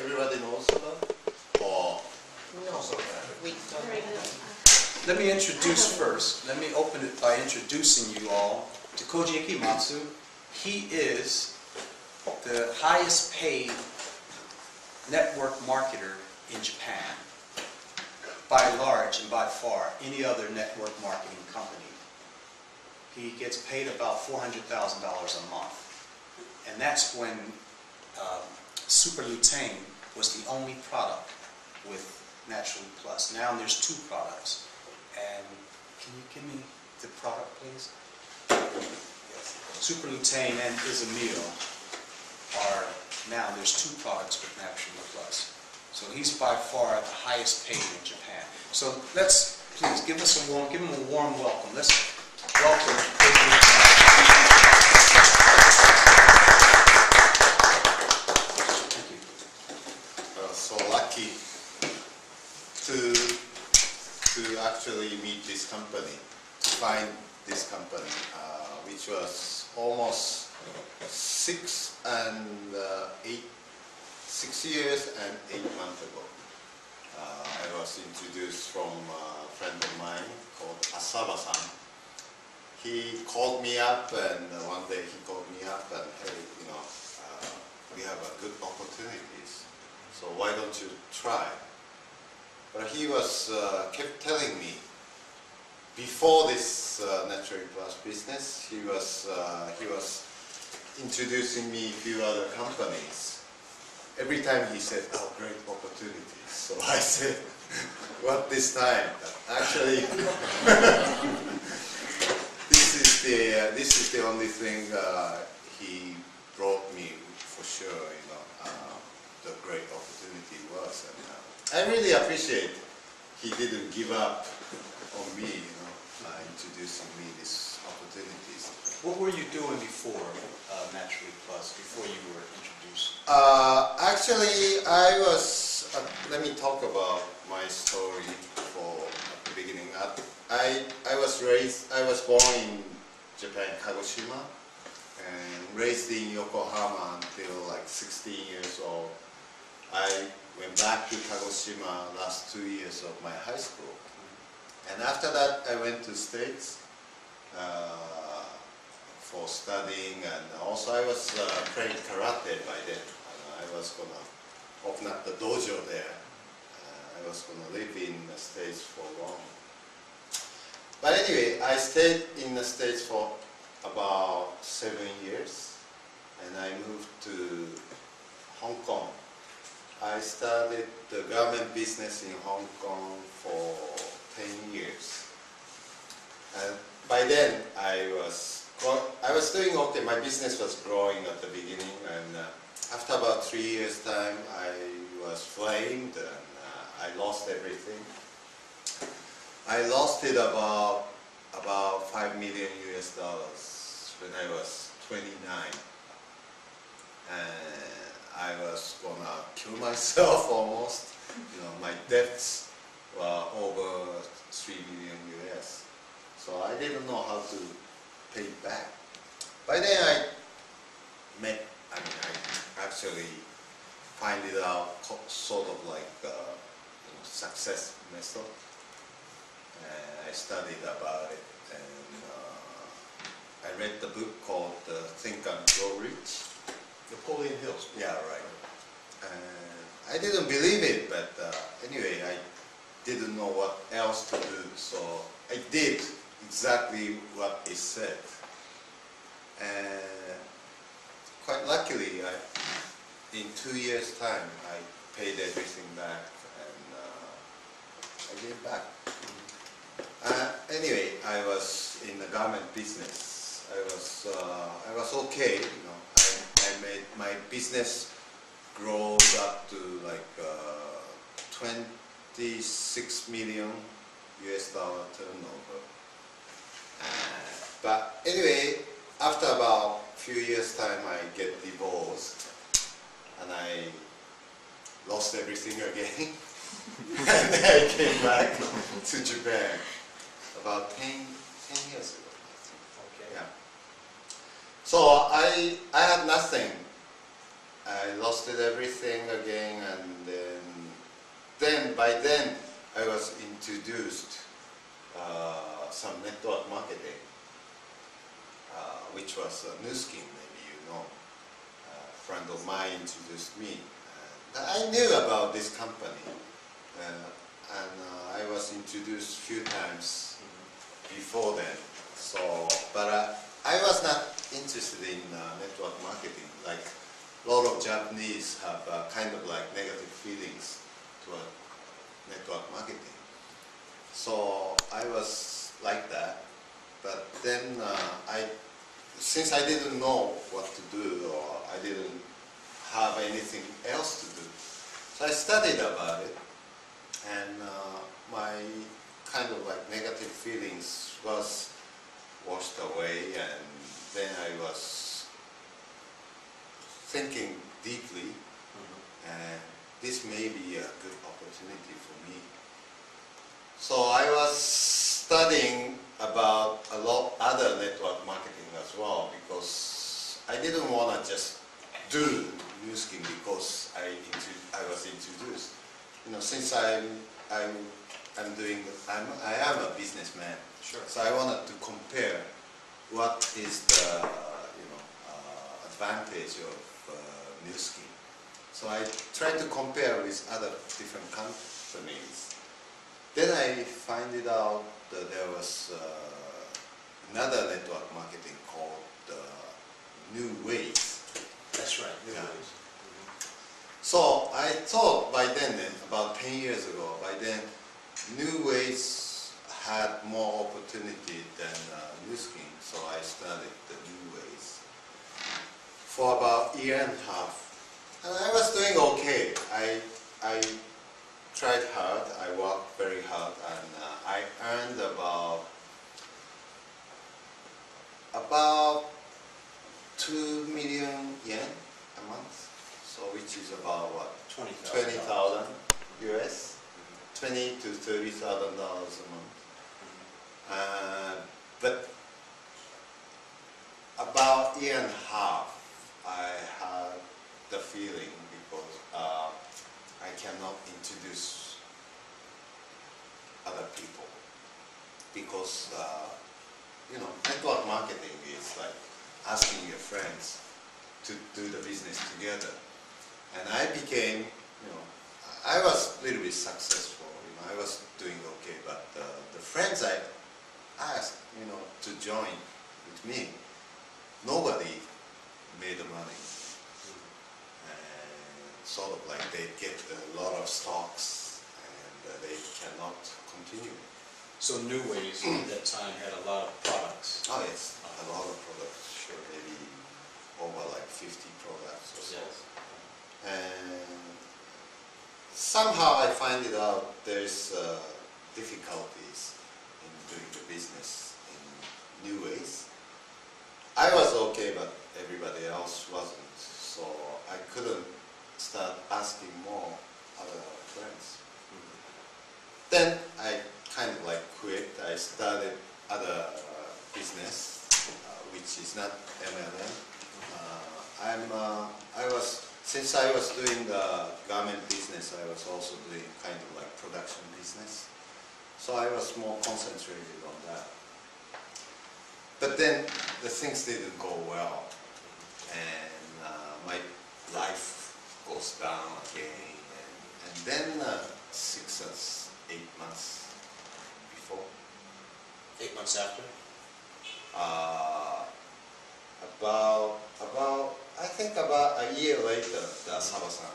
everybody knows about? Or No, we don't. Let me introduce first, let me open it by introducing you all to Koji Ikematsu. He is the highest paid network marketer in Japan. By large and by far, any other network marketing company. He gets paid about $400,000 a month. And that's when um, Super Lutein was the only product with Naturally Plus. Now there's two products. And can you give me the product, please? Yes. Super Lutein and Izumio water, now there's two products with Naturally Plus. So he's by far the highest paid in Japan. So let's, please, give us a warm, give him a warm welcome. Let's welcome Koji Thank you. uh, so lucky to to actually meet this company, find this company, uh, which was almost six and uh, eight, six years and eight months ago. Uh, I was introduced from a friend of mine called Asaba-san. He called me up and uh, one day he called me up and hey, you know, uh, we have a good opportunities, so why don't you try? But he was uh, kept telling me before this uh, Natural Plus business, he was uh, he was introducing me a few other companies. Every time he said, "Oh, great opportunities," so I said, "What this time?" Actually, this is the this is the only thing he brought me for sure. You know, the great opportunity was, and I really appreciate he didn't give up on me. You know, uh, introducing me these opportunities. What were you doing before uh, Naturally Plus, before you were introduced? Uh, actually, I was. Uh, let me talk about my story for the beginning. I I was raised. I was born in Japan, Kagoshima, and raised in Yokohama until like 16 years old. I went back to Kagoshima last two years of my high school, and after that I went to States. Uh, for studying and also I was uh, playing karate by then. Uh, I was gonna open up the dojo there. Uh, I was gonna live in the States for long. But anyway, I stayed in the States for about seven years and I moved to Hong Kong. I started the garment business in Hong Kong for 10 years. And by then I was I was doing okay. My business was growing at the beginning, and uh, after about three years' time, I was flamed and uh, I lost everything. I lost it about about five million US dollars when I was 29, and I was gonna kill myself almost. You know, my debts were over three million US, so I didn't know how to pay it back. By then I met, I mean, I actually find it out sort of like uh, you know, success method. And I studied about it and uh, I read the book called uh, Think and Grow Rich. Napoleon Hill's. Yeah, right. And I didn't believe it, but uh, anyway, I didn't know what else to do, so I did exactly what it said. And quite luckily, I, in two years' time, I paid everything back and uh, I gave back. Uh, anyway, I was in the garment business. I was uh, I was okay, you know. I, I made my business grows up to like uh, 26 million US dollar turnover. But anyway, after about a few years time, I get divorced, and I lost everything again. and then I came back to Japan about 10, 10 years ago. So I I had nothing I lost everything again, and then, then by then I was introduced uh, some network marketing, uh, which was a new scheme, maybe you know. A friend of mine introduced me. And I knew about this company, uh, and uh, I was introduced few times before then. So, but uh, I was not interested in uh, network marketing. Like a lot of Japanese have uh, kind of like negative feelings toward network marketing. So I was like that. But then uh, I, since I didn't know what to do or I didn't have anything else to do, so I studied about it, and uh, my kind of like negative feelings was washed away, and then I was thinking deeply, mm-hmm. and this may be a good opportunity for me. So I was studying about a lot other network marketing as well because I didn't want to just do new scheme because I I was introduced. You know, since I'm I'm I'm doing I'm I am a businessman, Sure. so I wanted to compare what is the you know uh, advantage of uh, new scheme. So I tried to compare with other different companies. Then I find it out that there was uh, another network marketing called uh, New Ways. That's right, new Yeah. ways. So I thought by then, then, about 10 years ago, by then, Neways had more opportunity than uh, so I studied the Neways for about a year and a half. And I was doing okay. I, I tried hard, I worked very hard, and uh, I earned about, about 2 million yen a month, so which is about what? Twenty Twenty thousand. thousand US, twenty to thirty thousand dollars a month. Uh, but about year and a half, I had the feeling because uh, I cannot introduce other people because uh, you know network marketing is like asking your friends to do the business together. And I became, you know, I was a little bit successful. You know, I was doing okay, but uh, the friends I asked, you know, to join with me, nobody made the money. And sort of like they get a lot of stocks and uh, they cannot continue. So New Ways at that time had a lot of products. Oh yes, a lot of products, sure, maybe over like 50 products or so. Yes. And somehow I find it out there's uh, difficulties doing the business in Neways. I was okay, but everybody else wasn't. So I couldn't start asking more other friends. Then I kind of like quit. I started other uh, business, uh, which is not MLM. Uh, I'm, uh, I was, since I was doing the garment business, I was also doing kind of like production business. So I was more concentrated on that. But then the things didn't go well, and uh, my life goes down again. And, and then uh, six or eight months before, Eight months after? uh, about about I think about a year later, the Saba-san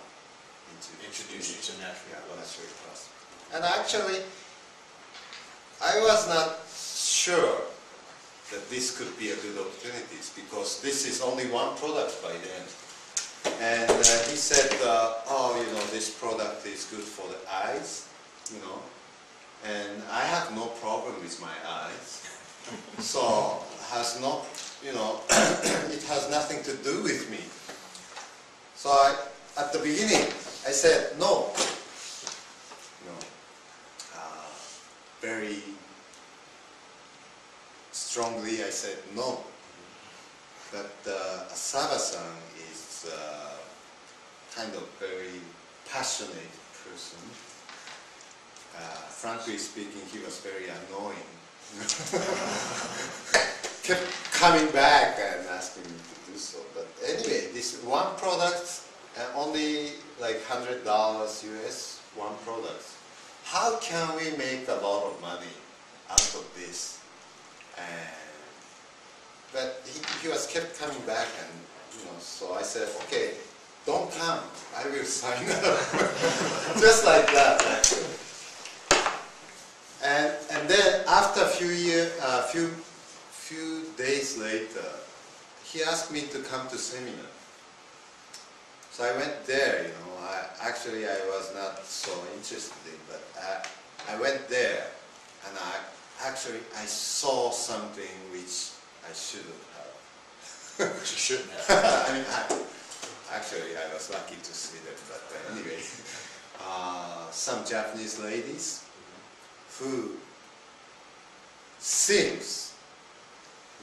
Introduced you to Natural Yeah. Natural And actually, I was not sure that this could be a good opportunity because this is only one product by then. And uh, he said, uh, oh, you know, this product is good for the eyes, you know, and I have no problem with my eyes. So has not, you know, it has nothing to do with me. So I, at the beginning, I said no. You know, uh, very strongly I said no. But uh, Asaba-san is uh, kind of very passionate person. Uh, frankly speaking, he was very annoying. Kept coming back and asking me to do so. But anyway, this one product, uh, only like hundred dollars US, one product. How can we make a lot of money out of this? And but he, he was kept coming back and you know so I said okay don't come. I will sign up. Just like that. And and then after a few year a few few days later he asked me to come to seminar. So I went there you know actually I was not so interested in but I, I went there and I actually I saw something which I shouldn't have. Which you shouldn't have. I mean, I, actually, I was lucky to see them, but anyway, uh, some Japanese ladies who seems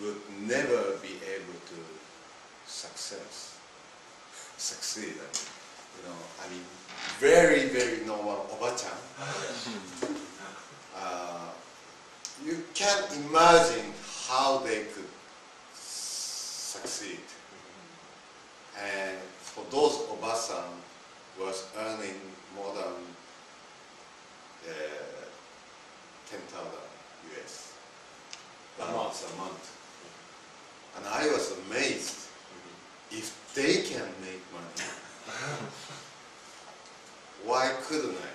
would never be able to success, succeed. I mean, you know, I mean, very, very normal oba-chan. Uh, you can't imagine how they could succeed. And for those obasan was earning more than uh, 10,000 US A dollars a month. And I was amazed if they can make money, why couldn't I?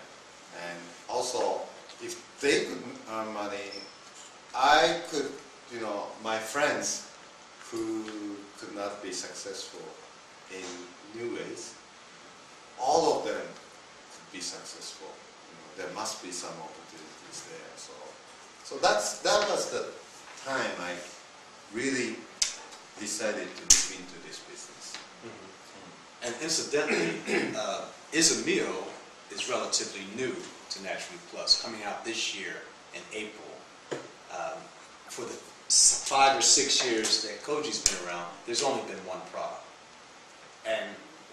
And also, if they could earn money, I could, you know, my friends who could not be successful in Neways, all of them could be successful. You know, there must be some opportunities there. So, so that's that was the time I really decided to move into this business. Mm-hmm. And incidentally, uh, is relatively new to Naturally Plus, coming out this year in April. Um, for the five or six years that Koji's been around, there's only been one product. And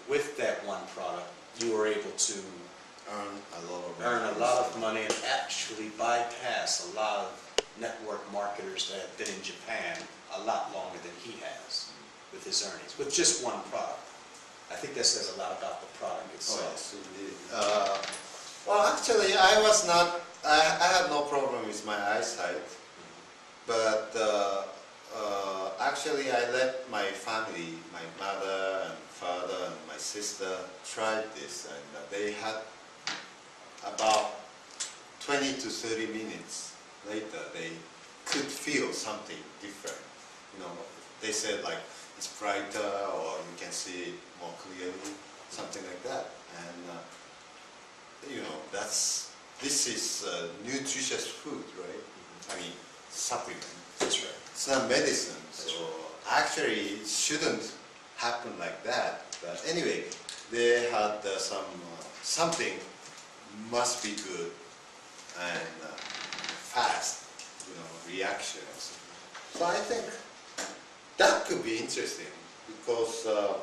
with that one product, you were able to Earn a lot of earn a lot of money and actually bypass a lot of network marketers that have been in Japan a lot longer than he has with his earnings, with just one product. I think that says a lot about the product Oh, itself. yes, indeed. Uh, well, actually, I was not, I, I had no problem with my eyesight, but uh, uh, actually, I let my family, my mother and father and my sister try this, and uh, they had about 20 to 30 minutes later, they could feel something different. You know, they said like it's brighter or you can see it more clearly, something like that. And uh, you know, that's this is uh, nutritious food, right? I mean, supplement. That's right. It's not medicine, That's so actually it shouldn't happen like that. But anyway, they had uh, some uh, something must be good and uh, fast, you know, reactions. So I think that could be interesting because uh,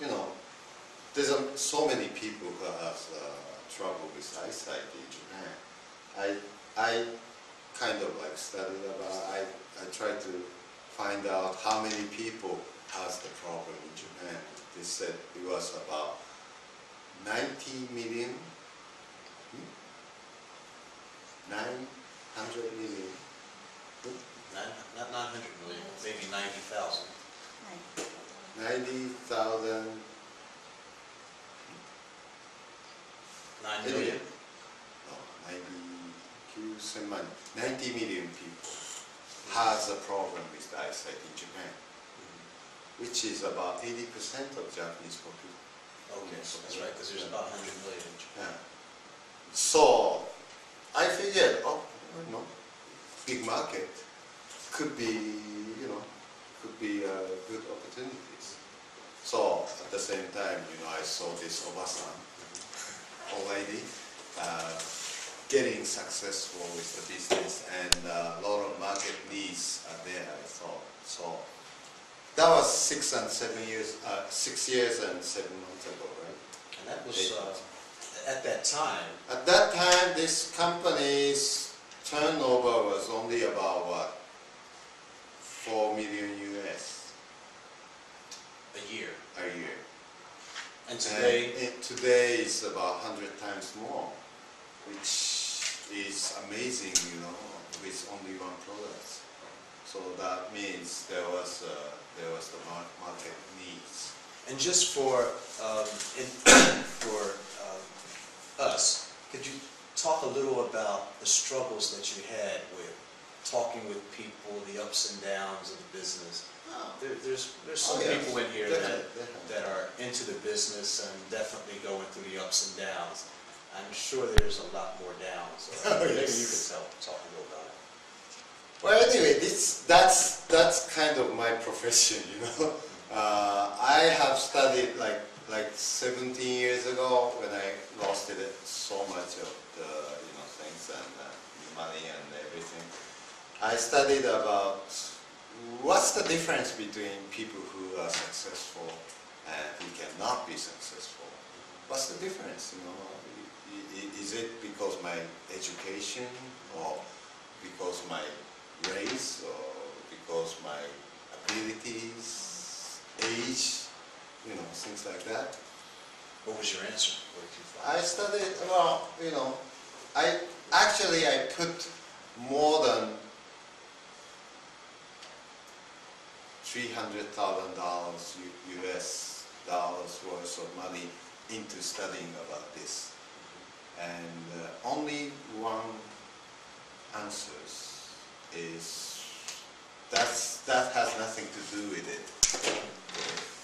you know there's um, so many people who have uh, trouble with eyesight in Japan. I I kind of like studied about. I I tried to find out how many people has the problem in Japan. They said it was about 90 million. Hmm? 900 million. Nine, not nine hundred million, maybe ninety thousand. 90,000 Nine Anyway. million? no, 99 man, 90 million people has a problem with eyesight in Japan, mm-hmm. which is about 80% of Japanese population. Oh, okay, so that's right, because there's about hundred million in Japan. Yeah. So I figured, oh, you know, big market could be, you know, could be uh, good opportunities. So at the same time, you know, I saw this Obasan, old lady, uh, getting successful with the business and uh, a lot of market needs are there, I thought. So That was six and seven years, uh, six years and seven months ago, right? And that was, uh, at that time, At that time, this company's turnover was only about what? Four million US a year. a year. And And today, it- today is about hundred times more, which is amazing, you know, with only one product. So that means there was, uh, there was the market needs. and just for, um, for, um, us, could you talk a little about the struggles that you had with talking with people, the ups and downs of the business? There, there's, there's some Oh, yes. people in here that, Definitely, definitely. that are into the business and definitely going through the ups and downs. I'm sure there's a lot more downs, so Oh, maybe you yes. could tell, talk a little about it. Well, anyway, this, that's, that's kind of my profession, you know. Uh, I have studied like, like 17 years ago when I lost it so much of the, you know, things and uh, money and. I studied about what's the difference between people who are successful and who cannot be successful. What's the difference, you know? Is it because my education or because my race or because my abilities, age, you know, things like that. What was your answer? You? I studied, well, you know, I, actually I put more than three hundred thousand dollars US dollars worth of money into studying about this. And uh, only one answer is, that's, that has nothing to do with it.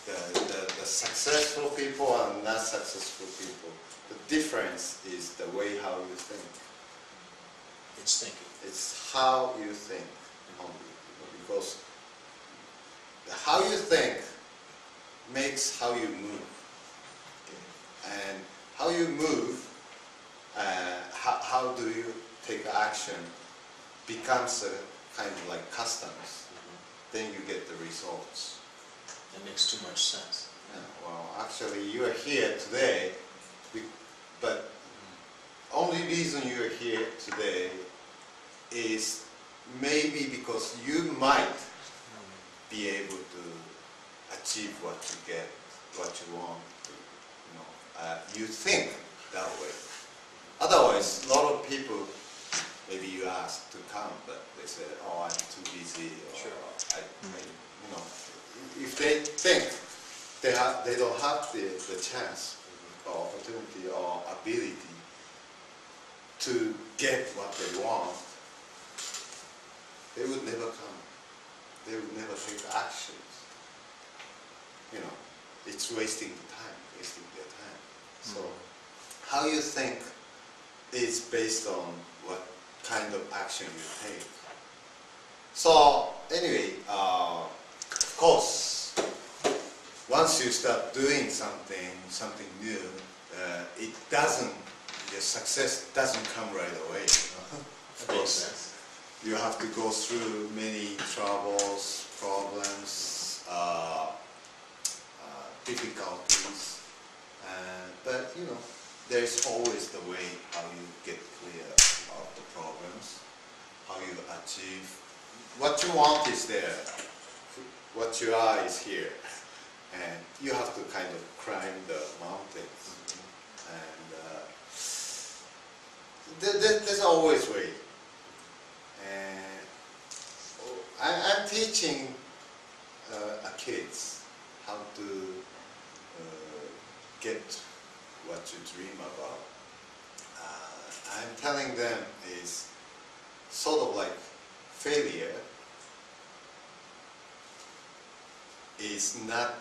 The, the, the successful people and not successful people, the difference is the way how you think. It's thinking. It's how you think only, because how you think makes how you move. And how you move, uh, how, how do you take action becomes a kind of like customs. Then you get the results. That makes too much sense. Yeah, well, actually, you are here today, but only reason you are here today is maybe because you might be able to achieve what you get, what you want. You know, uh, you think that way. Otherwise, a lot of people, maybe you ask to come, but they say, "Oh, I'm too busy," or Sure. I, I, you know, if they think they have, they don't have the, the chance or opportunity or ability to get what they want, they would never come. They will never take actions. You know, it's wasting the time, wasting their time. So, how you think is based on what kind of action you take. So, anyway, uh, of course, once you start doing something, something new, uh, it doesn't, the success doesn't come right away. You know? Of course. You have to go through many troubles, problems, uh, uh, difficulties, uh, but you know, there's always the way how you get clear of the problems, how you achieve. What you want is there, what you are is here, and you have to kind of climb the mountains, and uh, there, there- there's always way. Oh, I, I'm teaching uh, uh, kids how to uh, get what you dream about. Uh, I'm telling them is sort of like failure is not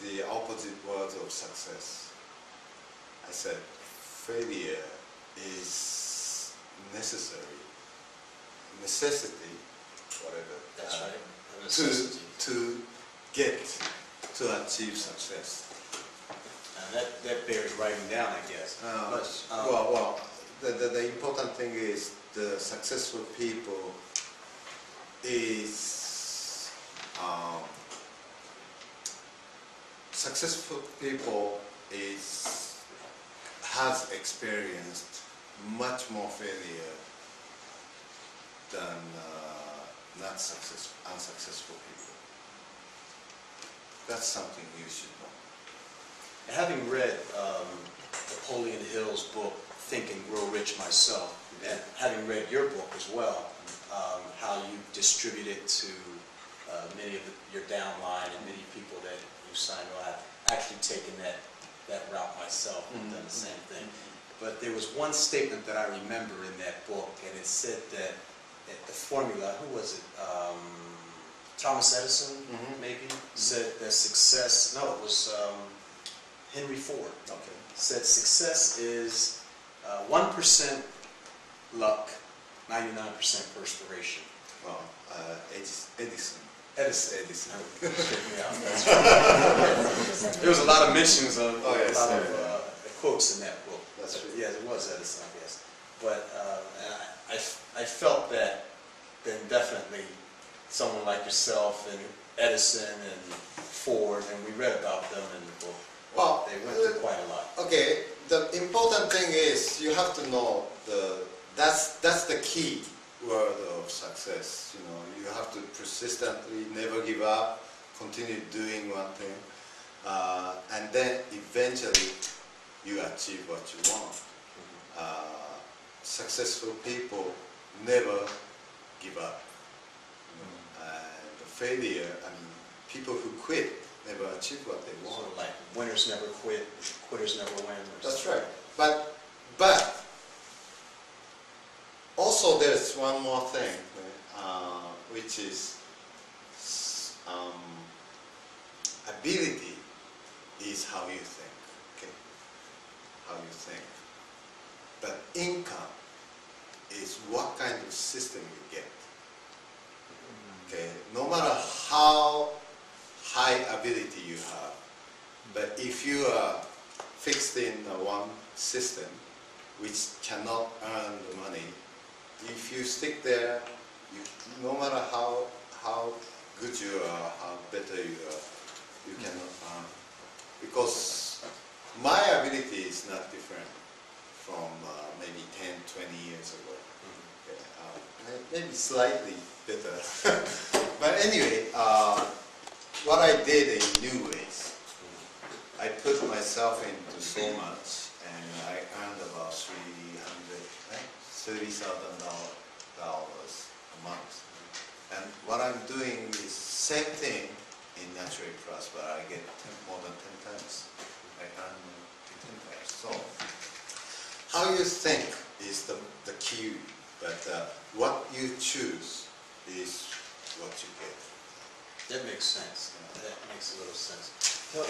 the opposite word of success. I said failure is necessary, necessity, whatever. That's uh, right. To, to get, to achieve success. And that, that bears writing down, I guess. Uh, But, um, Well, well, the, the, the important thing is the successful people is, um, successful people is has experienced much more failure than uh, not successful, unsuccessful people. That's something you should know. Having read um, Napoleon Hill's book, Think and Grow Rich myself, and having read your book as well, um, how you distribute it to uh, many of the- your downline and many people that you signed well, I've actually taken that, that route myself and done the same thing. But there was one statement that I remember in that book, and it said that, that the formula, who was it? Um, Thomas Edison, Mhm. maybe, said that success, no, it was um, Henry Ford, Okay. said success is uh, 1% luck, 99% perspiration. Well, uh, Edison. Edison. Edison. Check me out, that's right. There was a lot of mentions of, Oh, yes, a lot of yeah. uh, quotes in that book. That's But, true. Yeah, it was Edison, I guess. But and I, I felt that then definitely someone like yourself and Edison and Ford, and we read about them in the book. Well, They went through quite a lot. Okay, the important thing is you have to know the that's that's the key word of success. You know, you have to persistently never give up, continue doing one thing, uh, and then eventually you achieve what you want. Uh, successful people never give up. You know, and the failure, I mean, people who quit never achieve what they want. Of like winners never quit, quitters never win. That's right. But, but, also there's one more thing, uh, which is um, ability is how you think, okay? How you think. But income is what kind of system you get. Okay, no matter how high ability you have, but if you are fixed in one system which cannot earn the money, if you stick there, you, no matter how how good you are, how better you are, you hmm. cannot earn. Because my ability is not different from uh, maybe 10, 20 years ago. Okay, uh, maybe slightly better. but anyway, uh, what I did in Neways, I put myself into so much, and I earned about three hundred, right, thirty thousand dollars a month. And what I'm doing is same thing in Natural Plus, but I get 10, more than ten times. I earn ten times. So how you think is the, the key, but uh, what you choose is what you get. That makes sense. That makes a little sense. Tell,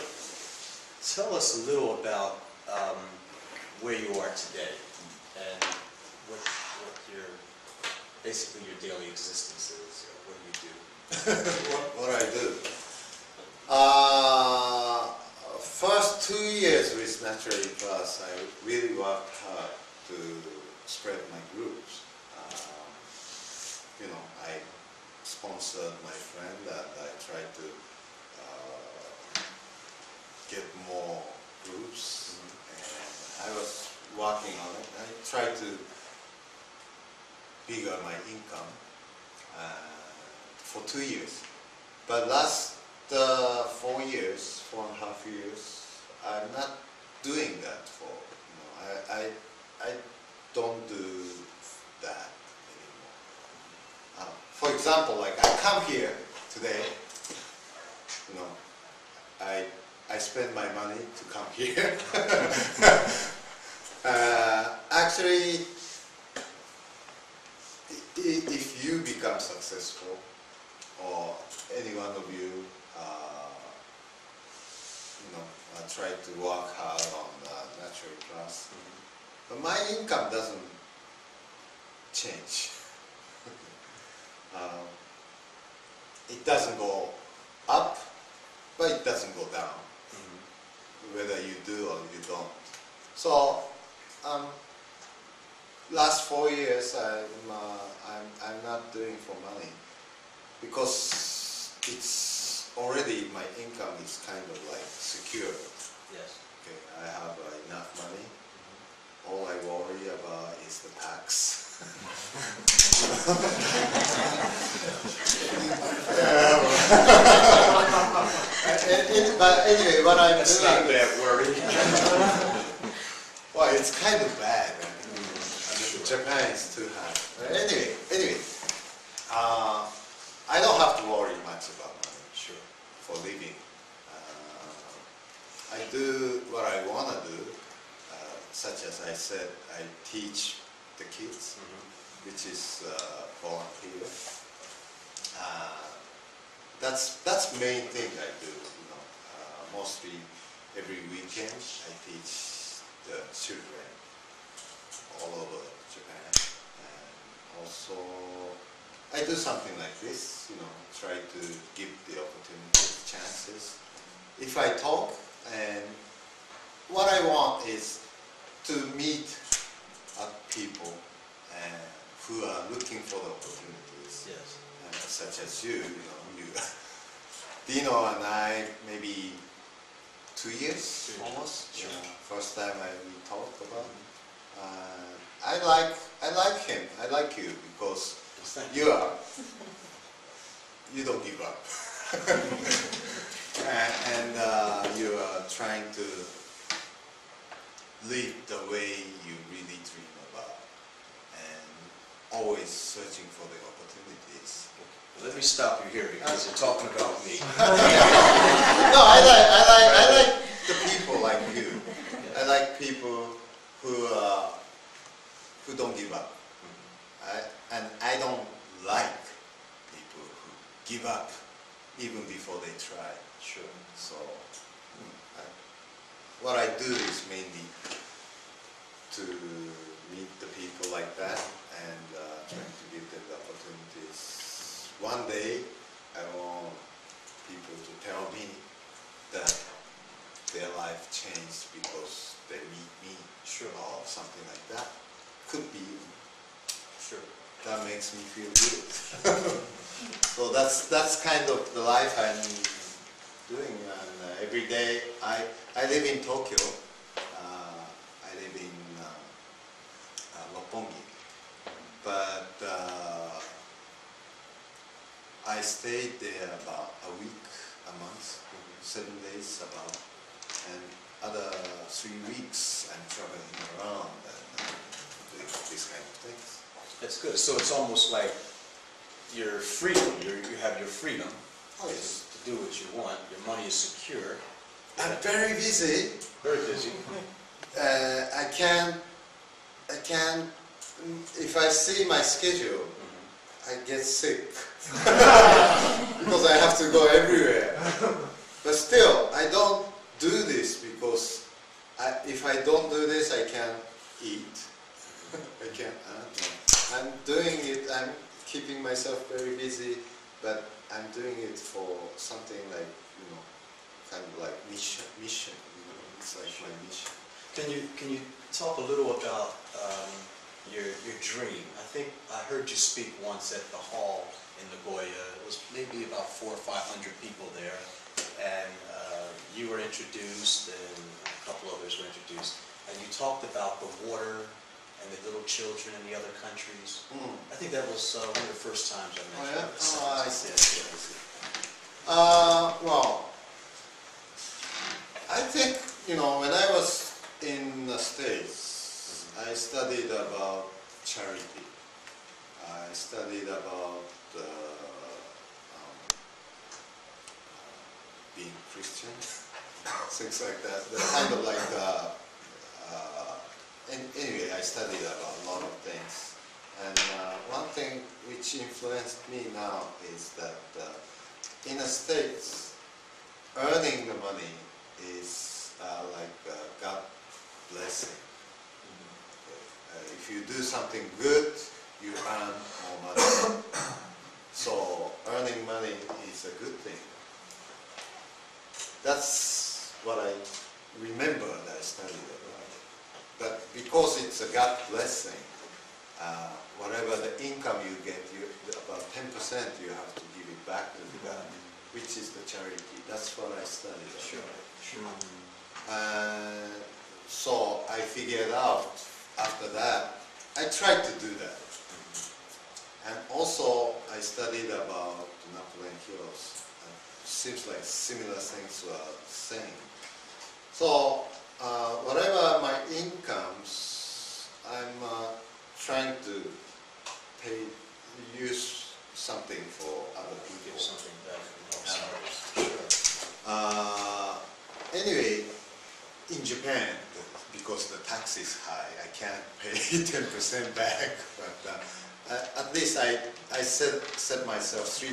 tell us a little about um, where you are today and what, what your, basically your daily existence is. What do you do? what, what I do. Uh, first two years with Naturally Plus, I really worked hard to spread my groups. Uh, you know, I sponsored my friend and I tried to uh, get more groups. And I was working on it. I tried to bigger my income uh, for two years. But last four years, four and a half years, I'm not doing that for, you know, I, I, I don't do that anymore. Uh, for example, like I come here today, you know, I, I spend my money to come here. uh, actually, if you become successful, or any one of you, you know, uh, try to work hard on uh, natural plus, but my income doesn't change. um, it doesn't go up, but it doesn't go down, whether you do or you don't. So, um, last four years I'm, uh, I'm, I'm not doing for money because it's already my income is kind of like secure. Yes. Okay, I have uh, enough money. All I worry about is the tax. And- and- but anyway, what I'm That's doing. not that bad worry. Well, it's kind of bad. I mean, Japan is too high. But anyway, anyway, uh, I don't have to worry much about money Sure. For living. Uh, I do what I want to do, uh, such as I said, I teach the kids, which is uh, volunteer. Uh, that's that's main thing I do. You know, uh, mostly every weekend I teach the children all over Japan, and also I do something like this. You know, try to give the opportunities, chances. If I talk, and what I want is to meet uh, people and who are looking for the opportunities Yes. uh, such as you, you know, you, Dino and I, maybe two years Two almost. Uh, first time I we talked about. Uh, I like I like him. I like you because Thank you are you don't give up, and, and uh, you are trying to live the way you really dream about, and always searching for the opportunities. Let me stop you here because you're talking about me. No, I like, I like, I like the people like you. I like people who, uh, who don't give up. I, and I don't like people who give up even before they try. Sure. So, hmm, I, what I do is mainly to meet the people like that and uh, trying to give them the opportunities. One day, I want people to tell me that their life changed because they meet me, Sure. or something like that. Could be. Sure. That makes me feel good. so that's that's kind of the life I'm doing. And uh, every day, I I live in Tokyo. Uh, I live in uh, uh, Roppongi, but uh, I stayed there about a week, a month, seven days about, and other three weeks I'm traveling around and uh, doing these kind of things. That's good. So it's almost like your freedom, you you have your freedom Oh to yes. to do what you want, your money is secure. I'm very busy. Very busy. Uh, I can, I can, if I see my schedule, I get sick. because I have to go everywhere. But still, I don't do this because I, if I don't do this, I can't eat. I can't, no. I'm doing it, I'm keeping myself very busy, but I'm doing it for something like, you know, kind of like mission, mission, you know, it's like my mission. Can you, can you talk a little about um, your, your dream? I think I heard you speak once at the hall in Nagoya. It was maybe about four or five hundred people there. And uh, you were introduced and a couple others were introduced. And you talked about the water and the little children in the other countries. Mm. I think that was uh, one of the first times I Oh, mentioned yeah? it. Oh, I see, I see, I see. Uh, well, I think, you know, when I was in the States, I studied about charity. I studied about uh, um, being Christian, things like that. They're kind of like, uh, uh, an- anyway, I studied about a lot of things. And uh, one thing which influenced me now is that uh, in the States, earning the money is uh, like uh, God blessing. Uh, if you do something good, you earn more money. so earning money is a good thing. That's what I remember that I studied. But because it's a God blessing, uh, whatever the income you get, you, about 10% you have to give it back to the God. Mm-hmm. which is the charity. That's what I studied. Sure, sure. And so I figured out after that, I tried to do that. Mm-hmm. And also I studied about Napoleon Hills. And Seems like similar things were saying. So uh, whatever my incomes, I'm uh, trying to pay, use something for other people. Give something back and help Yeah. others. Sure. Uh, anyway, in Japan, because the tax is high, I can't pay 10% back. But uh, uh, at least I, I set, set myself 3%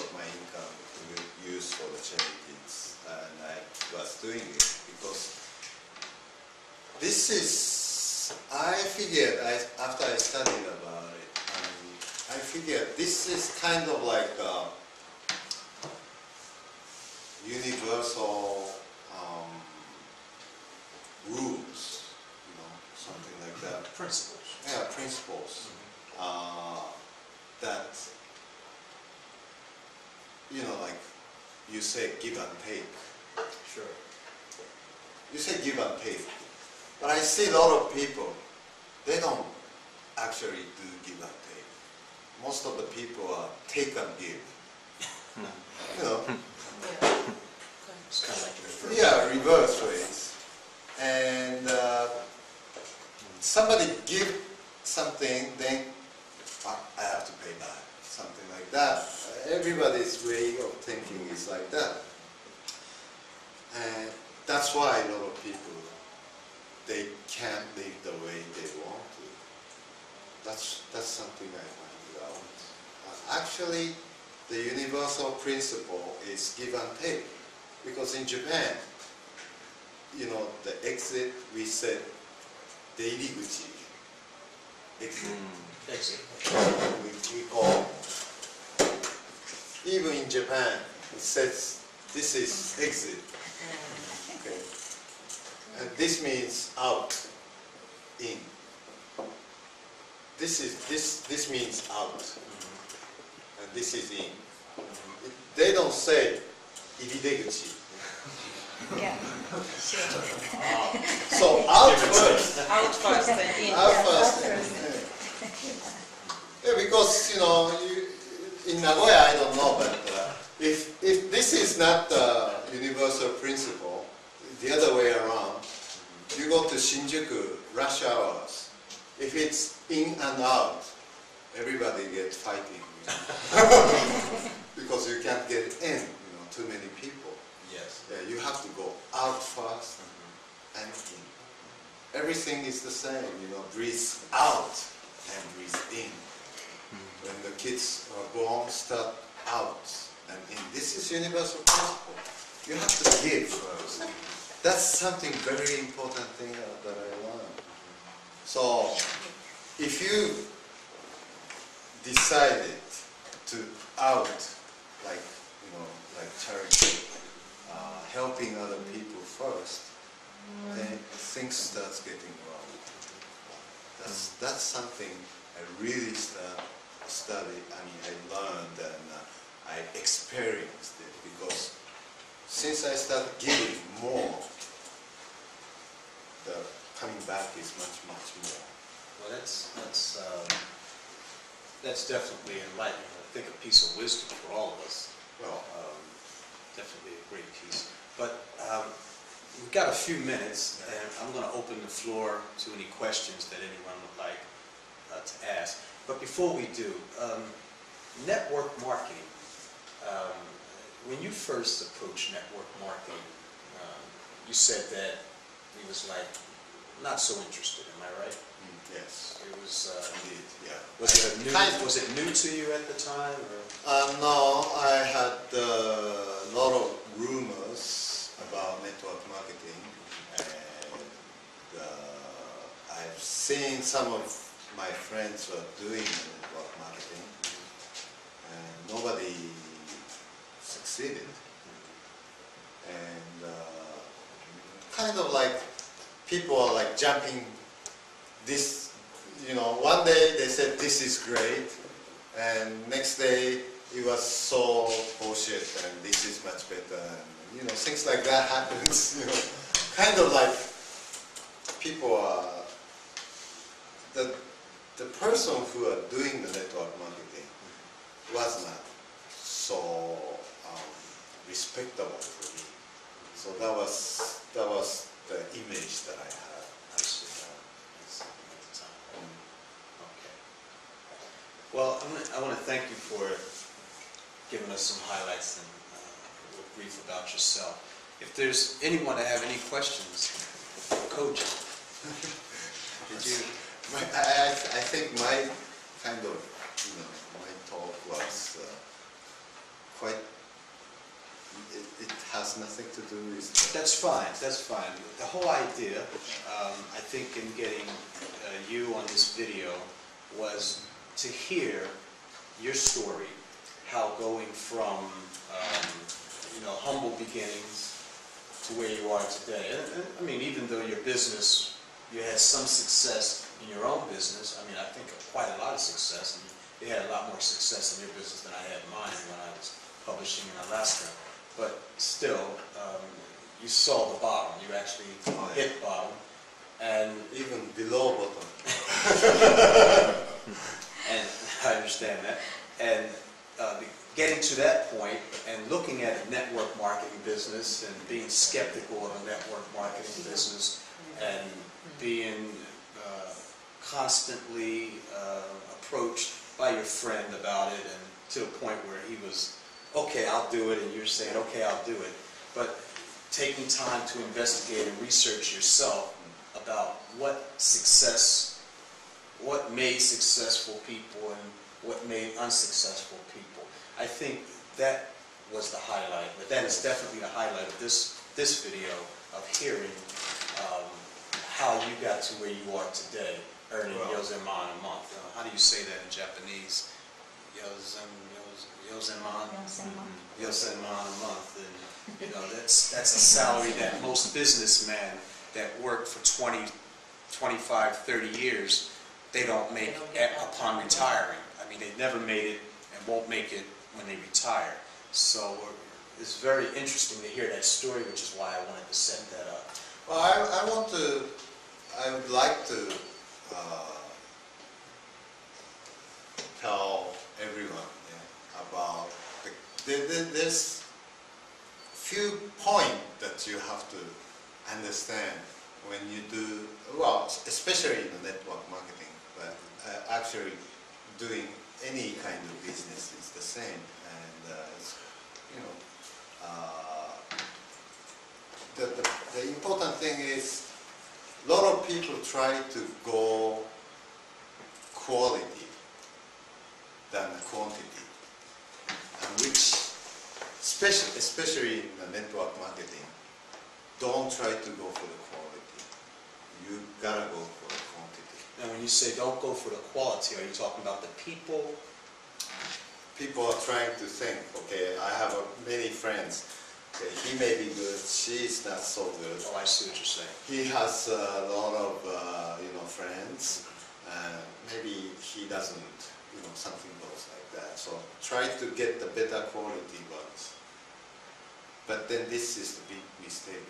of my income to use for the charities. And I was doing it because this is, I figured, I, after I studied about it, um, I figured this is kind of like uh, universal um, rules, you know, something like that. Principles. Yeah, principles uh, that, you know, like you say give and take. Sure. You say give and take, but I see a lot of people, they don't actually do give and take. Most of the people are take and give. You know, Yeah. It's kind of like reverse. Yeah, reverse ways. And uh, somebody give something, then "Ah, I have to pay back, something like that. Everybody's way of thinking is like that. And that's why a lot of people, they can't live the way they want to. That's, that's something I find out. Uh, Actually, the universal principle is give and take. Because in Japan, you know, the exit, we said, deiriguchi. Exit. Exit. We, we call, even in Japan, it says, this is exit. Okay. And this means out, in. This is, this, this means out. And this is in. It- They don't say, irideguchi. Yeah. Sure. So out first. Out first and in. Out first. Yeah, because, you know, you, in Nagoya, I don't know, but uh, if, if this is not the universal principle, the other way around, you go to Shinjuku, rush hours. If it's in and out, everybody gets fighting. you know. because you can't get in, you know, too many people. Yes. Yeah, you have to go out first mm-hmm. and in. Everything is the same, you know, breathe out and breathe in. Mm-hmm. When the kids are born, start out and in. This is universal principle. You have to give first. That's something very important thing that I learned. So, if you decided to out, like, you know, like charity, uh, helping other people first, then things starts getting wrong. That's, that's something I really start, study, I mean, I learned and uh, I experienced it because since I started giving more, the coming back is much, much more. Well, that's, that's, um, that's definitely enlightening. I think a piece of wisdom for all of us. Well, Um, Definitely a great piece. But um, we've got a few minutes, and I'm going to open the floor to any questions that anyone would like uh, to ask. But before we do, um, network marketing. Um, When you first approached network marketing, um, you said that it was like, not so interested, am I right? mm, yes, It was, uh, indeed, yeah. was it a new, Kind of. was it new to you at the time, or? Uh, no, I had uh, a lot of rumors about network marketing, and uh, I've seen some of my friends were doing network marketing, and nobody succeeded. And uh, kind of like people are like jumping this, you know, one day they said this is great, and next day it was so bullshit and this is much better and you know things like that happens you know. Kind of like people are the the person who are doing the network marketing was not so um, respectable for me so that was that was the image that I had. At the time. Okay. Well, I'm gonna- I want to thank you for giving us some highlights and uh, brief about yourself. If there's anyone that have any questions, Coach, did you? My, I, I I think my kind of, you know, my talk was uh, quite, it, it has nothing to do with, That's fine, that's fine. The whole idea, um, I think in getting uh, you on this video was to hear your story, how going from, um, you know, humble beginnings to where you are today. And, and, I mean, even though your business, you had some success in your own business, I mean, I think quite a lot of success, and you had a lot more success in your business than I had in mine when I was publishing in Alaska. But still, um, you saw the bottom, you actually Oh, yeah. hit bottom, and even below bottom. And I understand that. And uh, getting to that point and looking at a network marketing business and being skeptical of a network marketing business and being uh, constantly uh, approached by your friend about it and to a point where he was, okay, I'll do it, and you're saying, okay, I'll do it. But taking time to investigate and research yourself about what success what made successful people and what made unsuccessful people. I think that was the highlight, but that is definitely the highlight of this, this video of hearing um, how you got to where you are today, earning Wow. yozenman a month. Uh, How do you say that in Japanese? Yozen, yoz- yozenman? Yozenman. Yozenman a month, and, you know, that's, that's a salary that most businessmen that work for 20, 25, 30 years, they don't make They don't at- upon retiring. I mean, they never made it and won't make it when they retire. So it's very interesting to hear that story, which is why I wanted to set that up. Well, I, I want to, I would like to uh, tell everyone yeah, about the, there, there- there's few point that you have to understand when you do, well, especially in the network marketing, but uh, actually doing any kind of business is the same. And, uh, you know, uh, the, the, the important thing is, a lot of people try to go quality than quantity, which, especially, especially in the network marketing, don't try to go for the quality. You gotta go for the quantity. And when you say don't go for the quality, are you talking about the people? People are trying to think, okay, I have uh, many friends, okay, he may be good, she's not so good. Oh, I see what you're saying. He has a lot of, uh, you know, friends, and maybe he doesn't, you know, something goes like that. So try to get the better quality ones. But then this is the big mistake.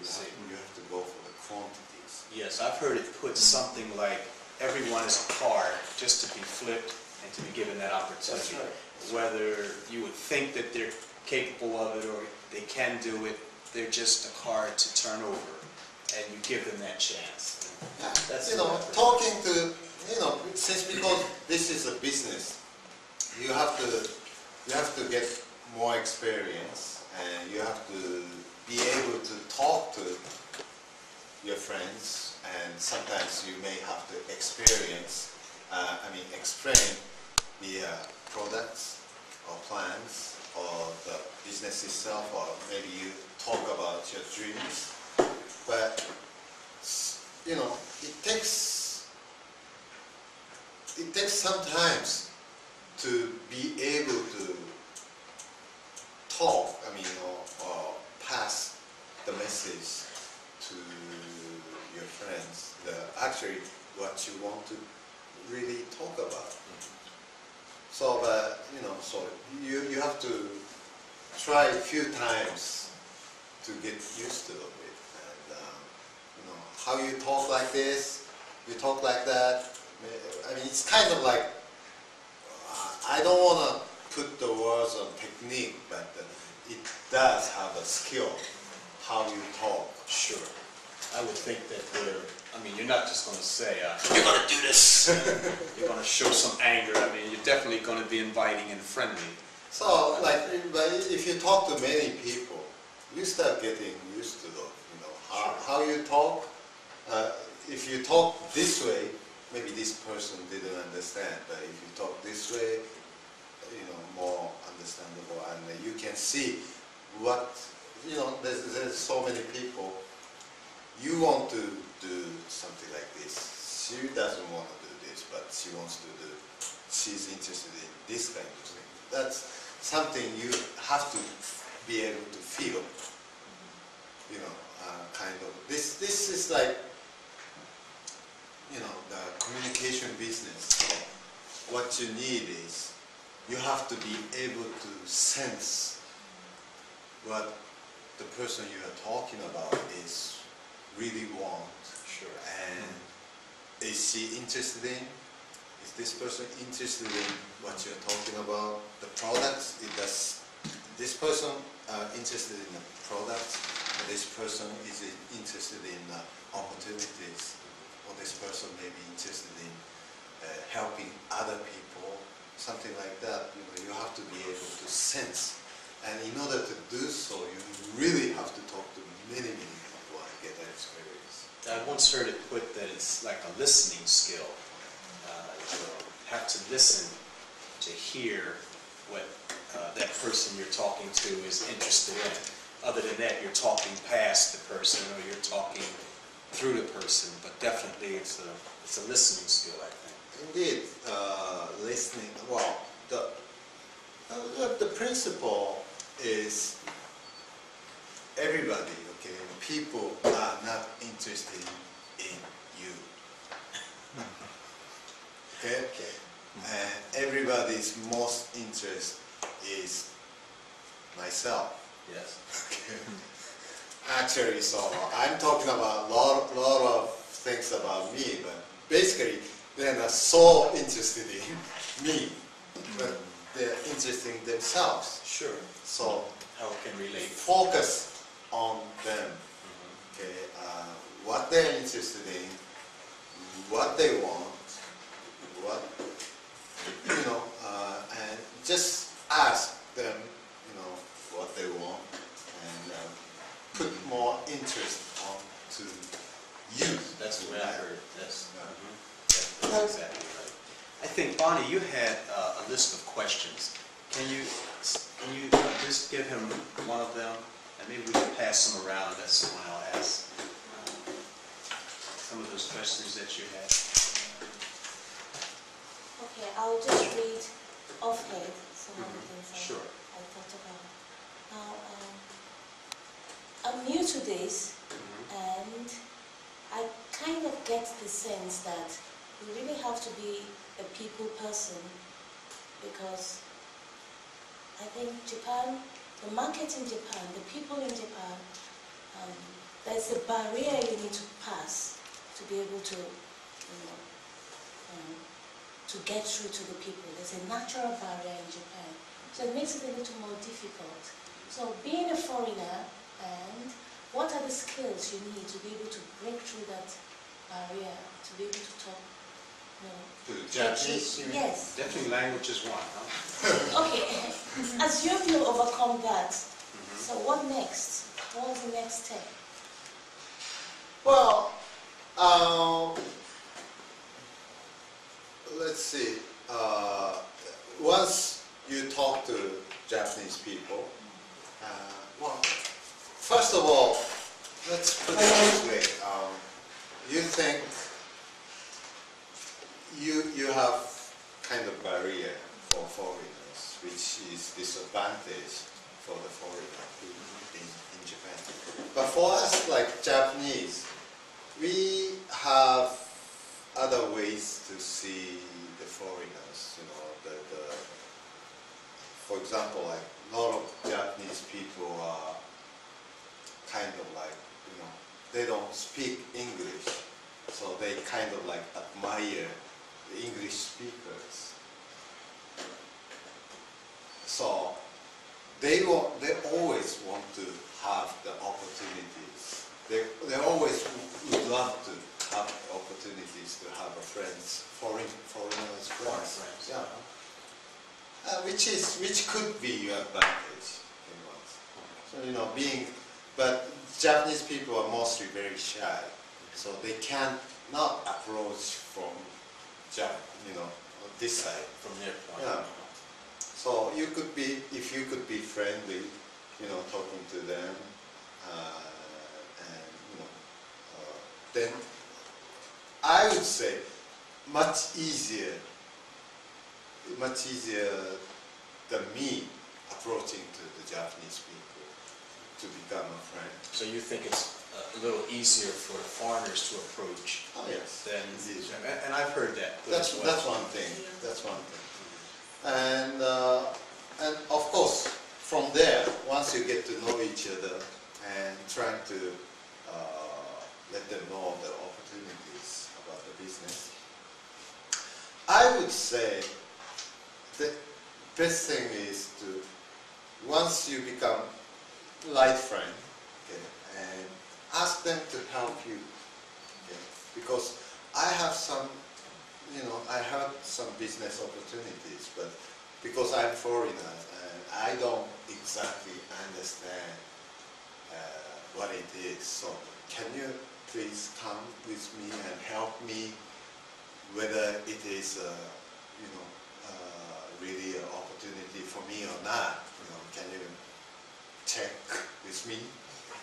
You have, you have to go for the quantities. Yes, I've heard it put something like, everyone is a card just to be flipped and to be given that opportunity. That's right. Whether you would think that they're capable of it or they can do it, they're just a card to turn over, and you give them that chance. Yeah, That's you know, what I've heard. talking to, you know, since because this is a business, you have to, you have to get more experience and you have to be able to talk to your friends and sometimes you may have to experience, uh, I mean, explain the uh, products or plans or the business itself or maybe you talk about your dreams. But you know, it takes it takes some times to be able to talk. I mean, or, or pass the message to your friends. The actually what you want to really talk about. So, but you know, so you you have to try a few times to get used to it, and um, you know how you talk like this, you talk like that. I mean, it's kind of like uh, I don't want to put the words on technique, but uh, it does have a skill how you talk. Sure. I would think that they're, I mean, you're not just gonna say, uh, you're gonna do this. You're gonna show some anger. I mean, you're definitely gonna be inviting and friendly. So, like, but if you talk to many people, you start getting used to the, you know, how, how you talk. Uh, if you talk this way, maybe this person didn't understand, but if you talk this way, you know, more understandable, and you can see what, you know, there's, there's so many people. You want to do something like this. She doesn't want to do this, but she wants to do. She's interested in this kind of thing. That's something you have to be able to feel. You know, uh, kind of. This this is like, you know, the communication business. What you need is you have to be able to sense what the person you are talking about is really want. Sure. And is she interested in? Is this person interested in what you're talking about? The products, it does, this person uh, interested in the products, this person is interested in uh, opportunities, or this person may be interested in uh, helping other people, something like that. You know, you have to be able to sense. And in order to do so, you really have to talk to many, many people and get that experience. I once heard it put that it's like a listening skill. Uh, you have to listen to hear what uh, that person you're talking to is interested in. Other than that, you're talking past the person or you're talking through the person, but definitely it's a, it's a listening skill, I think. Indeed, uh, listening, well, the, uh, the principle is everybody, okay, people are not interested in you. Okay? And everybody's most interest is myself. Yes. Okay. Actually, so I'm talking about a lot, lot of things about me, but basically they're not so interested in me, but they're interested in themselves. Sure. So How can relate. focus on them. Okay, uh, what they're interested in, what they want, what you know, uh, and just ask them, you know, what they want, put more interest on to you. That's the way I heard it, yes. Yeah. Mhm. That's exactly right. I think, Bonnie, you had uh, a list of questions. Can you, can you uh, just give him one of them? And maybe we can pass them around, that's the one I'll ask. Uh, Some of those questions that you had. Okay, I'll just read offhand some of the things I, sure. I thought about. Now, um, I'm new to this, and I kind of get the sense that you really have to be a people person because I think Japan, the market in Japan, the people in Japan, um, there's a barrier you need to pass to be able to, you know, um, to get through to the people. There's a natural barrier in Japan, so it makes it a little more difficult. So being a foreigner and what are the skills you need to be able to break through that barrier, to be able to talk, you know, To Japanese, you? Yes. Definitely language is one, huh? Okay. As you have overcome that. Mhm. So what next? What's the next step? Well, um, let's see. Uh, once you talk to Japanese people, uh, well, first of all, let's put it this way. Um, you think you you have kind of barrier for foreigners, which is disadvantage for the foreigner in, in Japan. But for us, like Japanese, we have other ways to see the foreigners. You know, the, the for example, like a lot of Japanese people are kind of like you know they don't speak English, so they kind of like admire the English speakers. So they they always want to have the opportunities. They, they always would love to have opportunities to have a friends, foreign, foreigners Foreign friends. friends. Yeah. Uh, which is, which could be your advantage. So, you know, being, but Japanese people are mostly very shy, so they can't not approach from, Jap, you know, this side. From their point. Yeah. So you could be, if you could be friendly, you know, talking to them, uh, and you know, uh, then I would say much easier, much easier than me approaching to the Japanese people to become a friend. So you think it's a little easier for foreigners to approach Oh yes, than, and I've heard that That's, well. that's one thing, that's one thing. And, uh, and of course, from there, once you get to know each other and trying to uh, let them know the opportunities about the business, I would say the best thing is to, once you become light friend, okay, and ask them to help you, okay, because I have some you know, I had some business opportunities, but because I'm foreigner and I don't exactly understand uh, what it is, so can you please come with me and help me whether it is, uh, you know, uh, really an opportunity for me or not? You know, can you check with me?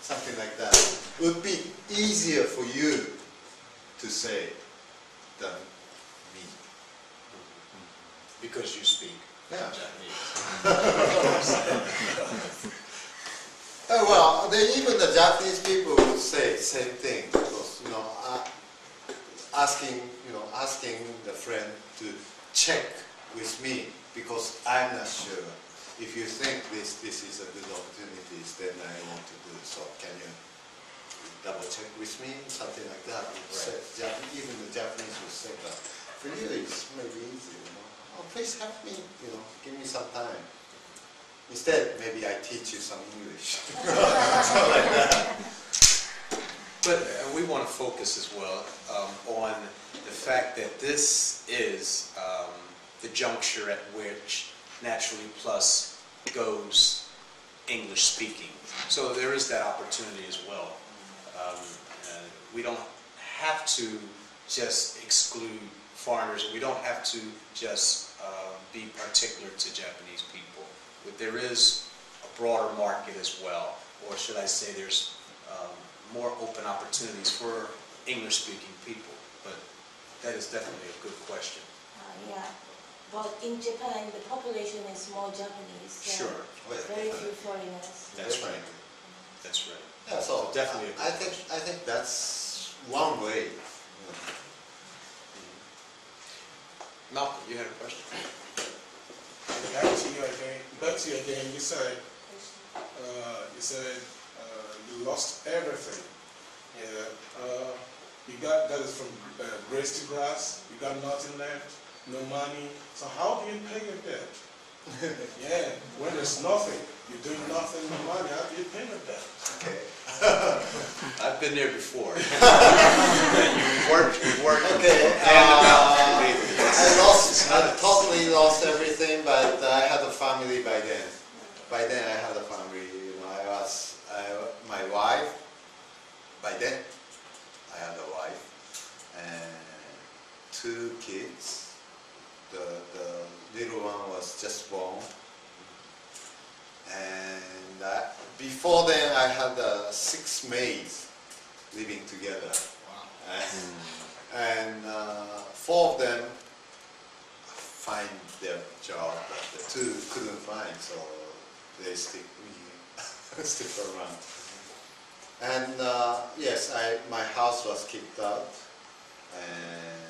Something like that. Would be easier for you to say than me. Because you speak Yeah. Japanese. Oh, well, they, even the Japanese people would say same thing because you know, uh, asking you know, asking the friend to check with me because I'm not sure. If you think this this is a good opportunity, then I want to do. it. So can you double check with me? Something like that. Jap- even the Japanese would say that. For you, it's maybe easy. You know, oh, please help me. You know, give me some time. Instead, maybe I teach you some English. Something like that. But uh, we want to focus as well um, on the fact that this is um, the juncture at which Naturally Plus goes English speaking. So there is that opportunity as well. Um, uh, we don't have to just exclude foreigners. We don't have to just uh, be particular to Japanese people. But there is a broader market as well, or should I say, there's um, more open opportunities for English-speaking people. But that is definitely a good question. Uh, yeah, but in Japan, the population is more Japanese. So Sure, Oh. Very few foreigners. That's right. that's right. Yeah, so Definitely a I good think I think that's one way. you know. Malcolm, you had a question? Back to you again. Back to you again. You said uh, you said uh, you lost everything. Yeah. Uh, you got that is from uh, grace to grass. You got nothing left, no money. So how do you pay your debt? yeah. When there's nothing, you're doing nothing, no money. How do you pay your debt? Okay. I've been there before. You've worked, you've worked. Okay, hand to mouth uh, I yes. lost, I totally lost everything, but I had a family by then. By then I had a family, you know, I was, I, my wife, by then, I had a wife and two kids. The, the little one was just born. And I, before then I had uh, six maids living together. And- and uh, four of them find their job, but the two couldn't find, so they stick me stick around. And uh, yes, I my house was kicked out, and uh,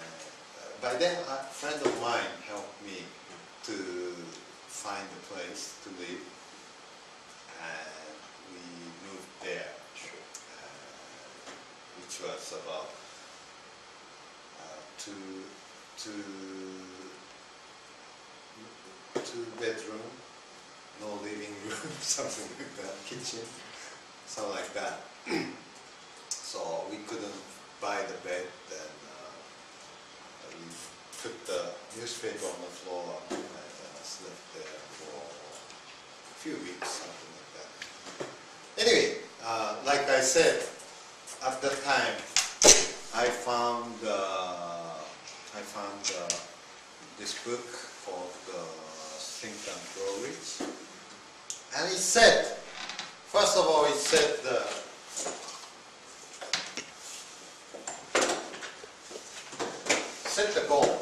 by then, a friend of mine helped me to find a place to live, and we moved there, uh, which was about uh, two, two, two bedroom, no living room, something like that, kitchen, something like that. so we couldn't buy the bed, then uh, we put newspaper on the floor and uh, slept there for a few weeks, something like that. Anyway, uh, like I said, at that time, I found uh, I found uh, this book called uh, Think and Grow Rich, and it said, first of all, it said uh, set the goal.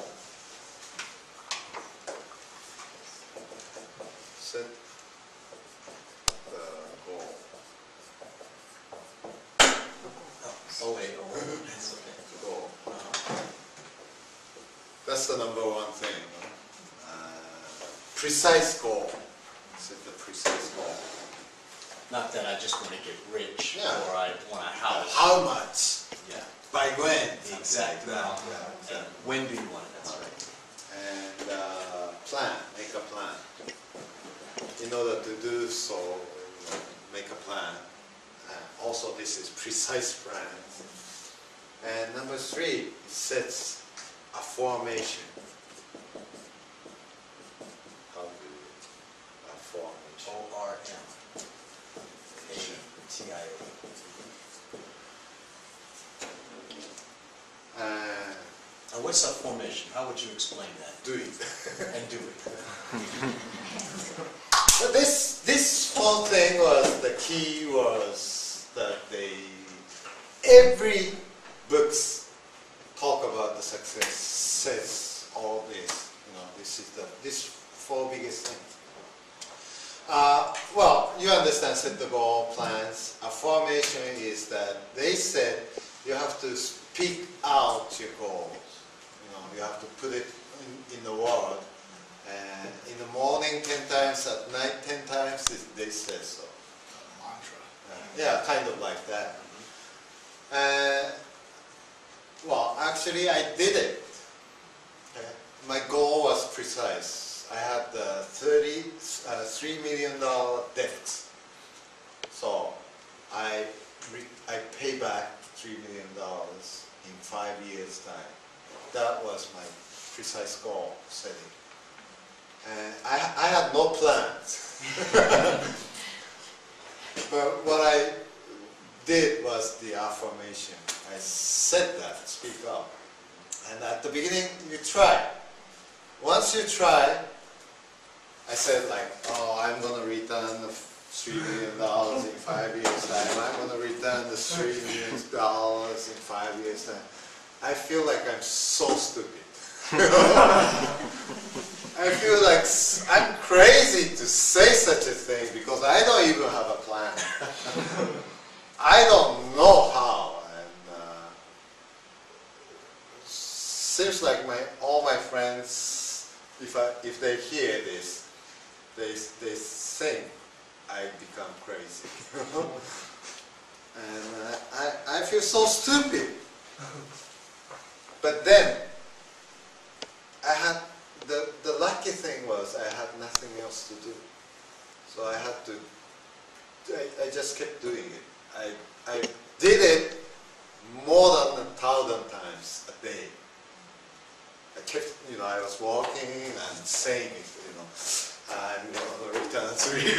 Set the goal. Oh, wait, that's okay. The goal. Uh-huh. That's the number one thing. Uh, precise goal. Set the precise goal. Not that I just want to get rich, Yeah. or I want a house. How much? Yeah, By when? the exact amount. Yeah, And exactly. when do you want it, that's right. And uh, plan, make a plan. In order to do so, you know, make a plan. Uh, also, this is precise plan. And number three, it sets affirmation. How do you, affirmation? O R M A T I O. Uh, Now, what's affirmation? How would you explain that? do it. And do it. This this whole thing was the key was that they every books talk about the success says all this. You know, this is the this four biggest things. Uh, well, you understand set the goal plans. Affirmation is that they said you have to speak out your goals. You know, you have to put it in, in the word. And in the morning 10 times, at night 10 times, it- they say so. Mantra. Uh, Yeah, kind of like that. Uh, I did it. Okay. My goal was precise. I had the 30, uh, $3 million debt. So I, re- I pay back $3 million in five years' time. That was my precise goal setting. And I, I had no plans. but what I did was the affirmation. I said that, speak up. And at the beginning, you try. Once you try, I said like, oh, I'm gonna return the three million dollars in five years time. I'm gonna return the three million dollars in five years time. I feel like I'm so stupid. I feel like I'm crazy to say such a thing because I don't even have a plan. I don't know how, and uh, seems like my all my friends, if I if they hear this, they they think I become crazy, and uh, I I feel so stupid. But then I had the the lucky thing was I had nothing else to do, so I had to. I, I just kept doing it. I I did it more than a thousand times a day. I kept, you know, I was walking and saying it, you know, I'm gonna return to you.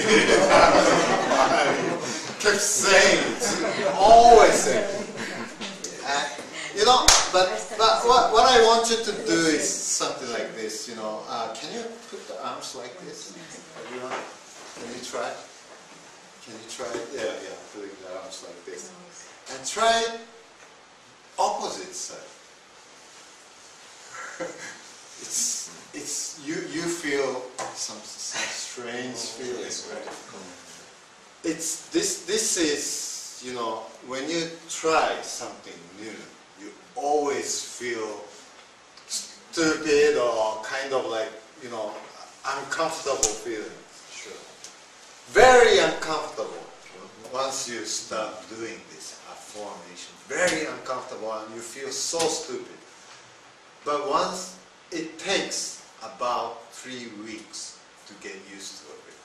I kept saying it, always saying it. And, you know, but, but what, what I want you to do is something like this, you know. Uh, can you put the arms like this, everyone? Can you try? Can you try? Yeah, yeah, putting the arms like this. And try opposite side. it's, it's, you, you feel some, some strange oh, feeling, right? It's, this, this is, you know, when you try something new, you always feel stupid stupid or kind of like, you know, uncomfortable feeling. Very uncomfortable once you start doing this formation. Very uncomfortable and you feel so stupid. But once it takes about three weeks to get used to it.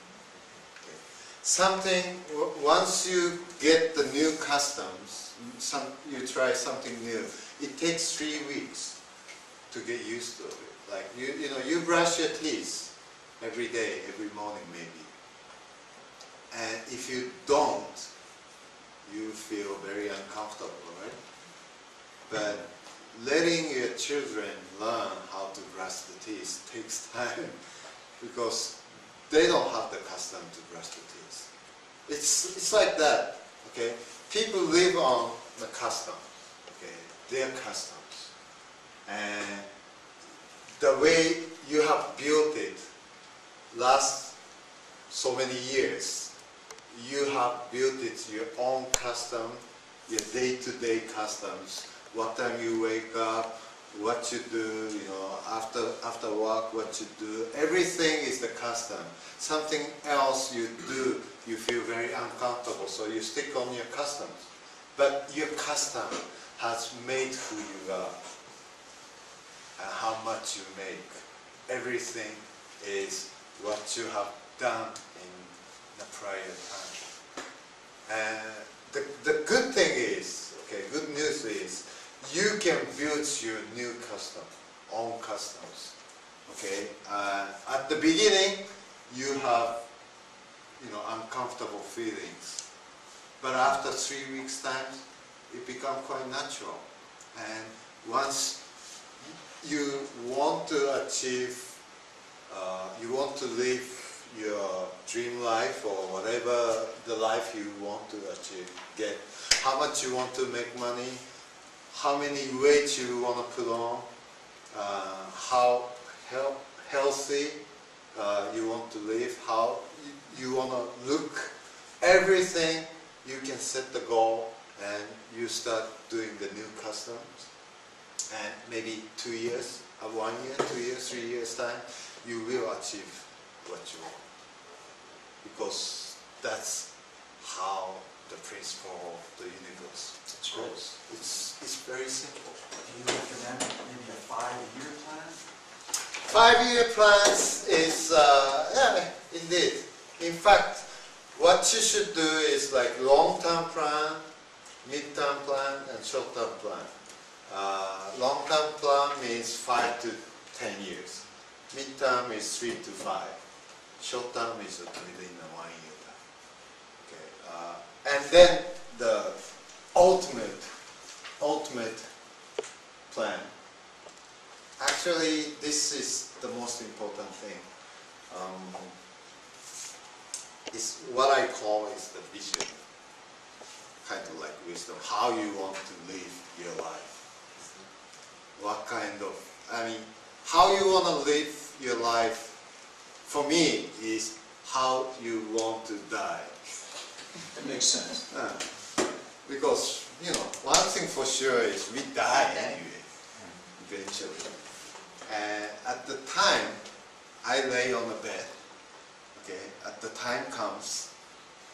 Okay. Something, once you get the new customs, some, you try something new, it takes three weeks to get used to it. Like you, you know, you brush your teeth every day, every morning maybe. And if you don't, you feel very uncomfortable, right? But letting your children learn how to brush the teeth takes time because they don't have the custom to brush the teeth. It's, it's like that, okay? People live on the custom, okay? Their customs. And the way you have built it lasts so many years, you have built it your own custom, your day-to-day customs, what time you wake up, what you do, you know, after after work, what you do. Everything is the custom. Something else you do, you feel very uncomfortable, so you stick on your customs. But your custom has made who you are and how much you make. Everything is what you have done in the prior time. And the, the good thing is, okay, good news is, you can build your new custom, own customs. Okay, uh, at the beginning, you have, you know, uncomfortable feelings, but after three weeks' time, it becomes quite natural. And once you want to achieve, uh, you want to live your dream life or whatever the life you want to achieve, get how much you want to make money, how many weight you want to put on, uh, how healthy uh, you want to live, how you, you want to look, everything you can set the goal and you start doing the new customs and maybe two years, uh, one year, two years, three years time, you will achieve what you want. Because that's how the principle of the universe goes. It's, it's very simple. Do you recommend maybe a five-year plan? Five-year plans is, uh, yeah, indeed. In fact, what you should do is like long-term plan, mid-term plan, and short-term plan. Uh, long-term plan means five to ten years. Mid-term is three to five. Short-term is within a one year. Okay. Uh, and then the ultimate, ultimate plan. Actually, this is the most important thing. Um, it's what I call is the vision, kind of like wisdom, how you want to live your life. What kind of, I mean, how you want to live your life, for me, is how you want to die. That makes sense. Uh, because, you know, one thing for sure is we die anyway, eventually. And at the time, I lay on the bed, okay, at the time comes,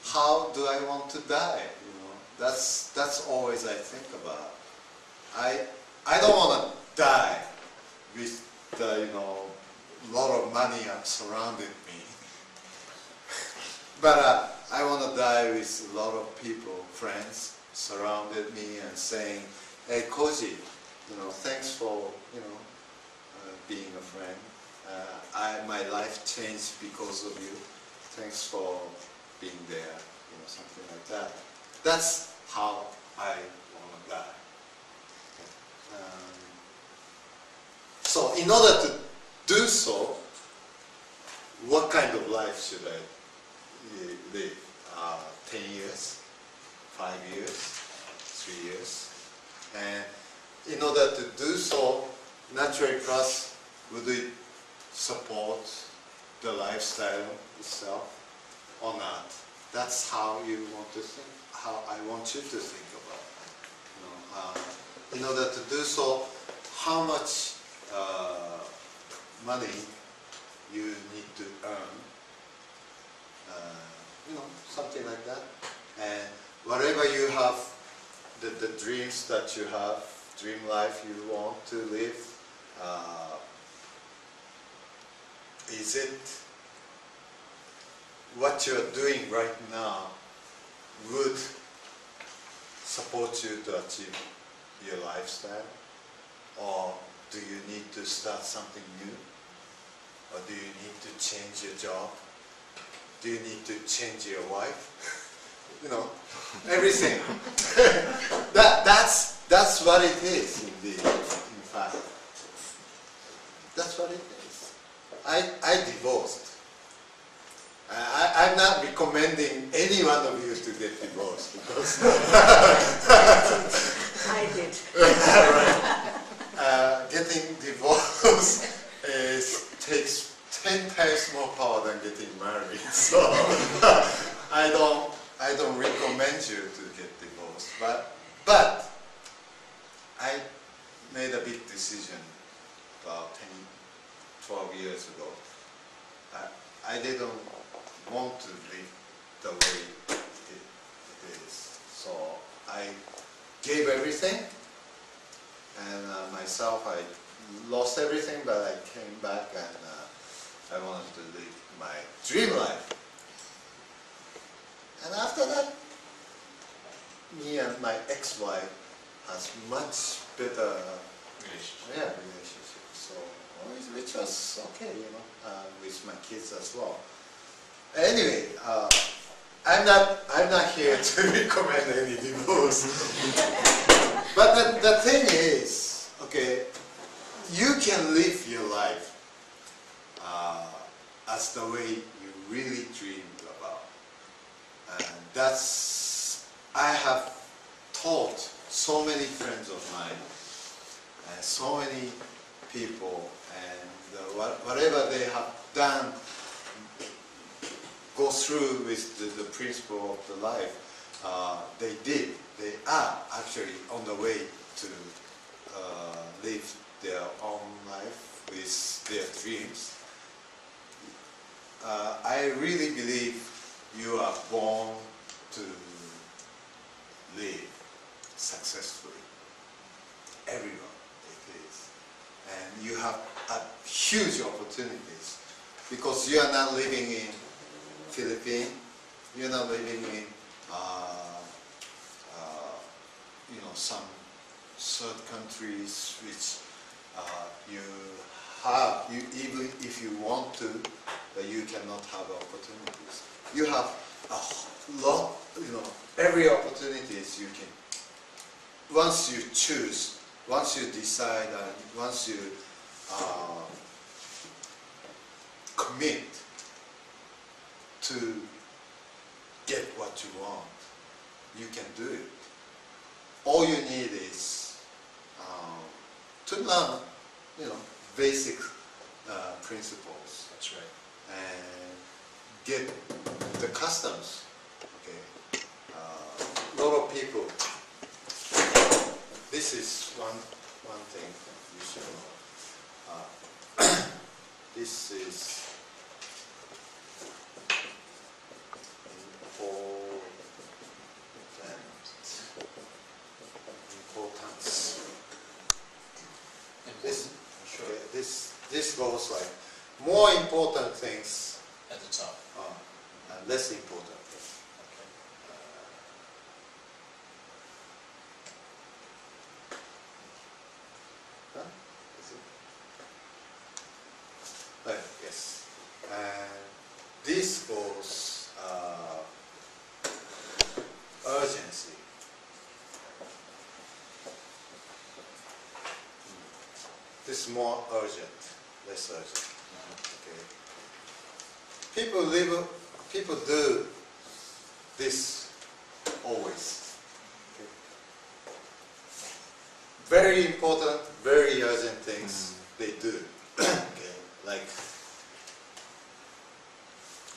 how do I want to die, you know? That's, that's always I think about. I, I don't want to die with the, you know, lot of money I'm surrounded me. But uh, I want to die with a lot of people, friends, surrounded me and saying, hey, Koji, you know, thanks for, you know, uh, being a friend. Uh, I, my life changed because of you. Thanks for being there, you know, something like that. That's how I want to die. Um, so in order to do so, what kind of life should I live? Uh, 10 years, 5 years, 3 years. And in order to do so, Naturally Plus would it support the lifestyle itself or not? That's how you want to think, how I want you to think about it. You know, uh, in order to do so, how much uh, money you need to earn, uh, you know, something like that. And whatever you have, the, the dreams that you have, dream life you want to live, uh, is it what you're doing right now would support you to achieve your lifestyle? Or do you need to start something new? Or do you need to change your job? Do you need to change your wife? you know, everything. that, that's, that's what it is indeed, in fact. That's what it is. I, I divorced. I, I'm not recommending any one of you to get divorced because I did. uh, getting divorced is, takes ten times more power than getting married. So I don't I don't recommend you to get divorced. But but I made a big decision about 10, 12 years ago. I, I didn't want to live the way it, it is. So I gave everything and uh, myself, I lost everything, but I came back and uh, I wanted to live my dream life. And after that, me and my ex-wife has much better relationship. yeah, relationship. So, which- which was okay, you know, uh, with my kids as well. Anyway, uh, I'm not, I'm not here to recommend any divorce. But the, the thing is, okay, you can live your life uh, as the way you really dreamed about. And that's, I have taught so many friends of mine and so many people and whatever they have done go through with the, the principle of the life, uh, they did. They are actually on the way to uh, live their own life with their dreams. Uh, I really believe you are born to live successfully. Everyone it is. And you have huge opportunities because you are not living in Philippines, you're not living in, uh, uh, you know, some third countries which uh, you have, you, even if you want to, but you cannot have opportunities. You have a lot, you know, every opportunities you can. Once you choose, once you decide, and once you uh, commit to get what you want, you can do it. All you need is um, to learn, you know, basic uh, principles That's right. and get the customs. Okay, uh, a lot of people. This is one one thing you should know. Uh, this is important This, Sure. okay, this, this goes like more important things At the top. uh, and less important things. Okay. Huh? Is it? Uh, yes. And this goes uh, urgency. This is more urgent, less urgent. Okay. People live, people do this always. Okay. Very important, very urgent things they do. okay. Like,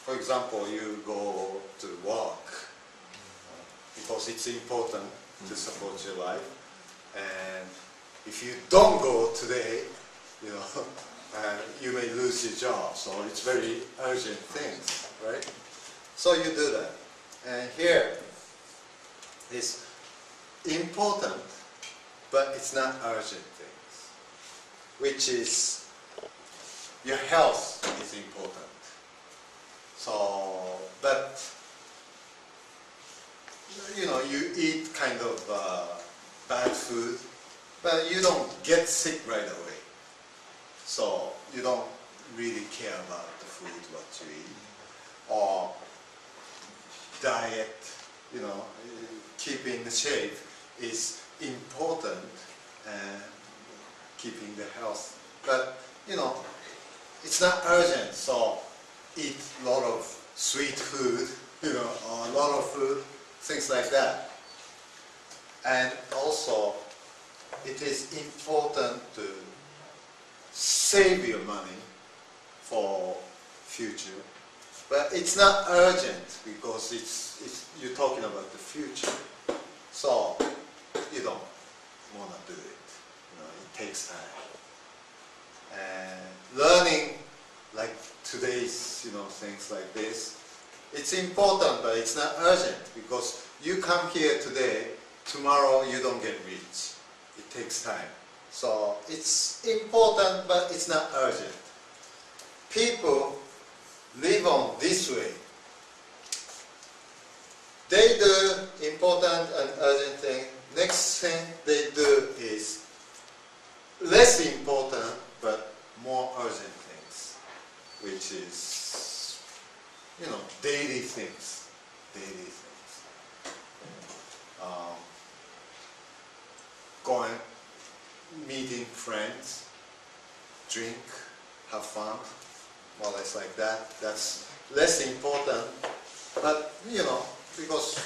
for example, you go to work uh, because it's important to support your life. And if you don't go today, you know, you may lose your job. So it's very urgent things, right? So you do that. And here is important, but it's not urgent things, which is your health is important. So, but you know, you eat kind of uh, bad food, but you don't get sick right away. So you don't really care about the food what you eat or diet. You know, keeping the shape is important and keeping the health. But you know, it's not urgent. So eat a lot of sweet food, you know, or a lot of food, things like that. And also, it is important to save your money for future. But it's not urgent because it's, it's you're talking about the future. So you don't want to do it. You know, it takes time. And learning like today's, you know, things like this, it's important, but it's not urgent because you come here today, tomorrow you don't get rich. It takes time. So it's important, but it's not urgent. People live on this way. They do important and urgent thing. Next thing they do is less important, but more urgent things, which is, you know, daily things, daily things. Um, going, meeting friends, drink, have fun, more or less like that. That's less important, but you know, because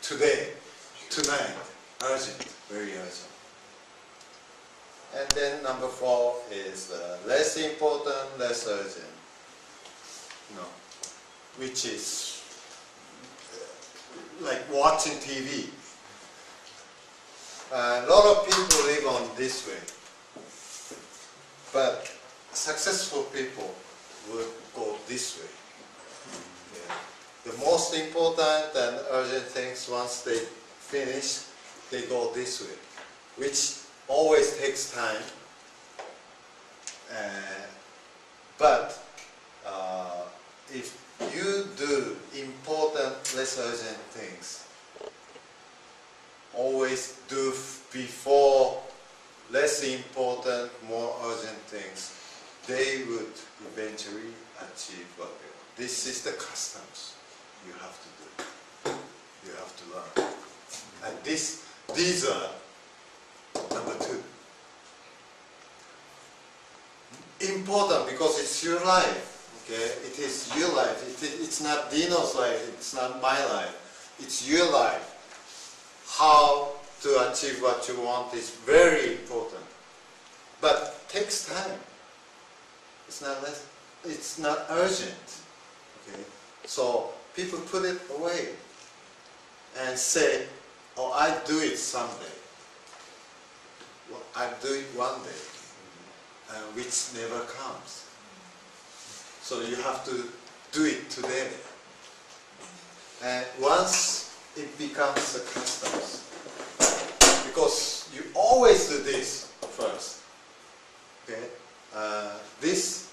today, tonight, urgent, very urgent. And then number four is uh, less important, less urgent. You know, which is uh, like watching TV. A lot of people live on this way, but successful people would go this way. Yeah. The most important and urgent things, once they finish, they go this way, which always takes time. Uh, but uh, if you do important, less urgent things, always do before less important, more urgent things, they would eventually achieve what they want. This is the customs you have to do. You have to learn. And this, these are number two. Important because it's your life. Okay, it is your life. It, i- it's not Dino's life. It's not my life. It's your life. How to achieve what you want is very important, but takes time. It's not less. It's not urgent. Okay, so people put it away and say, "Oh, I do it someday." Well, I do it one day, uh, which never comes. So you have to do it today. And once it becomes a custom, because you always do this first, okay? Uh, this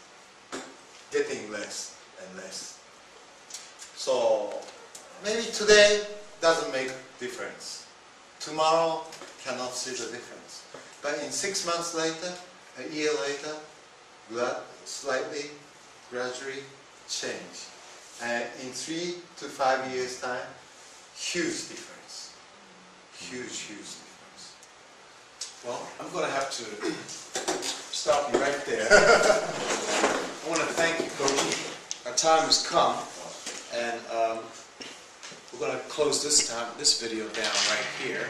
getting less and less. So maybe today doesn't make difference. Tomorrow cannot see the difference. But in six months later, a year later, slightly, gradually change. And in three to five years time, huge difference. Huge, huge difference. Well, I'm going to have to stop you right there. I want to thank you, Koji. Our time has come, and um, we're going to close this time, this video down right here.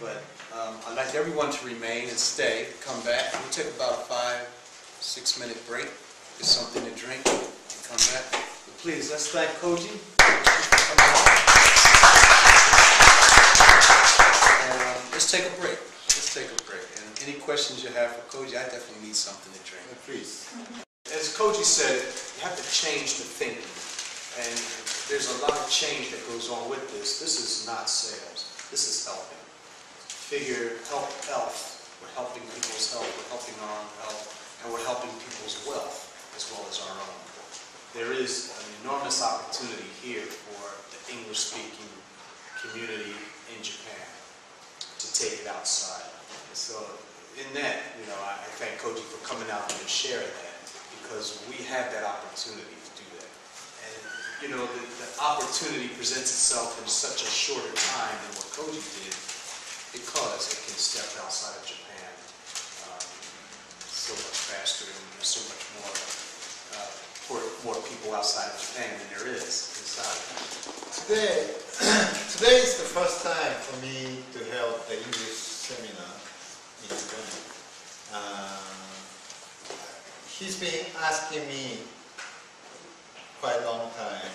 But um, I'd like everyone to remain and stay, come back. We'll take about a five, six minute break, get something to drink, and come back. But please, let's thank Koji. Let's take a break. let's take a break. And any questions you have for Koji, I definitely need something to drink. Please. As Koji said, you have to change the thinking. And there's a lot of change that goes on with this. This is not sales. This is helping. Figure, help health. We're helping people's health, we're helping our own health, and we're helping people's wealth as well as our own. There is an enormous opportunity here for the English-speaking community in Japan to take it outside. So in that, you know, I I thank Koji for coming out and sharing that because we have that opportunity to do that. And, you know, the, the opportunity presents itself in such a shorter time than what Koji did because it can step outside of Japan um, so much faster and so much more uh, for more people outside of Japan than there is inside. Today, today is the first time for me to hold the English seminar in Japan. Uh, he's been asking me quite a long time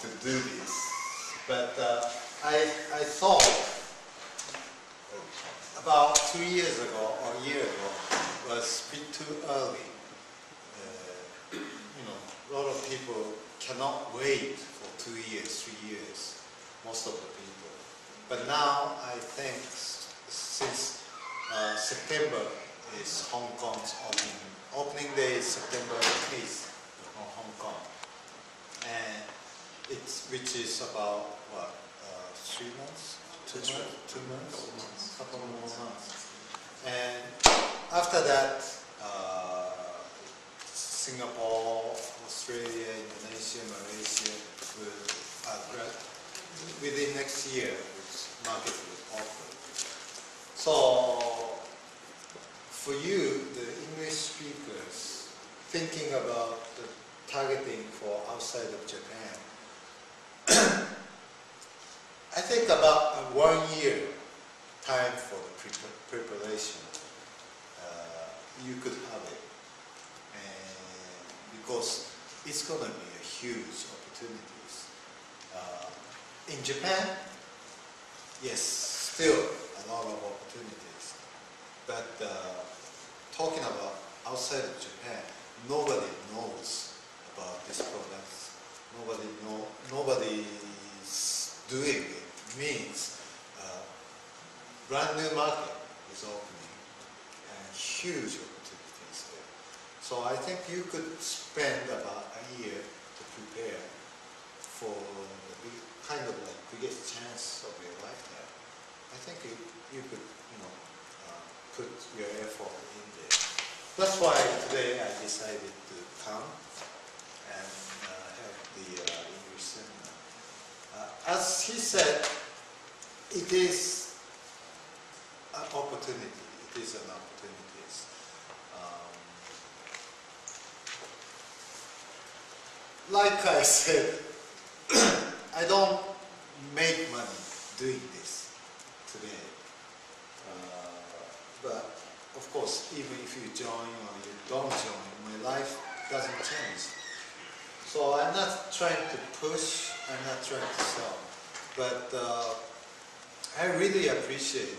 to do this, but uh, I, I thought about two years ago or a year ago was a bit too early. Uh, you know, a lot of people cannot wait two years, three years, most of the people. But now I think since uh, September is Hong Kong's opening, opening day is September 8th on Hong Kong. And it's, which is about, what, uh, three months? Two months? Two months. Couple more months. And after that, uh, Singapore, Australia, Indonesia, Malaysia uh, within next year, market will open. So, for you, the English speakers, thinking about the targeting for outside of Japan, I think about a one year time for the pre- preparation. Uh, you could have it. And because it's going to be a huge opportunities. In Japan, yes, still a lot of opportunities. But uh, talking about outside of Japan, nobody knows about these products. Nobody know, nobody's doing it. Means uh, brand new market is opening and huge opportunities there. So I think you could spend about a year to prepare for the big, kind of like biggest chance of your lifetime. I think you, you could, you know, uh, put your effort in there. That's why today I decided to come and uh, have the uh, English seminar. Uh, as he said, it is an opportunity. It is an opportunity. Um, like I said, I don't make money doing this today. Uh, but of course, even if you join or you don't join, my life doesn't change. So I'm not trying to push, I'm not trying to sell. But uh, I really appreciated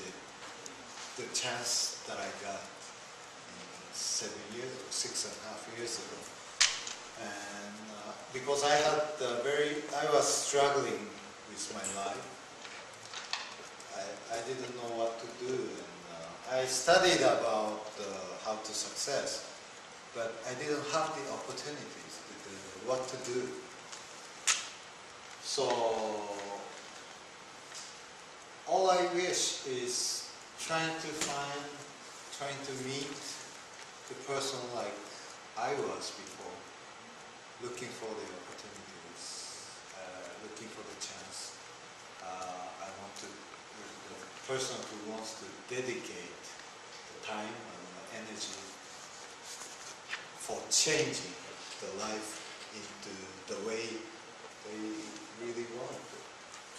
the chance that I got seven years, six and a half years ago. And uh, because I had very, I was struggling with my life. I, I didn't know what to do. And uh, I studied about uh, how to success, but I didn't have the opportunities to do what to do. So all I wish is trying to find, trying to meet the person like I was before, looking for the opportunities, uh, looking for the chance. Uh, I want to, the person who wants to dedicate the time and the energy for changing the life into the way they really want it.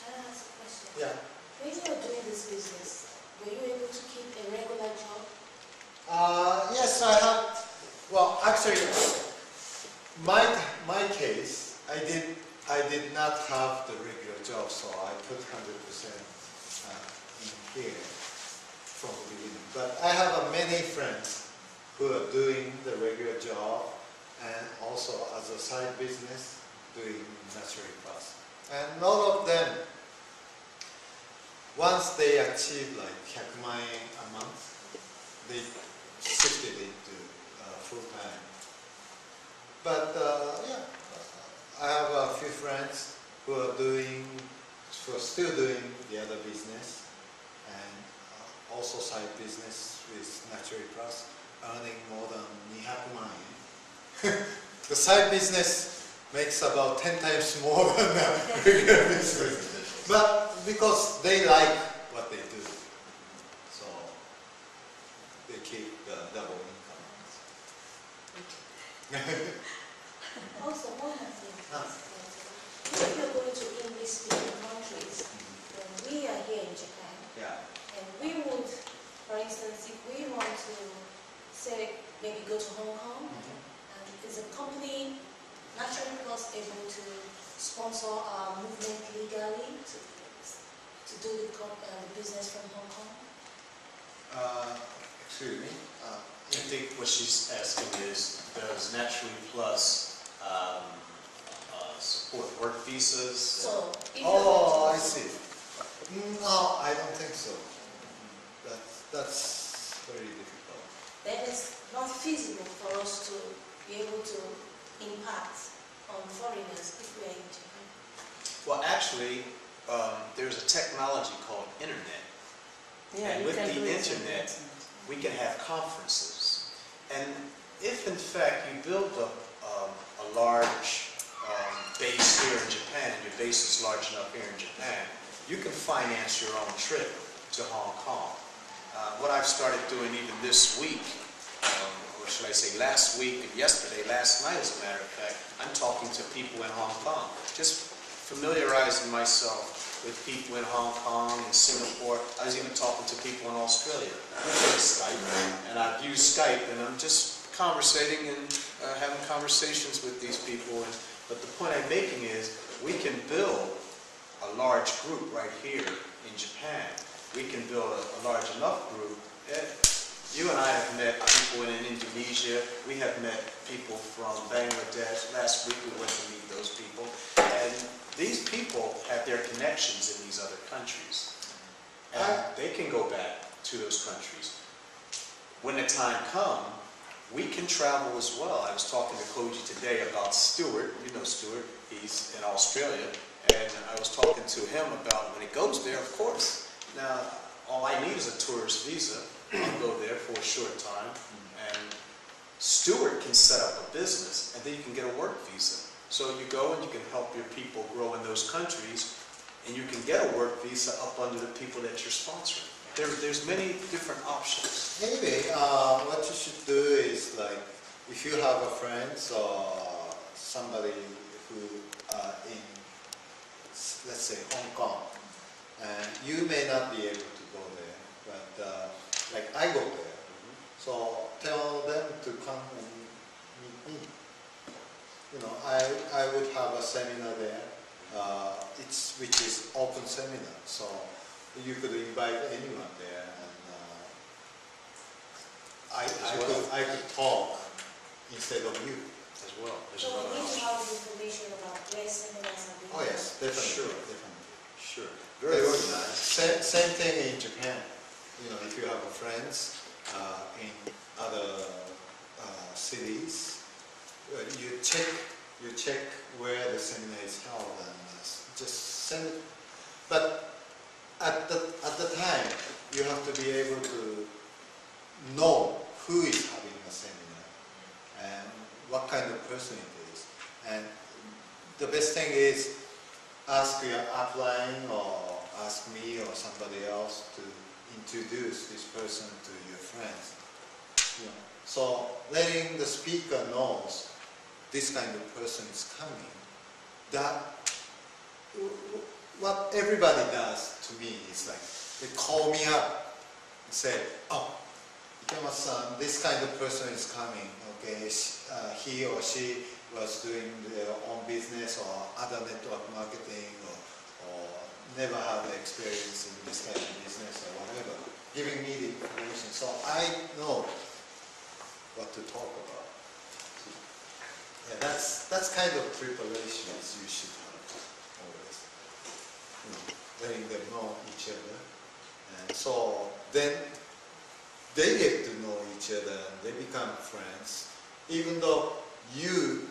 Can I ask a question? Yeah. When you were doing this business, were you able to keep a regular job? Uh, yes, I have. Well, actually, my my case, I did I did not have the regular job, so I put hundred percent uh, in here. from the beginning. But I have uh, many friends who are doing the regular job and also as a side business doing natural plus. And all of them, once they achieve like 100 a month, they shifted into uh, full time. But uh, yeah, I have a few friends who are doing, who are still doing the other business and uh, also side business with Natural Plus, earning more than 200万円 the side business makes about 10 times more than the regular business. But because they like what they do, so they keep the double income. Also, one more thing. Ah. If you're going to English-speaking countries, then we are here in Japan, Yeah. and we would, for instance, if we want to, say, maybe go to Hong Kong, and is a company naturally plus able to sponsor our movement legally to, to do the, uh, the business from Hong Kong? Uh, excuse me. Uh, I think what she's asking is, does Naturally Plus um, support work visas? So, oh, I see. No, I don't think so. That's that's very difficult. then it's not feasible for us to be able to impact on foreigners if we are in Japan. Well, actually, um, there's a technology called internet. And with the internet, we can have conferences. And if in fact you build a, um, a large um, base here in Japan, and your base is large enough here in Japan, you can finance your own trip to Hong Kong. Uh, what I've started doing even this week, um, or should I say last week and yesterday, last night as a matter of fact, I'm talking to people in Hong Kong, just familiarizing myself with people in Hong Kong and Singapore. I was even talking to people in Australia Skype, and I've used Skype, and I'm just conversating and uh, having conversations with these people. And, but the point I'm making is, we can build a large group right here in Japan. We can build a, a large enough group. You and I have met people in Indonesia. We have met people from Bangladesh. Last week we went to meet those people. And these people have their connections in these other countries. And uh, they can go back to those countries. When the time comes, we can travel as well. I was talking to Koji today about Stuart. You know Stuart. He's in Australia. And I was talking to him about when he goes there, of course. Now, all I need is a tourist visa. I'll go there for a short time. And Stuart can set up a business, and then you can get a work visa. So you go and you can help your people grow in those countries, and you can get a work visa up under the people that you're sponsoring. There, there's many different options. Maybe uh, what you should do is like if you have a friend or somebody who are in let's say Hong Kong and you may not be able to go there but uh, like I go there. So tell them to come and meet me. You know I, I would have a seminar there. Uh, it's which is open seminar so you could invite anyone there and uh, I, I, well. could, I could talk instead of you. as well. There's So another we need to have information about where seminars are being Oh yes, definitely, Sure. definitely. Sure. Very It's organized. Same, same thing in Japan. You know, if you have friends uh, in other uh, cities, uh, you check you check where the seminar is held and uh, just send it. But at the at the time, you have to be able to know who is having a seminar and what kind of person it is. And the best thing is ask your upline or ask me or somebody else to introduce this person to your friends. So letting the speaker knows this kind of person is coming, that what everybody does to me is like they call me up and say, oh, Ikematsu-san, this kind of person is coming, okay, uh, he or she was doing their own business or other network marketing or, or never had the experience in this kind of business or whatever. giving me the information, so I know what to talk about. Yeah, that's, that's kind of preparations you should have. Letting them know each other. And so then they get to know each other and they become friends, even though you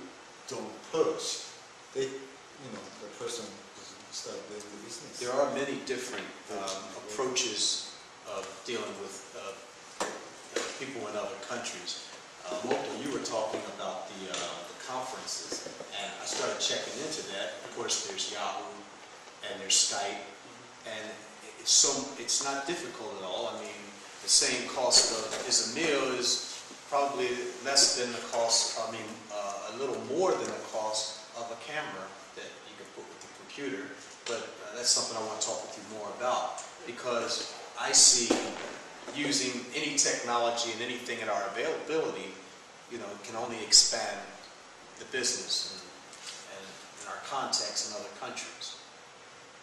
don't push. They, you know, the person start doing the business. There are many different um, approaches of dealing with uh, people in other countries. Uh, you were talking about the uh, the conferences, and I started checking into that. Of course, there's Yahoo, and there's Skype, and it's so, it's not difficult at all. I mean, the same cost of, is a meal is probably less than the cost, I mean, uh, a little more than the cost of a camera that you can put with the computer. But uh, that's something I want to talk with you more about, because I see using any technology and anything at our availability, you know, can only expand the business and, and, and our contacts in other countries.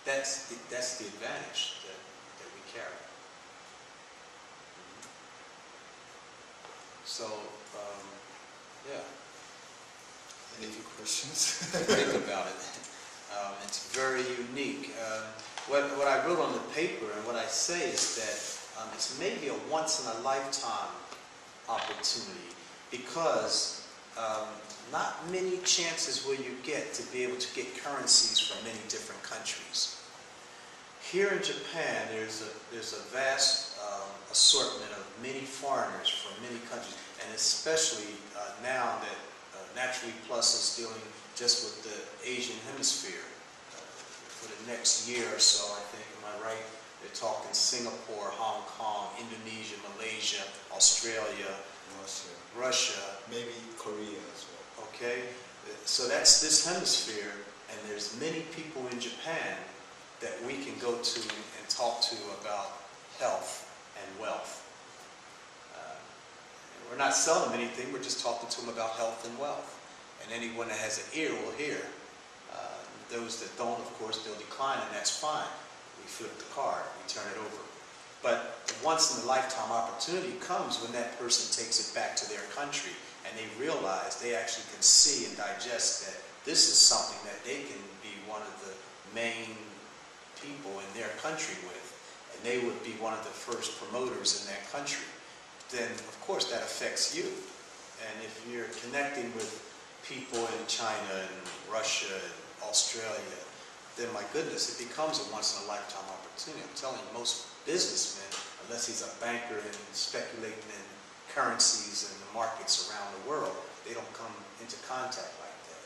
That's, the- that's the advantage that, that we carry. So, um, yeah, Any questions? think about it. Um, it's very unique. Um, what, what I wrote on the paper and what I say is that um, it's maybe a once in a lifetime opportunity because um, not many chances will you get to be able to get currencies from many different countries. Here in Japan, there's a, there's a vast um, assortment of many foreigners from many countries, and especially uh, now that uh, Naturally Plus is dealing just with the Asian hemisphere. Uh, For the next year or so, I think, am I right? They're talking Singapore, Hong Kong, Indonesia, Malaysia, Australia, Russia, Russia, maybe Korea as well. Okay? So that's this hemisphere, and there's many people in Japan that we can go to and talk to about health and wealth. Uh, We're not selling anything, we're just talking to them about health and wealth. And anyone that has an ear will hear. Uh, Those that don't, of course, they'll decline, and that's fine. We flip the card, we turn it over. But once in a lifetime opportunity comes when that person takes it back to their country and they realize they actually can see and digest that this is something that they can be one of the main people in their country with, and they would be one of the first promoters in that country, then of course that affects you. And if you're connecting with people in China and Russia and Australia, then my goodness, it becomes a once in a lifetime opportunity. I'm telling you, most businessmen, unless he's a banker and speculating in currencies and markets around the world, they don't come into contact like that.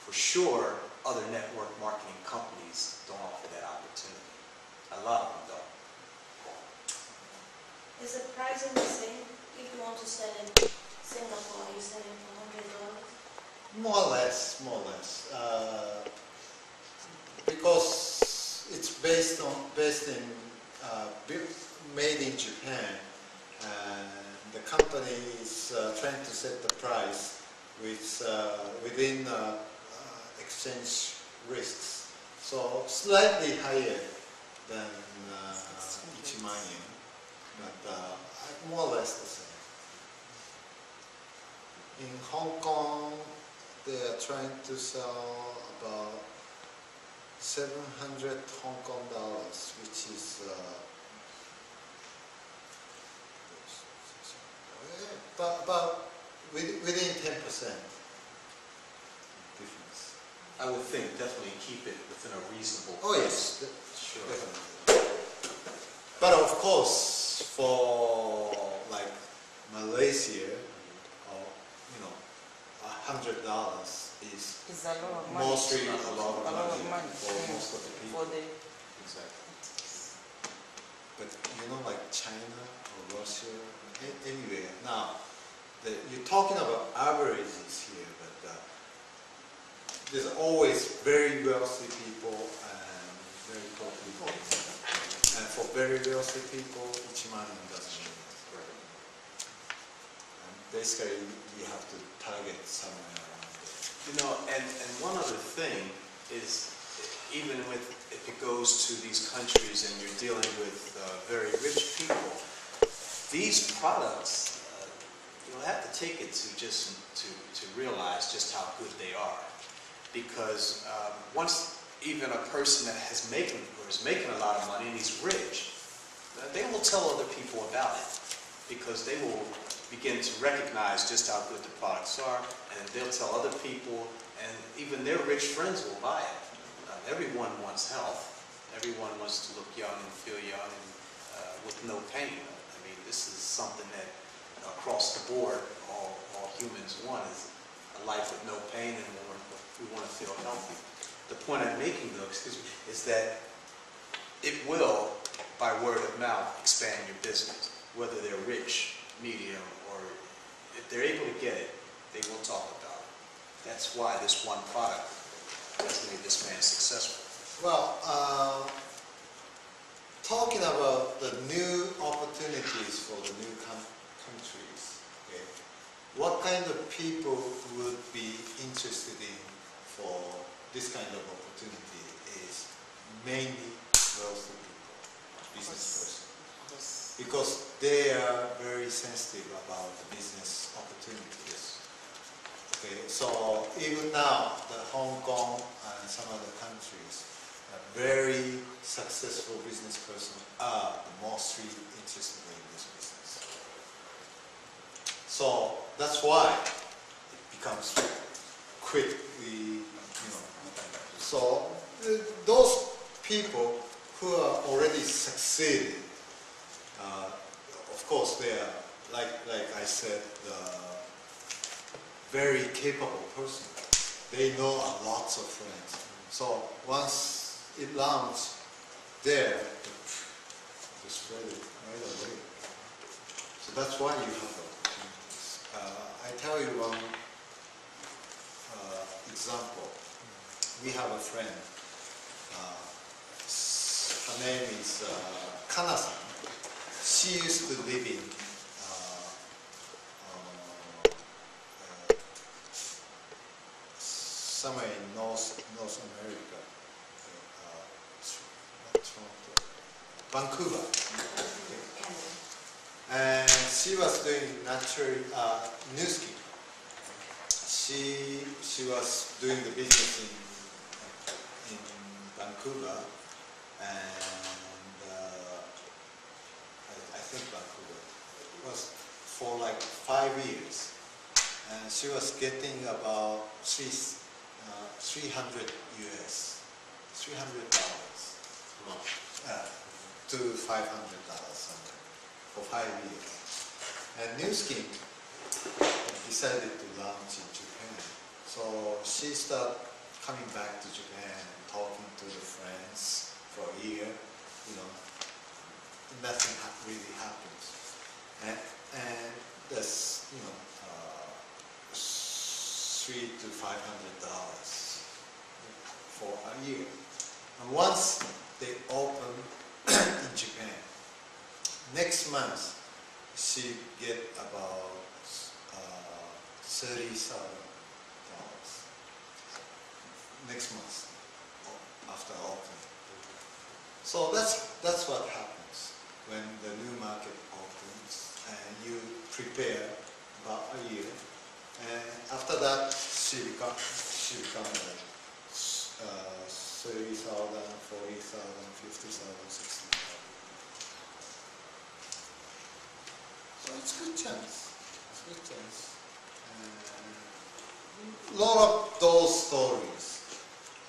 For sure, other network marketing companies don't offer that opportunity. A lot of them don't. Is the pricing the same? If you want to sell in Singapore, are you selling for hundred dollars? More or less, more or less. Uh, because it's based on, based in, uh, built, made in Japan, and the company is uh, trying to set the price with, uh, within uh, uh, exchange risks. So slightly higher than uh, yen, but uh, more or less the same. In Hong Kong, they are trying to sell about 700 Hong Kong dollars, which is uh, about, about with- within 10% difference. I would think definitely keep it within a reasonable. Oh, yes, Sure. definitely. But of course, for like Malaysia, or, you know, a hundred dollars is It's a lot of money. mostly a lot of A lot of money money, for yeah. most of the For people. the, Exactly. But you know, like China or Russia, anywhere. Now, the, you're talking about averages here, but uh, there's always very wealthy people and very poor people. And for very wealthy people, Ichiman doesn't mean. And basically, you have to target somewhere around there. You know, and, and one other thing is, even with, if it goes to these countries and you're dealing with uh, very rich people, these products, uh, you'll have to take it to just, to, to realize just how good they are. Because um, once even a person that has making, or is making a lot of money and he's rich, they will tell other people about it. Because they will begin to recognize just how good the products are, and they'll tell other people, and even their rich friends will buy it. Uh, Everyone wants health. Everyone wants to look young and feel young and uh, with no pain. I mean, this is something that across the board, all, all humans want is a life with no pain and we want, to feel healthy. The point I'm making though, excuse me, is that it will, by word of mouth, expand your business, whether they're rich, medium, or if they're able to get it, they will talk about it. That's why this one product has made this man successful. Well, uh, talking about the new opportunities for the new countries, okay, what kind of people would be interested in for this kind of opportunity is mainly wealthy people, business persons. Because they are very sensitive about the business opportunities. Okay, so even now, the Hong Kong and some other countries, a very successful business person are mostly interested in this business. So that's why it becomes quickly, you know. So those people who are already succeeded, uh, of course, they are like like I said, the very capable person. They know a lots of friends. So once it lands there, they spread it right away. So that's why you have opportunities. Uh, I tell you one uh, example. We have a friend. Uh, her name is uh, Kana-san. She used to live in uh, uh, somewhere in North North America, uh, Vancouver, and she was doing natural uh, new. She she was doing the business in in Vancouver, and uh, I, I think Vancouver it was for like five years, and she was getting about three uh, 300 US, 300 dollars uh, to 500 dollars something for five years. And Nu Skin decided to launch in Japan. So she started coming back to Japan, talking to the friends for a year, you know, nothing ha- really happens. And, and that's, you know, uh, three to five hundred dollars for a year. And once they open in Japan, next month she get about uh, thirty thousand dollars. Next month after opening. So that's that's what happens when the new market opens and you prepare about a year and after that, she become, she become like uh, 30,000, 40,000, 50,000, 60,000. So it's good chance. It's good chance. A lot of those stories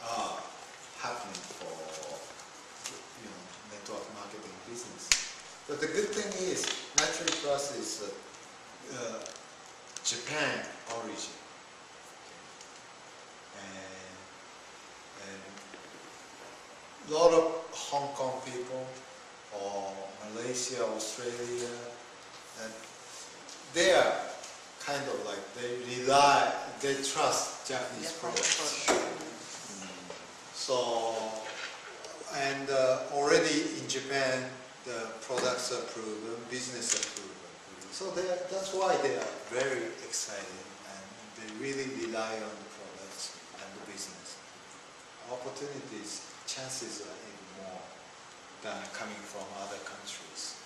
are happening for you know network marketing business. But the good thing is, Naturally Plus is uh, uh, Japan origin. And, and a lot of Hong Kong people or Malaysia, Australia, and they are kind of like, they rely, they trust Japanese products. So, and uh, already in Japan, the products are proven, business are proven. So that's why they are very excited and they really rely on the products and the business. Opportunities, chances are even more than coming from other countries.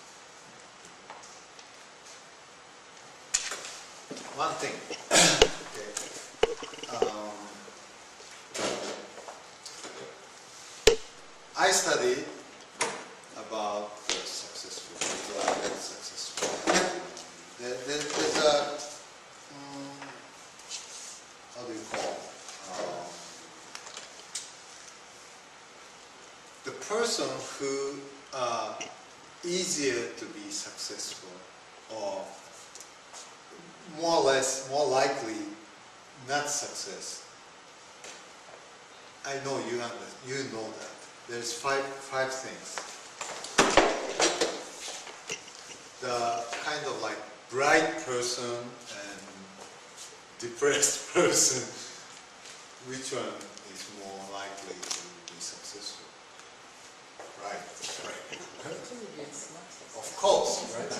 one thing. Okay. Um, I study about the successful people very successful. There, there, there's a um, how do you call um, the person who are easier to be successful or more or less more likely not success. I know you under, you know that. There's five five things. The kind of like bright person and depressed person, which one is more likely to be successful? Right, right. Of course, right?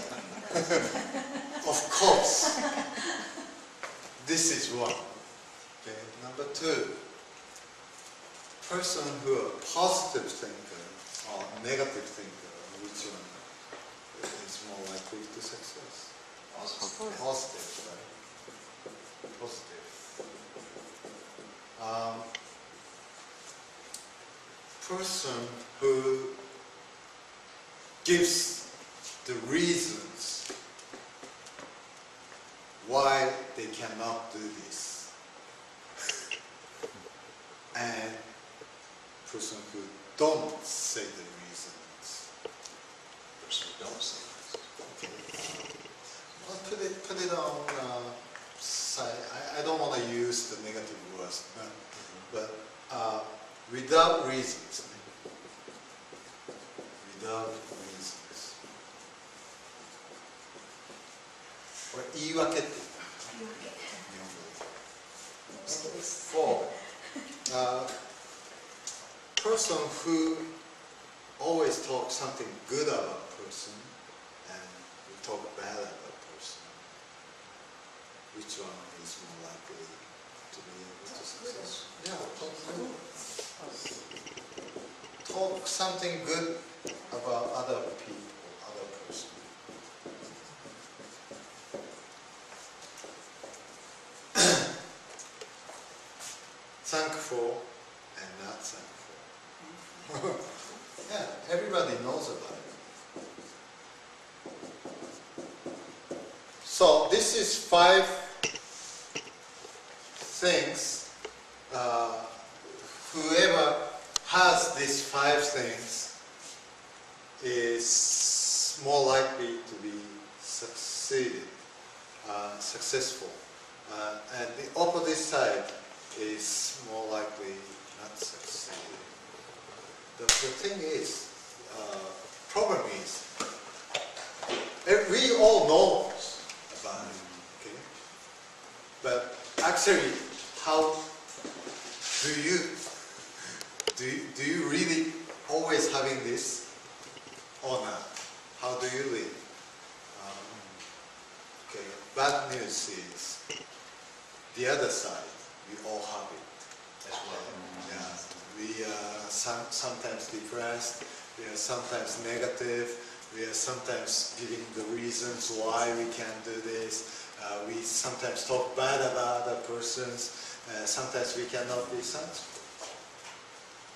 of course. This is one. Okay. Number two, person who are positive thinker or negative thinker, which one is more likely to success? Positive, right? Positive. Um, person who gives the reasons why they cannot do this. and person who don't say the reasons. Person who don't say Well, put it, put it on, uh, side, I, I don't want to use the negative words, but, but, uh, without reasons. Without reasons. これ言い訳って言う日本語で Four, uh, person who always talk something good about person and we talk bad about person. Which one is more likely to be able to success? Yeah, talk good. Talk something good about other people, other person. thankful and not thankful. yeah, everybody knows about it. So this is five things. Uh, whoever has these five things is more likely to be succeeded, uh, successful. Uh, and the opposite side is more likely not succeed. The, the thing is, uh, problem is, eh, we all know about it, okay? But actually, how do you, do do you really always having this or not? How do you live? Um, okay, bad news is the other side we all have it as well. Yeah, we are some, sometimes depressed, we are sometimes negative, we are sometimes giving the reasons why we can't do this. Uh, we sometimes talk bad about other persons. Uh, sometimes we cannot be.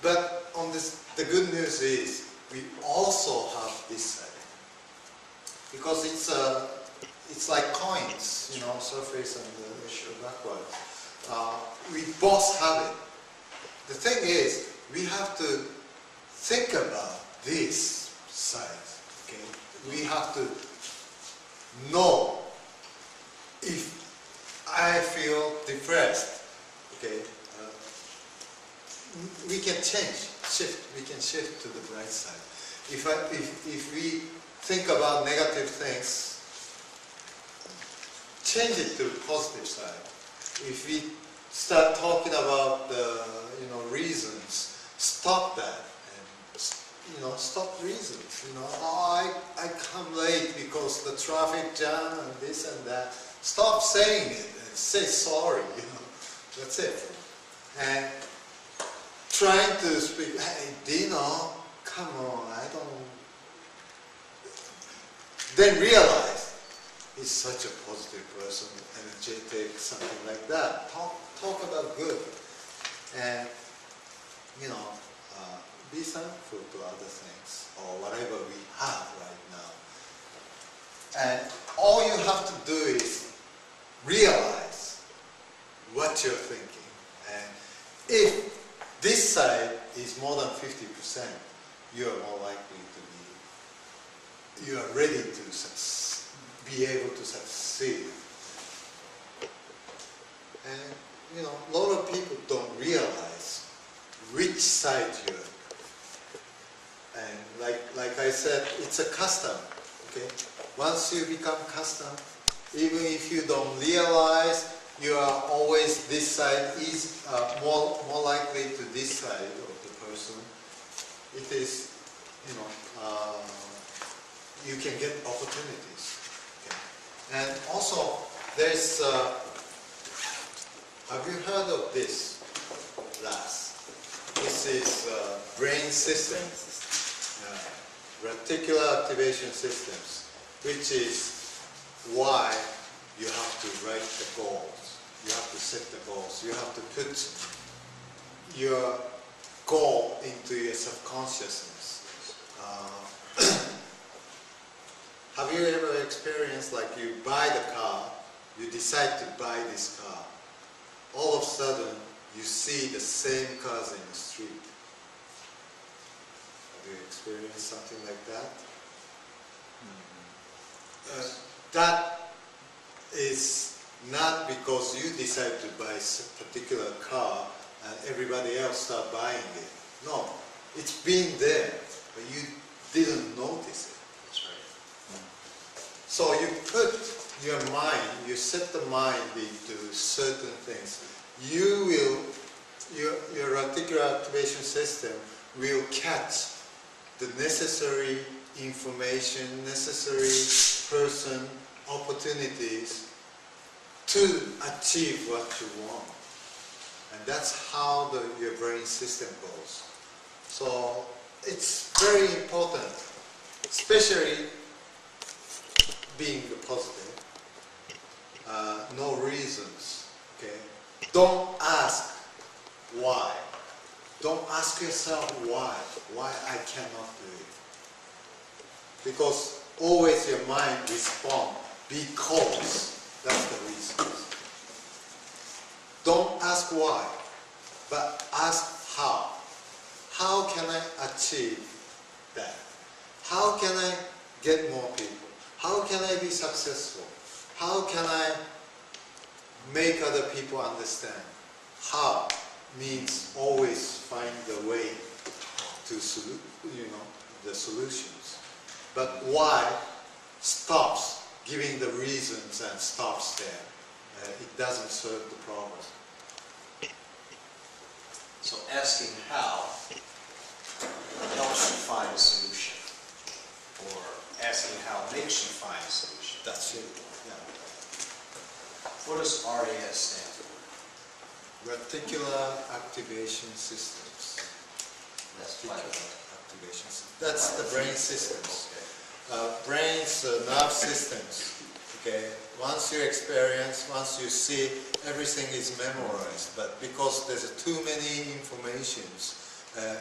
But on this, the good news is we also have this side because it's uh, it's like coins, you know, surface and the backward uh, we both have it. The thing is, we have to think about this side. Okay, we have to know if I feel depressed. Okay, uh, we can change, shift. We can shift to the bright side. If I, if if we think about negative things, change it to the positive side if we start talking about the you know reasons, stop that and you know stop reasons. You know, oh, I I come late because the traffic jam and this and that. Stop saying it and say sorry. You know, that's it. And trying to speak, hey Dino, come on, I don't. Then realize he's such a positive person, energetic, something like that. Talk, talk about good. And, you know, uh, be thankful to other things or whatever we have right now. And all you have to do is realize what you're thinking. And if this side is more than 50%, you are more likely to be, you are ready to be able to succeed. And, you know, a lot of people don't realize which side you're and like, like I said, it's a custom, okay? Once you become custom, even if you don't realize, you are always, this side is uh, more, more likely to this side of the person. It is, you know, uh, you can get opportunities. Okay? And also, there's, uh, have you heard of this RAS? This is uh, brain system. Yeah. Reticular activation systems, which is why you have to write the goals. You have to set the goals. You have to put your goal into your subconsciousness. Uh, have you ever experienced like you buy the car, you decide to buy this car, all of a sudden you see the same cars in the street. Have you experienced something like that? Uh, that is not because you decide to buy a particular car and everybody else start buying it. No, it's been there, but you didn't notice it. That's right. So you put your mind, you set the mind into certain things. You will, your, your reticular activation system will catch the necessary information, necessary person, opportunities to achieve what you want. And that's how the, your brain system goes. So it's very important, especially being positive. Uh, no reasons, okay? Don't ask why. Don't ask yourself why. Why I cannot do it. Because always your mind respond because that's the reason. Don't ask why, but ask how. How can I achieve that? How can I get more people? How can I be successful? How can I make other people understand? How means always find the way to you know the solutions. But why stops giving the reasons and stops there. Uh, it doesn't serve the problem. So asking how helps you find a solution, or asking how makes you find a solution. That's it. Yeah. What does RAS stand for? Reticular activation systems. That's Reticular activation. systems. That's the brain systems. Okay. uh, brain's uh, nerve systems. Okay, once you experience, once you see, everything is memorized. But because there's too many informations, uh,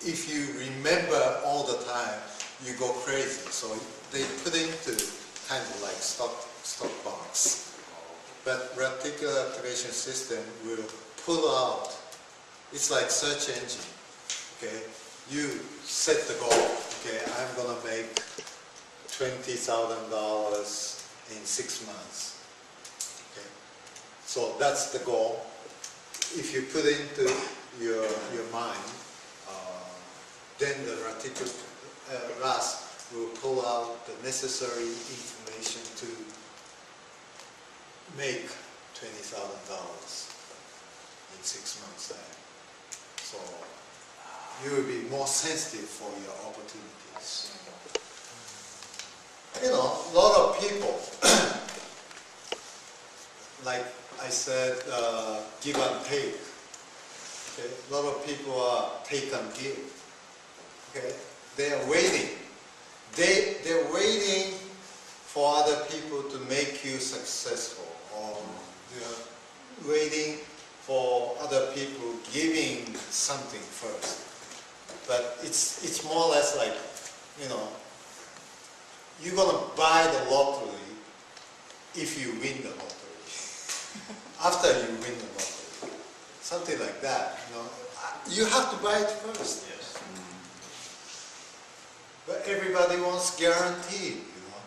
if you remember all the time, you go crazy. So they put into kind of like stock stock box. But reticular activation system will pull out. It's like search engine. Okay, you set the goal. Okay, I'm gonna make twenty thousand dollars in six months. Okay, so that's the goal. If you put into your your mind, uh, then the reticular uh, RAS will pull out the necessary information make twenty thousand dollars in six months time. So you will be more sensitive for your opportunities. You know, a lot of people, like I said, uh, give and take. Okay? A lot of people are take and give. Okay? They are waiting. They, they're waiting for other people to make you successful waiting for other people giving something first. But it's, it's more or less like, you know, you're gonna buy the lottery if you win the lottery. After you win the lottery. Something like that, you know. You have to buy it first. Yes. Mm-hmm. But everybody wants guarantee, you know.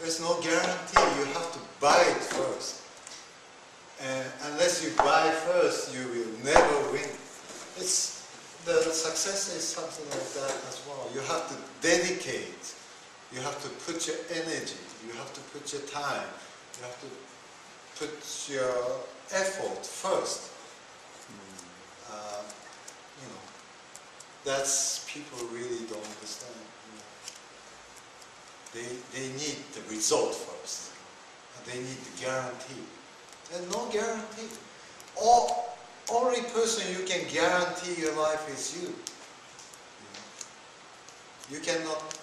There's no guarantee, you have to buy it first. And unless you buy first, you will never win. It's, the success is something like that as well. You have to dedicate, you have to put your energy, you have to put your time, you have to put your effort first. Uh, you know, that's people really don't understand. you know. They, they need the result first. They need the guarantee. There's no guarantee. All, only person you can guarantee your life is you. you. Cannot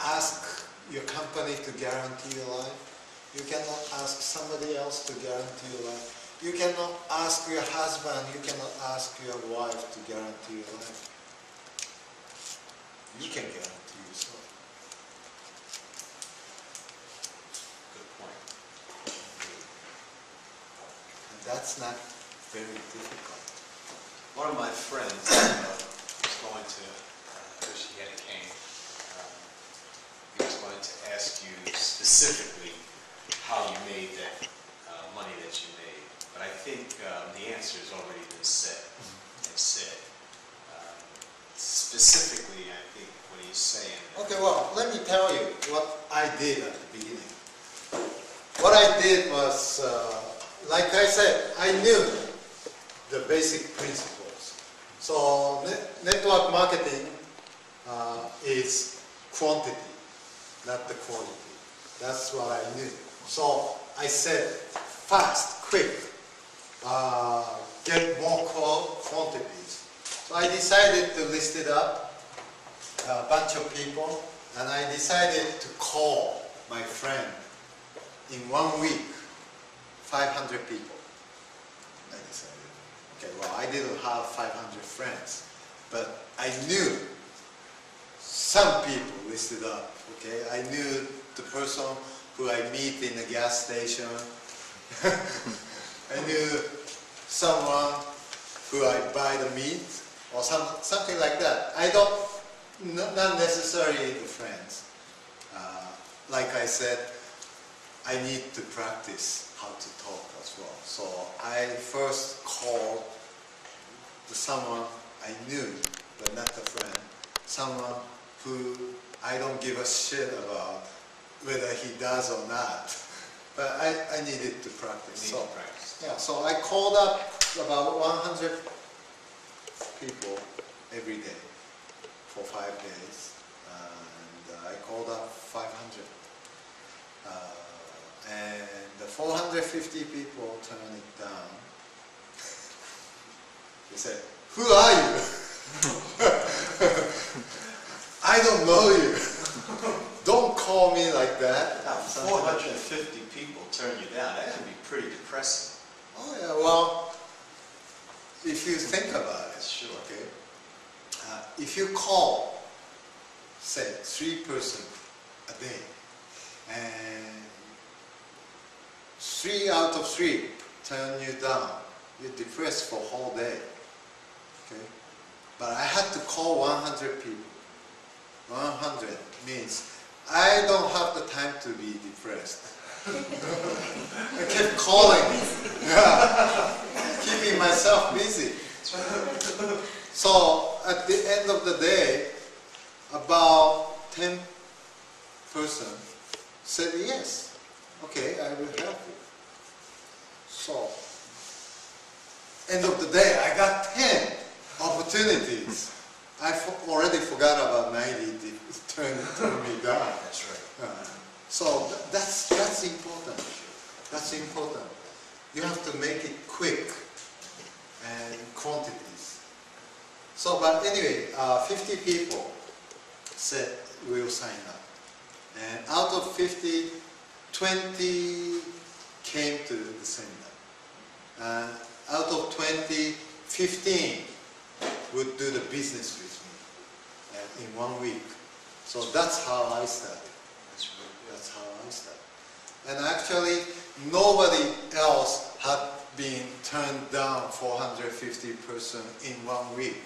ask your company to guarantee your life. You cannot ask somebody else to guarantee your life. You cannot ask your husband, you cannot ask your wife to guarantee your life. You can guarantee yourself. Good point. And that's not very difficult. One of my friends uh, was going to, uh, wish he had a cane. Um, He was going to ask you specifically how you made that uh, money that you made. But I think um, the answer has already been said and said. Um, Specifically, I think what he's saying. Okay, well, let me tell you what I did at the beginning. What I did was, uh, like I said, I knew the basic principles. So net- network marketing uh, is quantity, not the quality. That's what I knew. So I said, fast, quick, uh, get more quantities. So I decided to list it up, a bunch of people, and I decided to call my friend in one week, 500 people. I decided. Okay, well, I didn't have 500 friends, but I knew some people listed up. Okay, I knew the person who I meet in the gas station. I knew someone who I buy the meat or some, something like that. I don't, not necessarily the friends. Uh, like I said, I need to practice how to talk as well. So I first called the someone I knew, but not a friend. Someone who I don't give a shit about whether he does or not. But I, I needed to practice. Need So, to practice. yeah, so I called up about 100 people every day for five days. And uh, I called up 500. Uh, and the 450 people turned it down. They said, who are you? I don't know you. don't call me like that. Now, 450 people turn you down, that can be pretty depressing. Oh yeah, well, if you think about it, Sure. okay, uh, if you call, say, three person a day, and three out of three turn you down, you're depressed for whole day, okay? But I had to call 100 people. 100 means I don't have the time to be depressed. I kept calling. Yeah. Keeping myself busy. So at the end of the day, about 10 person said yes. Okay, I will help you. So, end of the day, I got 10 opportunities. I already forgot about 90 to turn, turn me down. That's right. Uh, So th- that's, that's important. That's important. You have to make it quick and quantities. So, but anyway, uh, 50 people said we'll sign up. And out of 50, 20 came to the seminar. And out of 20, 15 would do the business with me uh, in one week. So that's how I started. That's, how I started. And actually, nobody else had been turned down 450 person in one week.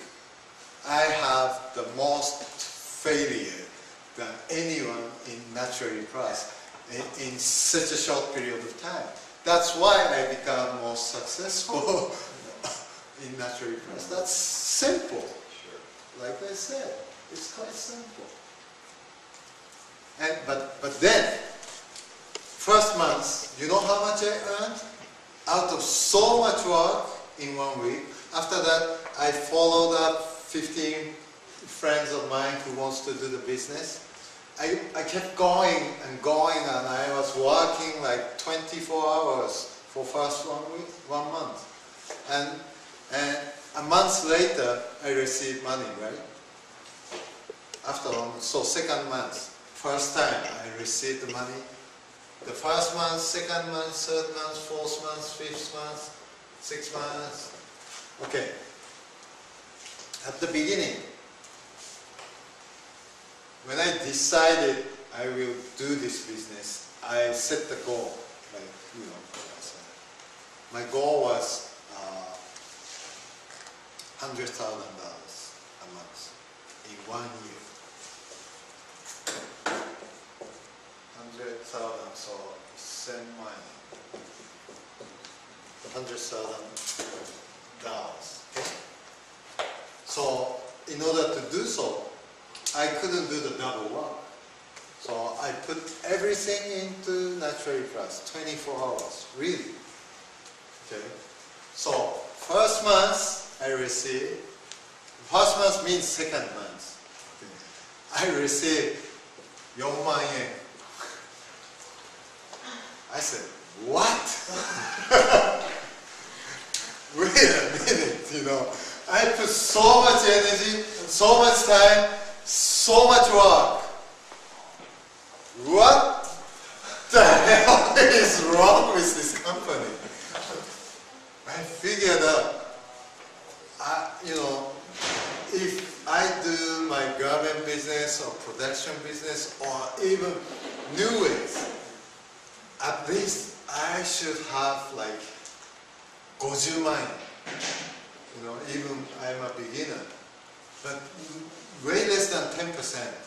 I have the most failure than anyone in Naturally Plus in, in such a short period of time. That's why I become more successful in Naturally Plus. That's simple. Sure. Like I said, it's quite simple. And, but, but then, first month, you know how much I earned? Out of so much work in one week. After that, I followed up 15 friends of mine who wants to do the business. I, I kept going and going and I was working like 24 hours for first one week, one month. And, and a month later, I received money, right? After one, so second month, first time I received the money. The first month, second month, third month, fourth month, fifth month, sixth month. Okay. At the beginning, when I decided I will do this business, I set the goal, like, you know, my goal was uh, $100,000 a month in one year. 100,000, so 1000 money. $100,000, okay? So, in order to do so, I couldn't do the double work. So I put everything into Naturally Plus, 24 hours, really. Okay. So first month I receive, first month means second month. I received 4万円. I said, what? Wait a minute, you know. I put so much energy, so much time, so much work. What the hell is wrong with this company? I figured out, I, you know, if I do my garment business or production business or even Neways, at least I should have like 50万円. You know, even I'm a beginner. But way less than 10%.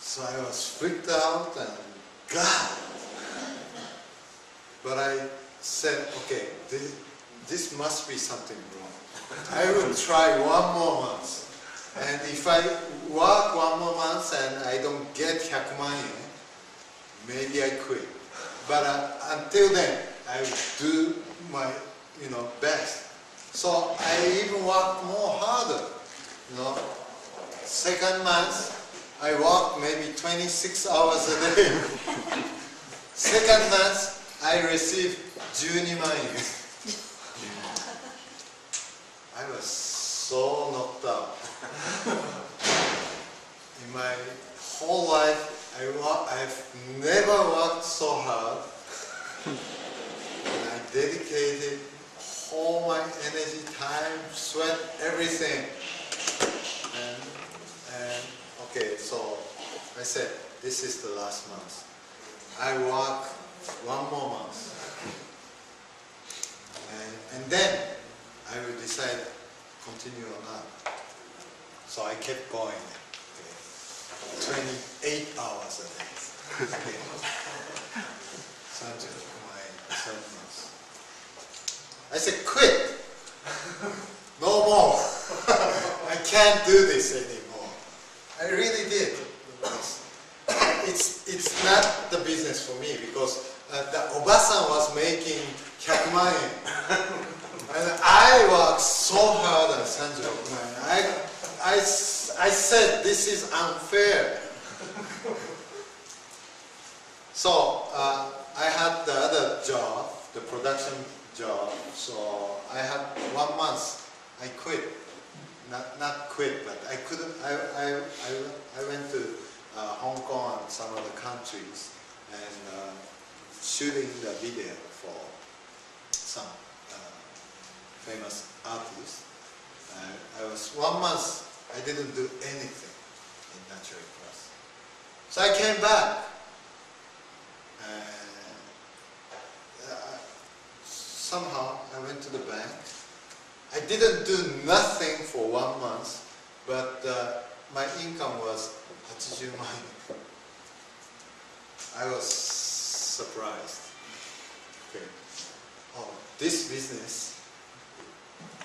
So I was freaked out and God. But I said, okay, this, this must be something wrong. I will try one more month. And if I work one more month and I don't get 100 million, maybe I quit. But uh, until then, I will do my, you know, best. So I even work more harder, you know. Second month, I work maybe 26 hours a day. Second month, I receive 12 million. I was so knocked out. In my whole life, I I've never worked so hard. And I dedicated all my energy, time, sweat, everything. And, okay, so I said, this is the last month. I work one more month. And, and then I will decide continue or not. So I kept going. Okay. 28 hours a day. Okay. Sanjay, my month. I said, quit. No more. I can't do this anymore. I really did. It's, it's not the business for me because uh, the Obasan was making 100 million. And I worked so hard at Sanjay. I said this is unfair. So uh, I had the other job, the production job. So I had one month. I quit. Not, not quit, but I couldn't. I, I, I, I went to uh, Hong Kong and some other countries and uh, shooting the video for some uh, famous artists. Uh, I was one month, I didn't do anything in Naturally Plus. So I came back. And uh, somehow I went to the bank. I didn't do nothing for one month, but uh, my income was 80 yen. I was surprised. Okay. Oh, this business,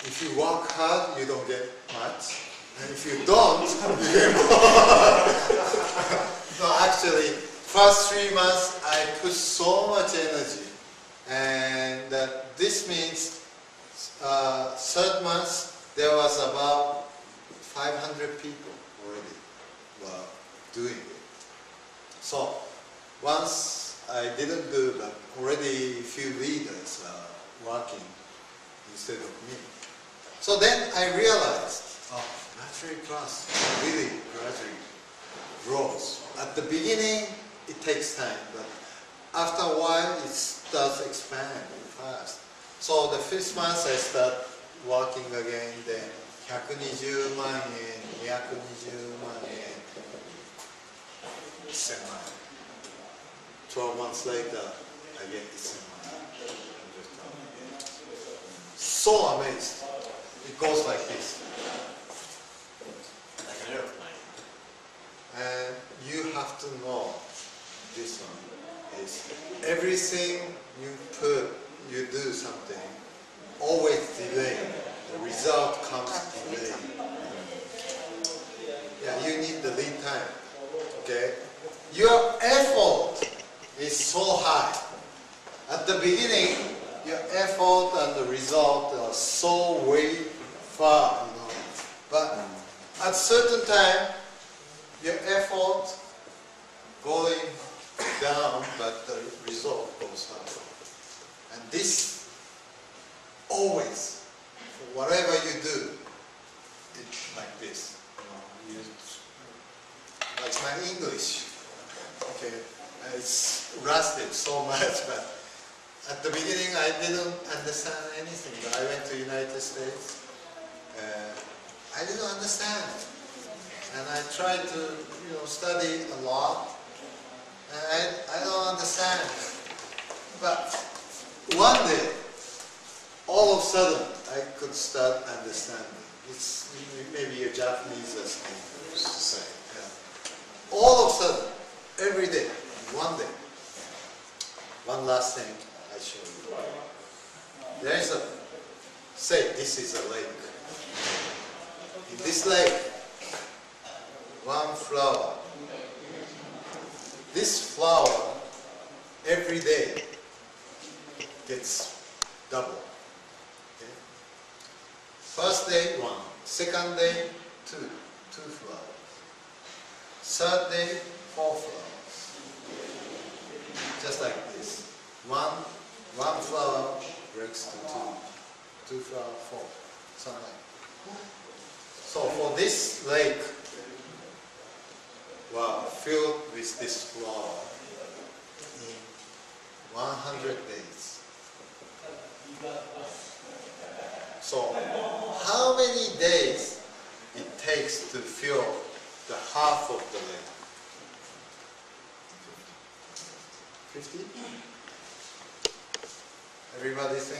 if you work hard, you don't get much. And if you don't, you get more. no, actually, first three months, I put so much energy. And uh, this means uh, third month, there was about 500 people already were doing it. So once I didn't do that, already few leaders are working instead of me. So then I realized, oh, Naturally Plus really gradually grows. At the beginning, it takes time, but after a while, it starts expanding fast. So the fifth month, I start working again, then 120万円、220万円、1000万円。12 months later, I get 1000万円。So amazed. It goes like this. Like an airplane. And you have to know this one is everything you put, you do something, always delay. The result comes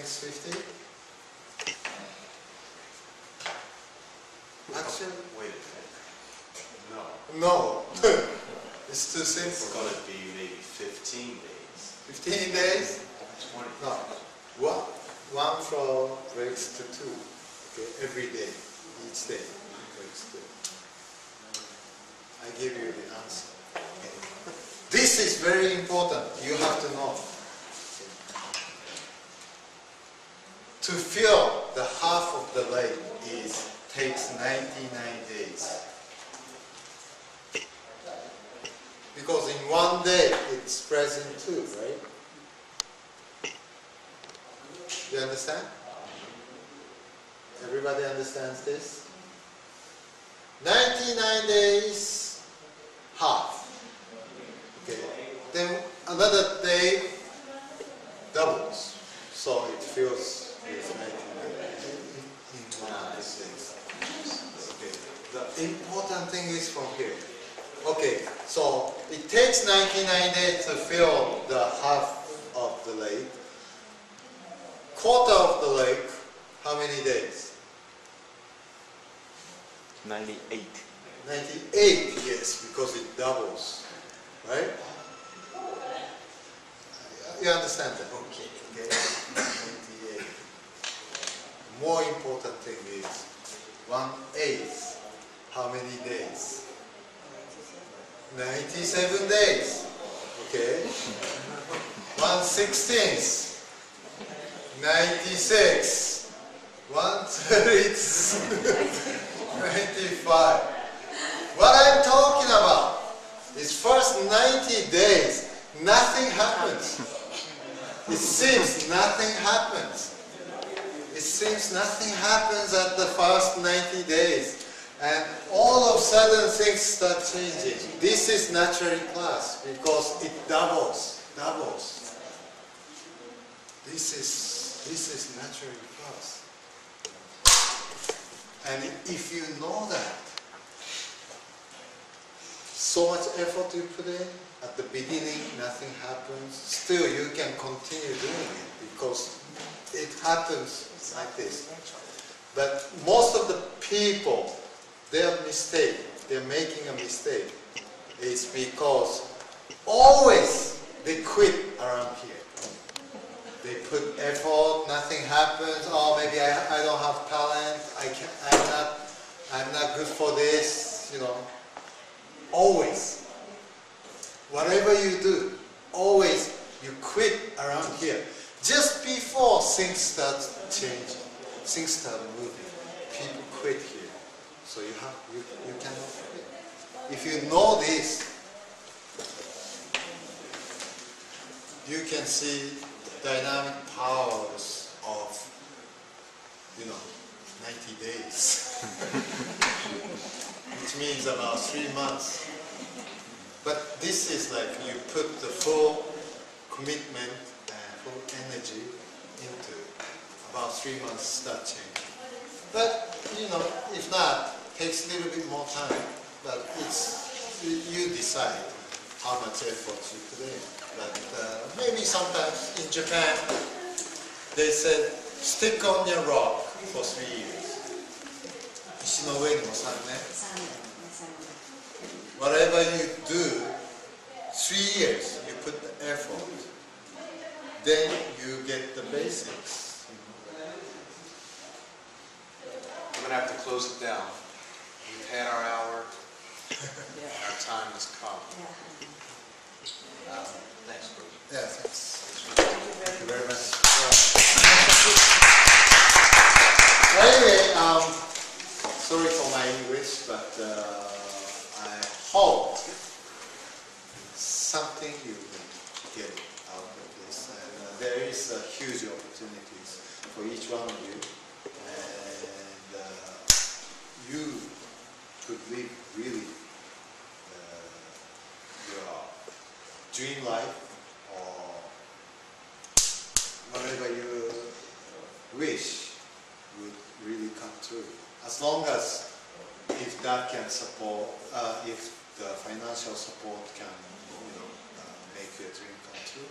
650. Action? Wait a minute. No. No. it's too simple. It's going to be maybe 15 days. 15 days? 20. No. What? One floor breaks to two. Okay, every day. Each day breaks to. I give you the answer. Okay. This is very important. You have to know. Fill the half of the lake is takes 99 days. Because in one day it's present two, right? You understand? Everybody understands this? 99 days, half. Okay. Then doubles, 1998 to fill the half of the lake. Quarter of the lake, how many days? 98. 98, yes, because it doubles, right? You understand that? Okay. okay. 98. More important thing is one eighth, how many days? 97 days. Okay. One sixteenth. 96. One thirtieth. 95. What I'm talking about is first 90 days, nothing happens. It seems nothing happens. It seems nothing happens at the first 90 days. And all of a sudden things start changing. This is Naturally Plus because it doubles, doubles. This is, this is Naturally Plus. And if you know that, so much effort you put in, at the beginning nothing happens, still you can continue doing it because it happens like this. But most of the people, their mistake, they're making a mistake, is because always they quit around here. They put effort, nothing happens. Oh, maybe I, I don't have talent. I can, I'm not, I'm not good for this. You know, always, whatever you do, always you quit around here. Just before things start changing, things start moving, people quit. So you have, you, you cannot. If you know this, you can see dynamic powers of, you know, 90 days. Which means about three months. But this is like you put the full commitment and full energy into. About three months start changing. But, you know, if not, takes a little bit more time. But it's, you you decide how much effort you put in. But uh, maybe sometimes in Japan, they said, stick on your rock for three years. 石の上にも3年。Whatever you do, three years, you put the effort, then you get the basics. I'm gonna have to close it down. We've had our hour, our time has come. Um, Thanks, Bruce. Yeah, thanks. Thank you very much. Anyway, um, sorry for my English, but uh, I hope something you will get out of this. And uh, there is a huge opportunities for each one of you, and uh, you could live really uh, your dream life or whatever you wish would really come true. As long as if that can support, uh, if the financial support can, you know, uh, make your dream come true.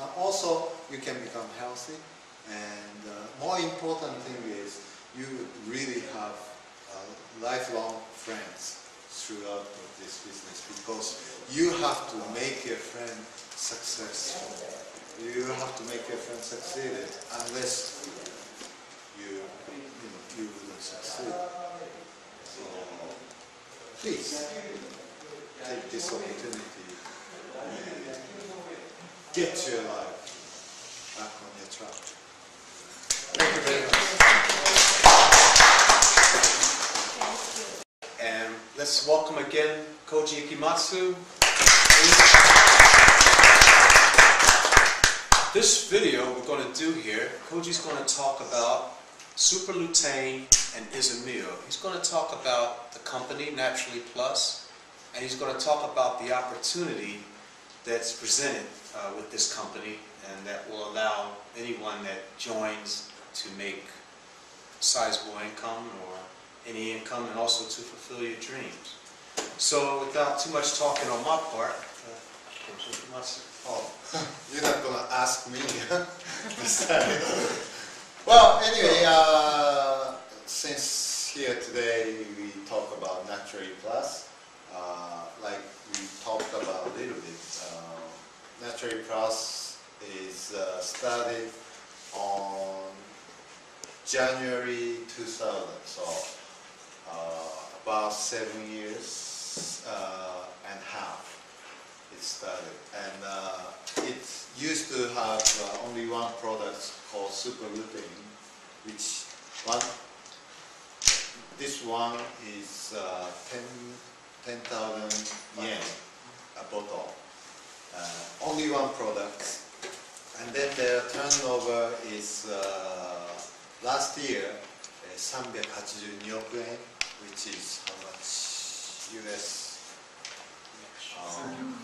Uh, also, you can become healthy, and uh, more important thing is you would really have Uh, lifelong friends throughout this business because you have to make your friend successful. You have to make your friend succeed unless you, you know, you wouldn't succeed. So please take this opportunity and get your life back on your track. Thank you very much. And let's welcome again Koji Ikematsu. This video we're going to do here, Koji's going to talk about Super Lutein and Izumio. He's going to talk about the company, Naturally Plus, and he's going to talk about the opportunity that's presented uh, with this company and that will allow anyone that joins to make sizable income or any income and also to fulfill your dreams. So without too much talking on my part, uh, Oh, you're not gonna ask me. Well, anyway, uh, since here today we talk about Naturally Plus, uh, like we talked about a little bit, uh, Naturally Plus is uh, started on January 2000, so about seven years uh, and a half it started. And uh, it used to have uh, only one product called Super Lutein, which one, this one is uh, 10 10,000 yen a bottle. Uh, only one product. And then their turnover is uh, last year uh, 382 oku yen, which is how much US? Um,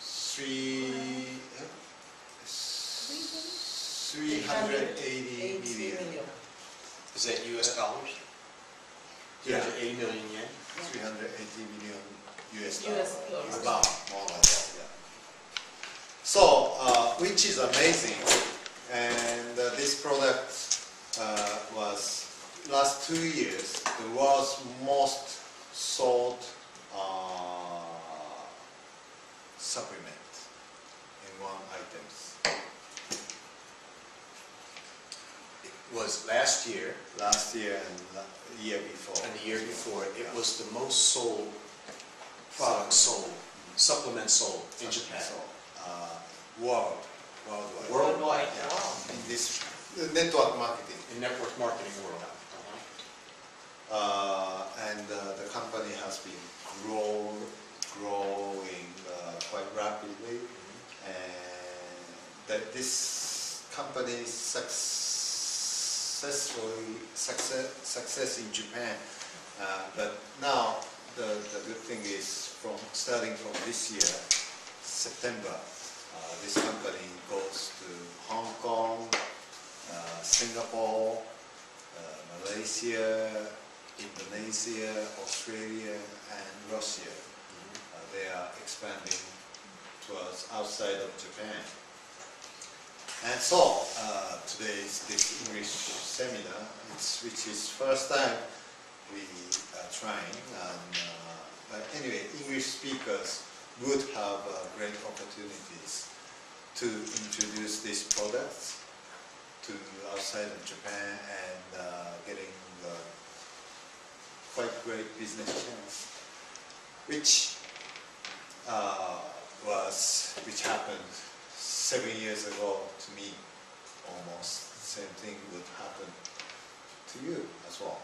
three, three hundred eighty million. Is that US dollars? Yeah. 380 million yen? Three hundred eighty million US US dollars. dollars. About, more or less, yeah. So, uh, which is amazing, and uh, this product uh, was, last two years, the world's most sold uh, supplement in one items. It was last year Last year and la- year before. and the year before, it was the most sold product sold, supplement sold in Japan. So, uh, world, worldwide. Worldwide, Yeah, in this network marketing. in network marketing world. Uh, and uh, the company has been grow, growing uh, quite rapidly. And that this company successfully success, success in Japan. But now the, the good thing is from starting from this year, September, uh, this company goes to Hong Kong, uh, Singapore, uh, Malaysia, Indonesia, Australia, and Russia. Uh, they are expanding towards outside of Japan. And so, uh, today's this English seminar, it's, which is first time we are trying. And, uh, but anyway, English speakers would have uh, great opportunities to introduce these products to outside of Japan and uh, getting uh, quite great business chance, which uh, was which happened seven years ago to me, almost same thing would happen to you as well.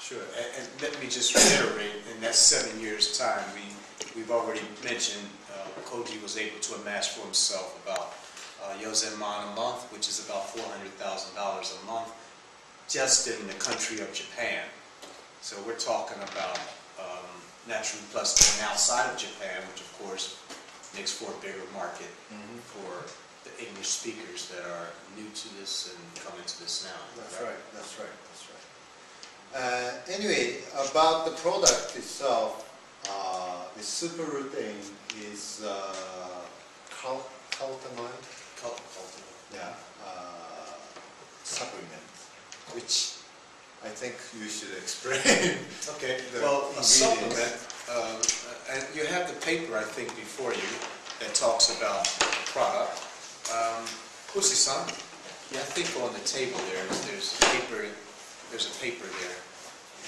Sure, and, and let me just reiterate, in that seven years' time, we, we've already mentioned, uh, Koji was able to amass for himself about, uh, yozenman a month, which is about four hundred thousand dollars a month, just in the country of Japan. So we're talking about, um, Naturally Plus going outside of Japan, which of course makes for a bigger market for the English speakers that are new to this and coming to this now. That's right, that's right, that's right. Uh, anyway, about the product itself, uh, the super lutein is uh, cal- caltamide, Cult- cultivate. yeah, uh, supplement, which I think you should explain. Okay, the well, a ingredients. supplement, um, and you have the paper, I think, before you that talks about the product. Um, Koji-san, yeah, I think on the table there, there's paper, there's a paper there.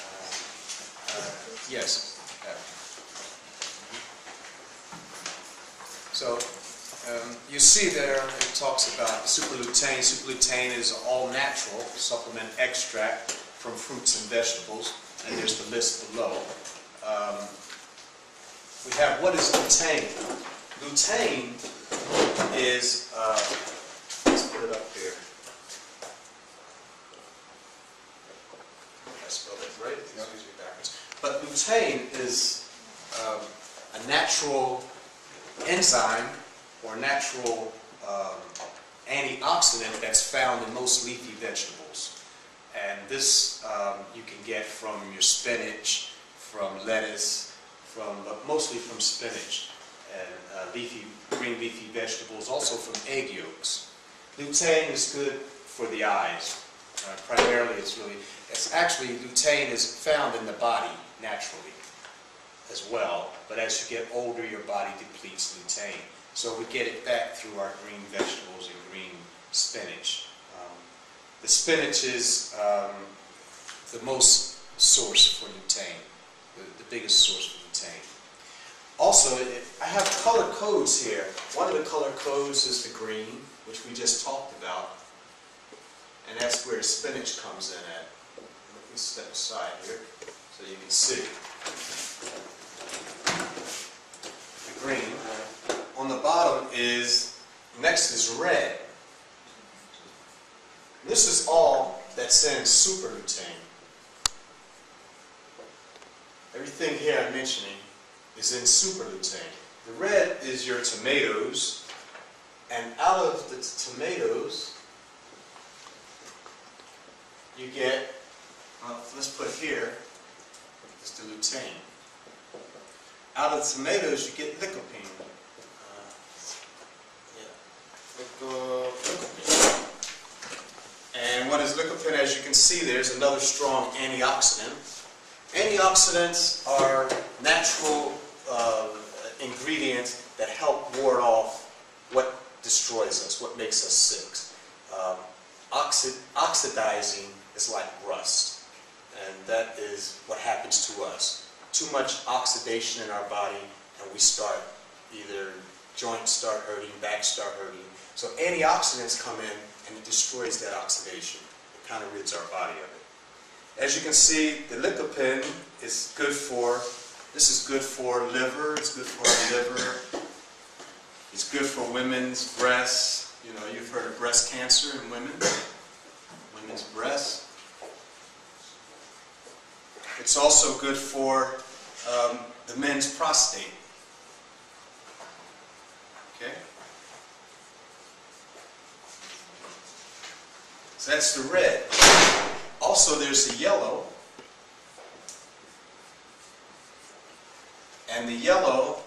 Uh, uh, Yes. uh, So, um, you see there, it talks about superlutein. Superlutein is all natural supplement extract from fruits and vegetables, and there's the list below. Um, We have, what is lutein? Lutein is, uh, let's put it up here. I spelled it right, it's usually backwards. But lutein is um, a natural enzyme or natural um, antioxidant that's found in most leafy vegetables. And this um, you can get from your spinach, from lettuce, from but mostly from spinach and uh, leafy green leafy vegetables, also from egg yolks. Lutein is good for the eyes. Uh, primarily, it's really it's actually lutein is found in the body naturally as well. But as you get older, your body depletes lutein. So we get it back through our green vegetables and green spinach. The spinach is um, the most source for lutein, the, the biggest source for lutein. Also, it, I have color codes here. One of the color codes is the green, which we just talked about. And that's where spinach comes in at. Let me step aside here so you can see. The green. On the bottom is, next is red. This is all that's in super lutein. Everything here I'm mentioning is in super lutein. The red is your tomatoes, and out of the tomatoes, you get, well, let's put here, is the lutein. Out of the tomatoes, you get lycopene. Uh, yeah, lyco- lycopene. And what is lycopene? As you can see, there's another strong antioxidant. Antioxidants are natural uh, ingredients that help ward off what destroys us, what makes us sick. Um, oxi- oxidizing is like rust, and that is what happens to us. Too much oxidation in our body, and we start either joints start hurting, back start hurting. So antioxidants come in and it destroys that oxidation. Kind of rids our body of it. As you can see, the lycopene is good for, this is good for liver, it's good for our liver, it's good for women's breasts. You know, you've heard of breast cancer in women, women's breasts. It's also good for um, the men's prostate. Okay? That's the red. Also, there's the yellow. And the yellow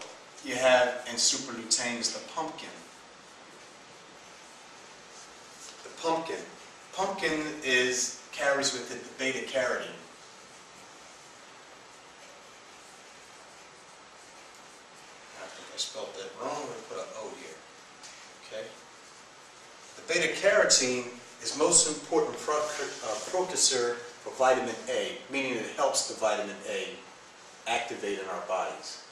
you have in super lutein is the pumpkin. The pumpkin. Pumpkin is carries with it the beta carotene. I think I spelled that wrong. I'm going to put an O here. Okay. The beta carotene is most important pro- uh, precursor for vitamin A, meaning it helps the vitamin A activate in our bodies.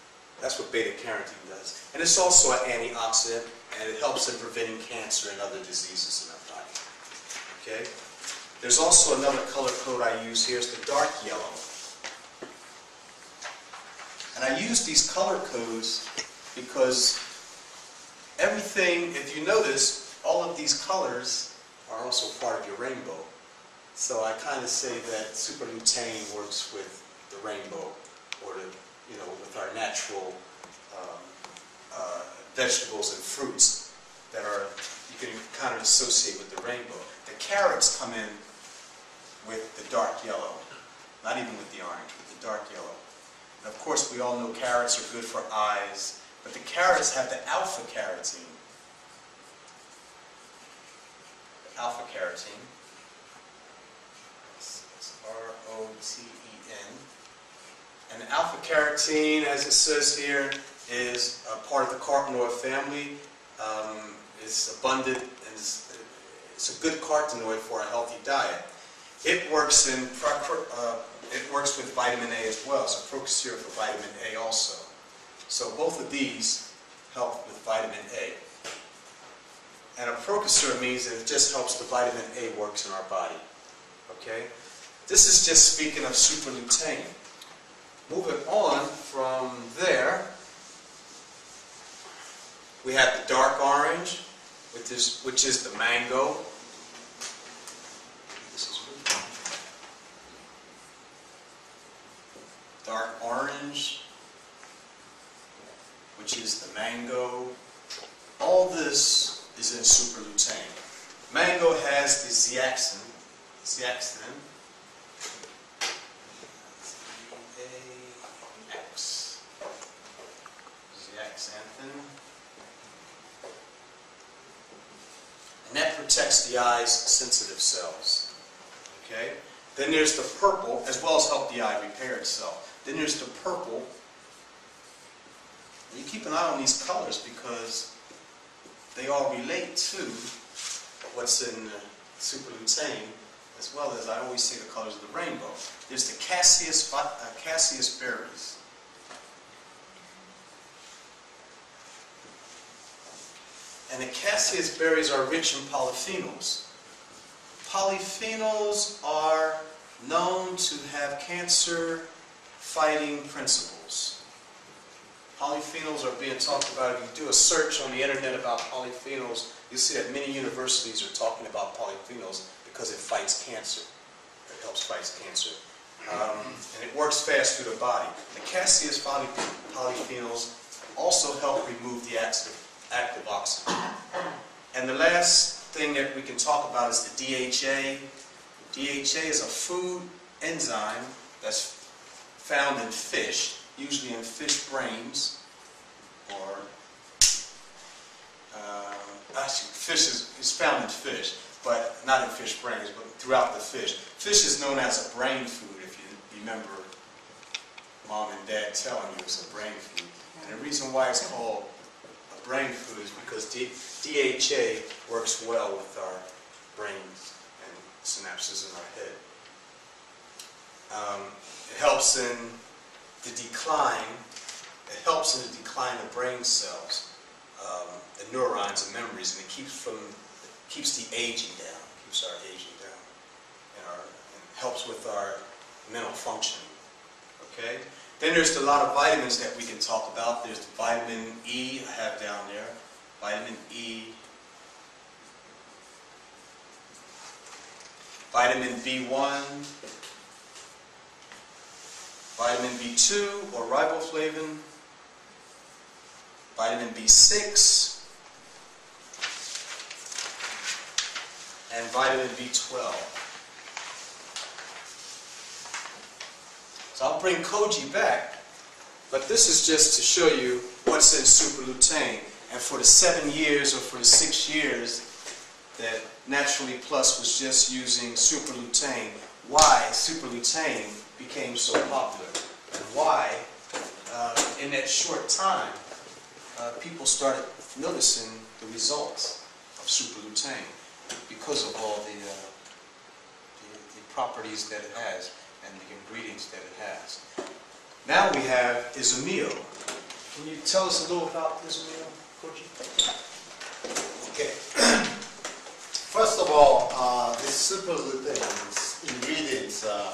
That's what beta carotene does. And it's also an antioxidant, and it helps in preventing cancer and other diseases in our body. Okay? There's also another color code I use here, it's the dark yellow. And I use these color codes because everything, if you notice, all of these colors are also part of your rainbow. So I kind of say that super lutein works with the rainbow, or the, you know, with our natural um, uh, vegetables and fruits that are you can kind of associate with the rainbow. The carrots come in with the dark yellow, not even with the orange, with the dark yellow. And of course, we all know carrots are good for eyes, but the carrots have the alpha carotene. The alpha carotene. R-O-T-E-N. And alpha carotene, as it says here, is a part of the carotenoid family. Um, it's abundant and it's, it's a good carotenoid for a healthy diet. It works in uh, it works with vitamin A as well. It's a precursor for vitamin A also. So both of these help with vitamin A. And a precursor means that it just helps the vitamin A works in our body. Okay? This is just speaking of super lutein. Moving on from there, we have the dark orange, which is, which is the mango. Dark orange, which is the mango. All this is in superlutein. Mango has the zeaxanthin, zeaxanthin. Z-A-X. Zeaxanthin. And that protects the eye's sensitive cells. Okay? Then there's the purple, as well as help the eye repair itself. Then there's the purple. You keep an eye on these colors because they all relate to what's in superlutein, as well as I always say the colors of the rainbow. There's the cassis, uh, cassis berries. And the cassis berries are rich in polyphenols. Polyphenols are known to have cancer-fighting principles. Polyphenols are being talked about. If you do a search on the internet about polyphenols, you'll see that many universities are talking about polyphenols because it fights cancer. It helps fight cancer. Um, and it works fast through the body. The cassis poly polyphenols also help remove the active, active oxygen. And the last thing that we can talk about is the DHA. DHA is a food enzyme that's found in fish, usually in fish brains, or uh, actually, fish is, is found in fish, but not in fish brains, but throughout the fish. Fish is known as a brain food, if you remember mom and dad telling you it's a brain food. And the reason why it's called a brain food is because D- DHA works well with our brains and synapses in our head. Um, it helps in the decline, it helps in the decline of brain cells, um, the neurons and memories, and it keeps from, keeps the aging down, keeps our aging down, and, our, and helps with our mental function. Okay? Then there's a lot of vitamins that we can talk about. There's the vitamin E I have down there. Vitamin E. Vitamin B1. Vitamin B2 or riboflavin. Vitamin B6. And vitamin B12. So I'll bring Koji back, but this is just to show you what's in superlutein. And for the seven years or for the six years that Naturally Plus was just using superlutein, why superlutein became so popular, and why uh, in that short time uh, people started noticing the results of superlutein because of all the, uh, the, the properties that it has and the ingredients that it has. Now we have Izumio. Can you tell us a little about Izumio, Koji? Okay. First of all, uh, the superluteins ingredients, uh,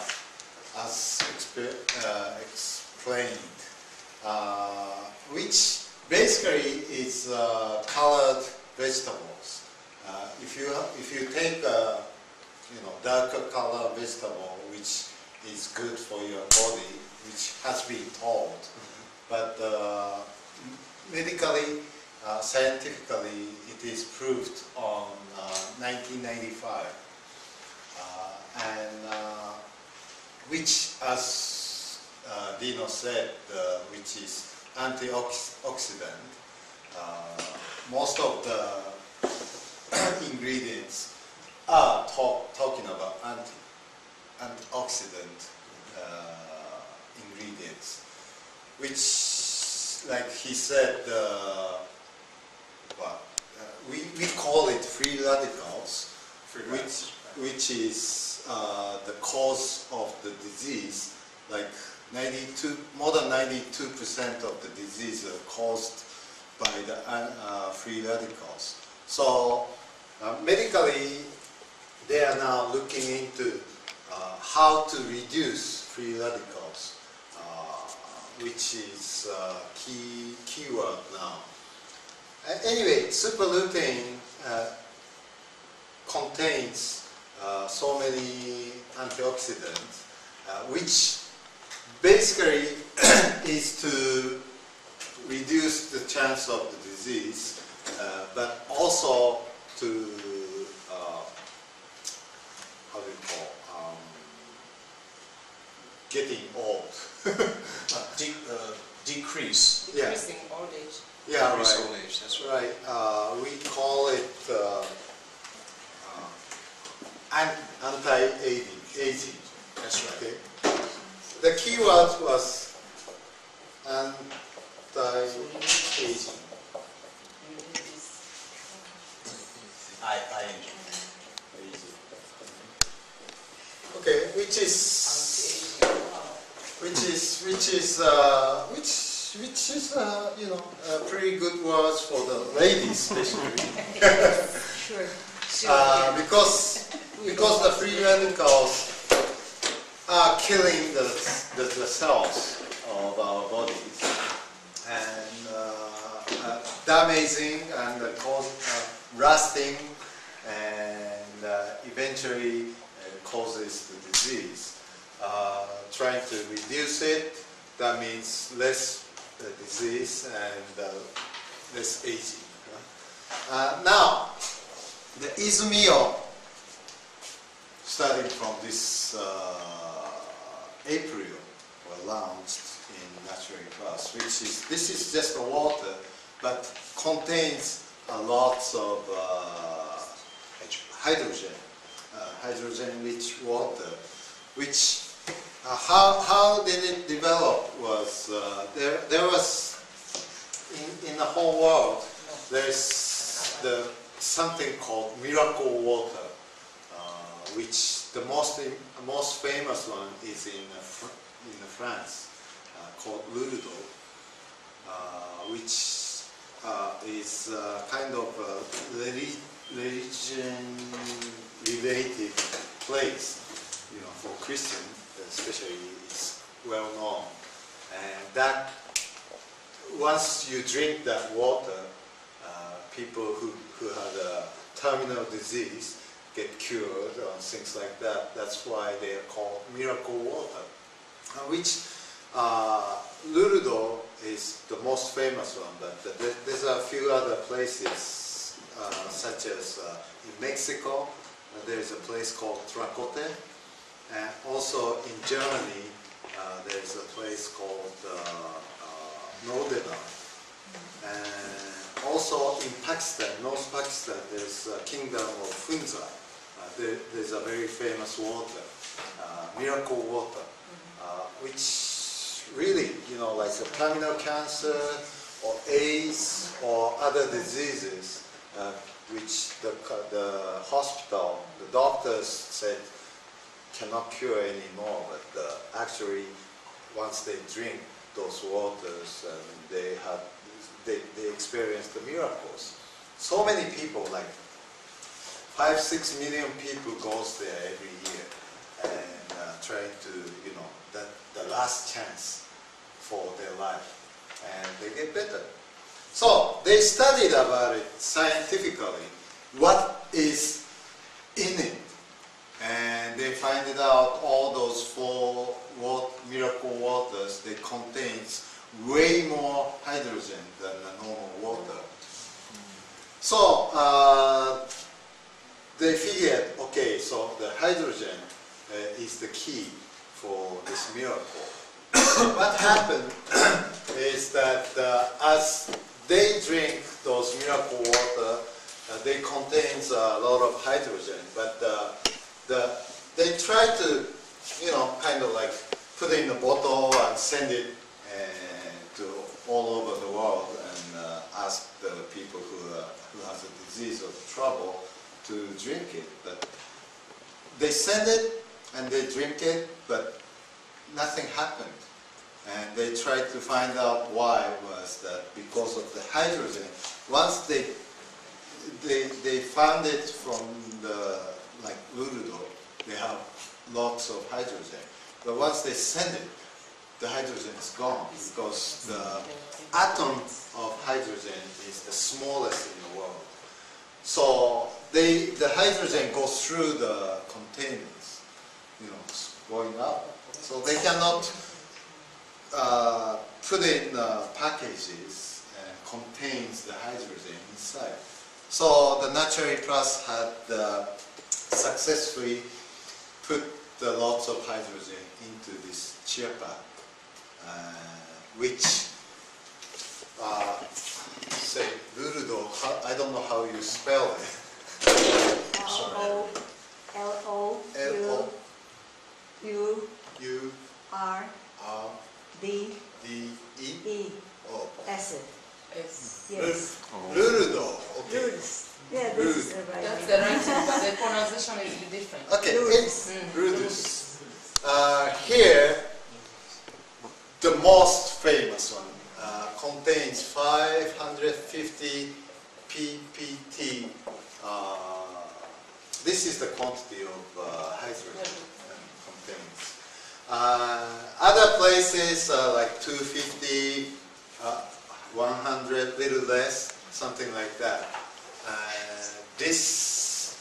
as exp- uh, explained, uh, which basically is uh, colored vegetables. Uh, if you if you take a you know darker color vegetable, which is good for your body, which has been told, but uh, medically, uh, scientifically, it is proved on uh, 1995, uh, and uh, which, as uh, Dino said, uh, which is antioxidant. Uh, most of the ingredients are talk, talking about anti antioxidant uh, ingredients, which, like he said, uh, well, uh, we, we call it free radicals, which, which is uh, the cause of the disease. Like 92, more than 92% of the disease are caused by the uh, free radicals. So uh, medically, they are now looking into uh, how to reduce free radicals, uh, which is uh, key keyword now. Uh, anyway, superlutein uh, contains uh, so many antioxidants, uh, which basically is to reduce the chance of the disease, uh, but also to uh, how do you call um, getting old. De- uh, Decrease, yeah, Increasing old age. yeah, right. age, that's right. Right. Uh, we call it uh, an- anti-aging. Aging. That's right. Okay. The key word was anti-aging. I, I enjoy. Okay, which is which is which is uh, which which is uh, you know uh, pretty good words for the ladies especially Sure. Uh, because because the free radicals are killing the, the, the cells of our bodies and uh, uh, damaging and uh, cause, uh, rusting and uh, eventually causes the disease. Trying to reduce it, that means less disease and less aging. Now, the Izumio, starting from this uh, April, were launched in Natural Plus, which is, this is just the water, but contains a lot of uh, hydrogen, uh, hydrogen-rich water, which uh, how, how did it develop was uh, there, there was in, in the whole world there's the something called miracle water, uh, which the most most famous one is in uh, in France uh, called Lourdes, uh, which is kind of religion-related place, you know, for Christian, especially, it's well known, and that once you drink that water, uh, people who, who had a terminal disease get cured or things like that. That's why they are called miracle water, which uh, Lourdes is the most famous one, but there's a few other places, uh, such as uh, in Mexico, uh, there's a place called Tlacote, and also in Germany, uh, there's a place called uh, uh. And also in Pakistan, North Pakistan, there's a kingdom of Hunza. Uh, there, there's a very famous water, uh, miracle water, uh, which really, you know, like a terminal cancer or AIDS or other diseases, uh, which the, the hospital, the doctors said cannot cure anymore, but uh, actually, once they drink those waters, and they have, they, they experience the miracles. So many people, like five, six million people goes there every year and uh, trying to, you know, that the last chance for their life, and they get better. So they studied about it scientifically, what is in it, and they find out all those four miracle waters, they contains way more hydrogen than the normal water. So uh, they figured, okay, so the hydrogen uh, is the key for this miracle. what happened is that uh, as they drink those miracle water, uh, they contains a lot of hydrogen, but uh, the, they try to, you know, kind of like put it in a bottle and send it all over the world and uh, ask the people who, uh, who has a disease or trouble to drink it. But they send it and they drink it, but nothing happened. And they tried to find out why was that because of the hydrogen. Once they they, they found it from the like Lourdes, they have lots of hydrogen. But once they send it, the hydrogen is gone because the atom of hydrogen is the smallest in the world. So they, the hydrogen goes through the containers, you know, going up. So they cannot uh, put in uh, packages and contains the hydrogen inside. So the Naturally Plus had uh, successfully put the lots of hydrogen into this cheer pack, which uh, say Lurudo, how, I don't know how you spell it. L O L O L U U U R R D D E E O. S. Yes. Lurudo, okay. Lourdes. Yeah, this is the right that's the right thing, but the pronunciation is different. Okay, Lourdes. it's Rudis. Uh, here, the most famous one uh, contains 550 ppt. Uh, this is the quantity of uh, hydrogen it contains. Uh, other places are like 250, uh, 100, little less, something like that. Uh, this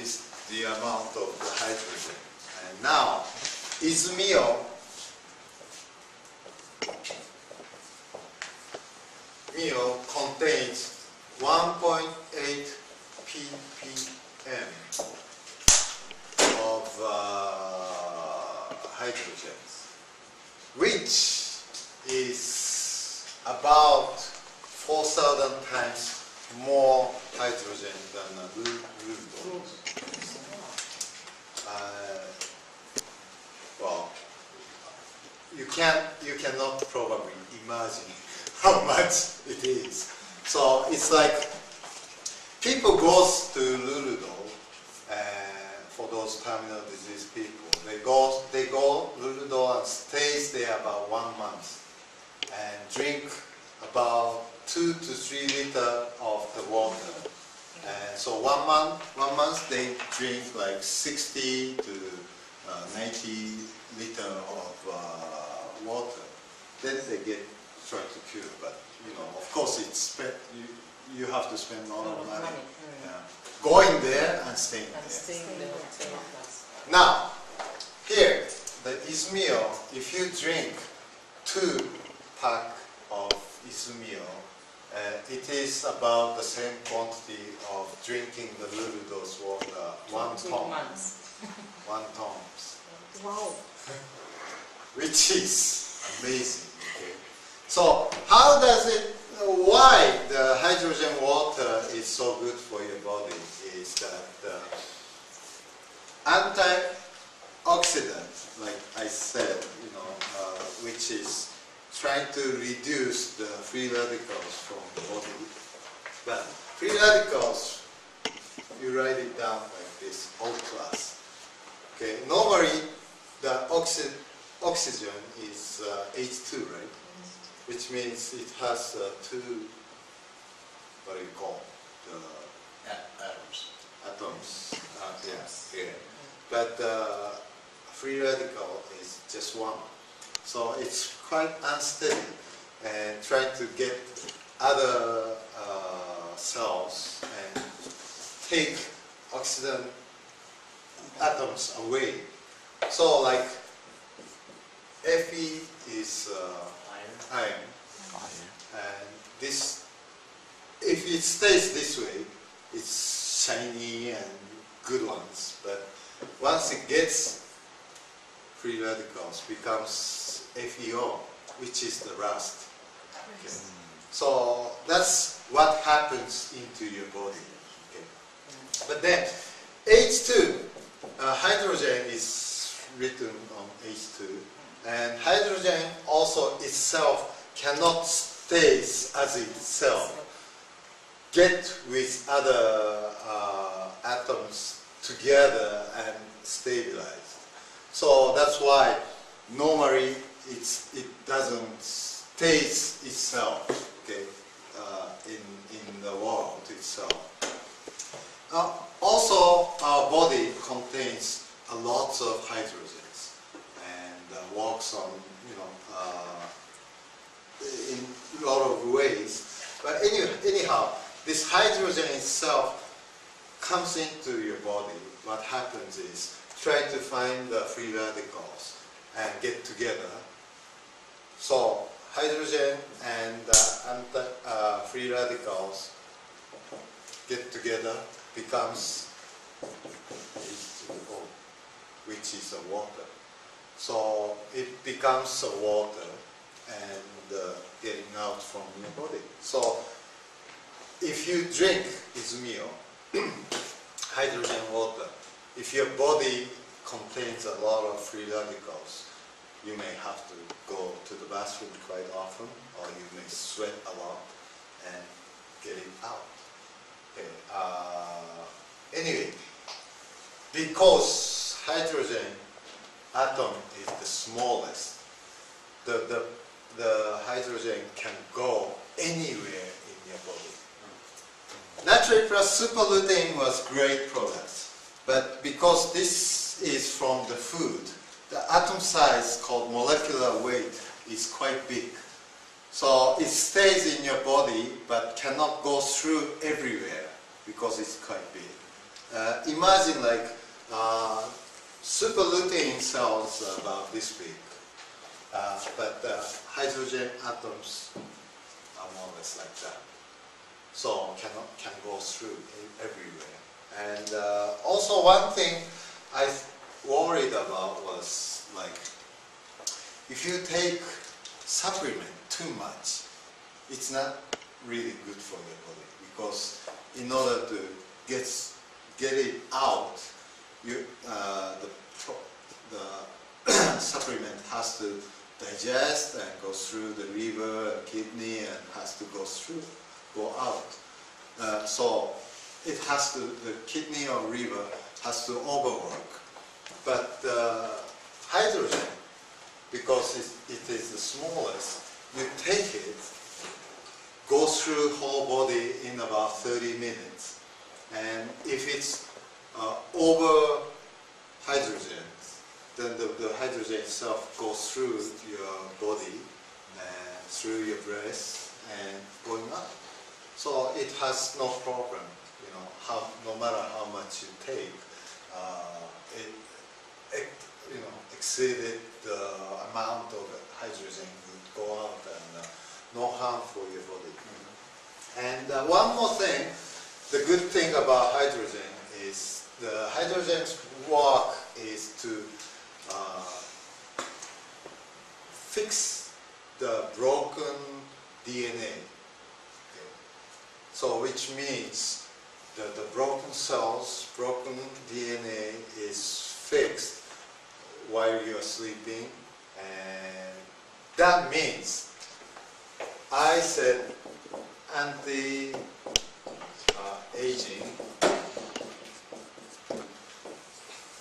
is the amount of the hydrogen. And now, Izumio, Mio contains 1.8 ppm of uh, hydrogen, which is about 4,000 times more hydrogen than a blue. Uh, well, you can you cannot probably imagine how much it is. So it's like people goes to Luludo uh, for those terminal disease people. They go they go Luludo and stays there about one month and drink about two to three liter of the water. And so one month, one month they drink like 60 to uh, 90 liter of uh, water. Then they get try to cure, but you know, of course, it's spent. You you have to spend a lot of money. mm. Yeah. Going there and staying And there. staying in the. Now, here, the Izumio, if you drink two pack of Izumio, uh, it is about the same quantity of drinking the Luludo's water, one ton, one tons, Wow. which is amazing. Okay? So, how does it, why the hydrogen water is so good for your body is that uh, antioxidant, like I said, you know, uh, which is trying to reduce the free radicals from the body. But free radicals, you write it down like this, O class. Okay, normally the oxy oxygen is uh, H2, right? Which means it has uh, two, what do you call, the Atoms. atoms uh, yeah, here. But uh, free radical is just one. So it's quite unsteady and trying to get other uh, cells and take oxygen atoms away. So like Fe is uh, iron, and this, if it stays this way, it's shiny and good ones. But once it gets free radicals, becomes FeO, which is the rust. Okay. So that's what happens into your body. Okay. But then H2, uh, hydrogen is written on H2, and hydrogen also itself cannot stay as itself get with other uh, atoms together and stabilize. So that's why normally it doesn't stays itself okay, uh, in, in the world itself. Uh, also, our body contains a lot of hydrogens uh, on, you know, uh, in a lot of ways. But any, anyhow, this hydrogen itself comes into your body. What happens is try to find the free radicals and get together So hydrogen and uh, uh, free radicals get together becomes H2O, which is a water. So it becomes water and uh, getting out from your body. So if you drink Izumio, hydrogen water, if your body contains a lot of free radicals, you may have to go to the bathroom quite often, or you may sweat a lot and get it out. Okay. Uh, anyway, because hydrogen atom is the smallest, the, the, the hydrogen can go anywhere in your body. Naturally, plus superlutein was great product, but because this is from the food, the atom size called molecular weight is quite big. So it stays in your body but cannot go through everywhere because it's quite big. Uh, imagine like uh, superlutein cells about this big, uh, but uh, hydrogen atoms are more or less like that. So cannot can go through everywhere. And uh, also one thing I worried about was like if you take supplement too much, it's not really good for your body because in order to get get it out, you uh, the the supplement has to digest and go through the liver and kidney and has to go through go out. Uh, so it has to the kidney or liver has to overwork. But uh, hydrogen, because it, it is the smallest, you take it, go through whole body in about 30 minutes. And if it's uh, over hydrogen, then the, the hydrogen itself goes through your body, and through your breath, and going up. So it has no problem, you know, how, no matter how much you take, uh, it, it, you know, exceeded the amount of hydrogen would go out and uh, no harm for your body. And uh, one more thing, the good thing about hydrogen is the hydrogen's work is to uh, fix the broken DNA. Okay. So which means that the broken cells, broken DNA is fixed while you're sleeping and that means I said anti-aging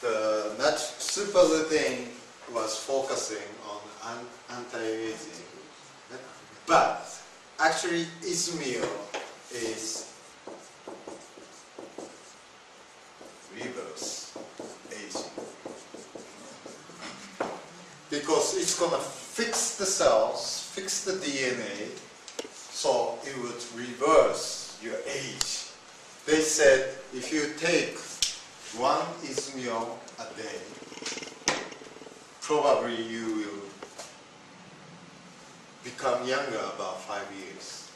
the nat- superlutein was focusing on anti-aging, but actually Izumio is reverse aging because it's gonna fix the cells, fix the DNA, so it would reverse your age. They said if you take one is Izumio a day, probably you will become younger about five years.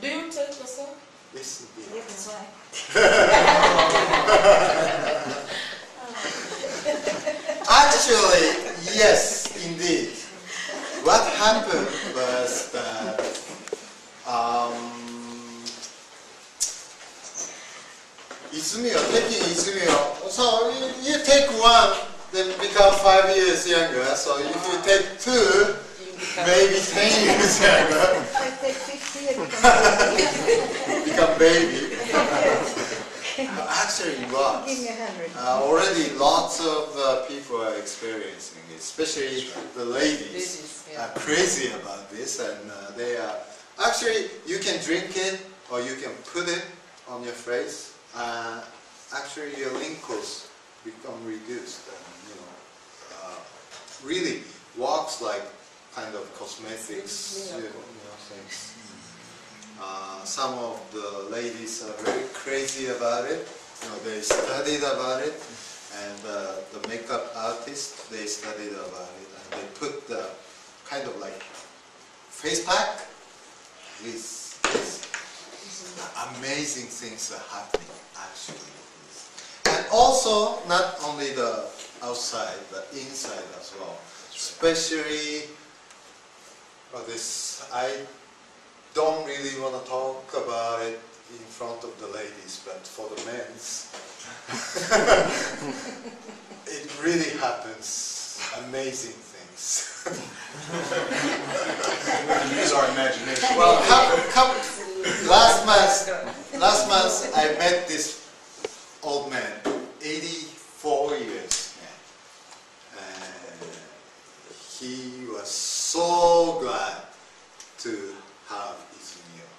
Do you take yourself? Yes, Yeah, indeed. that's why. Actually, yes, indeed. What happened was that Izumio, taking Izumio, so you, you take one, then become five years younger. So if you take two, You maybe ten years younger, I take 50 and become baby. Actually, it works. give me a hundred. Uh, already lots of uh, people are experiencing it, especially the ladies Ladies, are crazy about this and uh, they are, actually you can drink it or you can put it on your face. Uh, actually your wrinkles become reduced and you know, uh, really works like kind of cosmetics, you know, things. Uh, some of the ladies are very crazy about it. You know, they studied about it, and uh, the makeup artists they studied about it, and they put the kind of like face pack with this amazing things are happening. And also not only the outside but inside as well. Especially uh, this I don't really want to talk about it in front of the ladies, but for the men's, it really happens amazing things. We can use our imagination. Well, last month, last month I met this old man, 84 years man, and he was so glad to have his meal.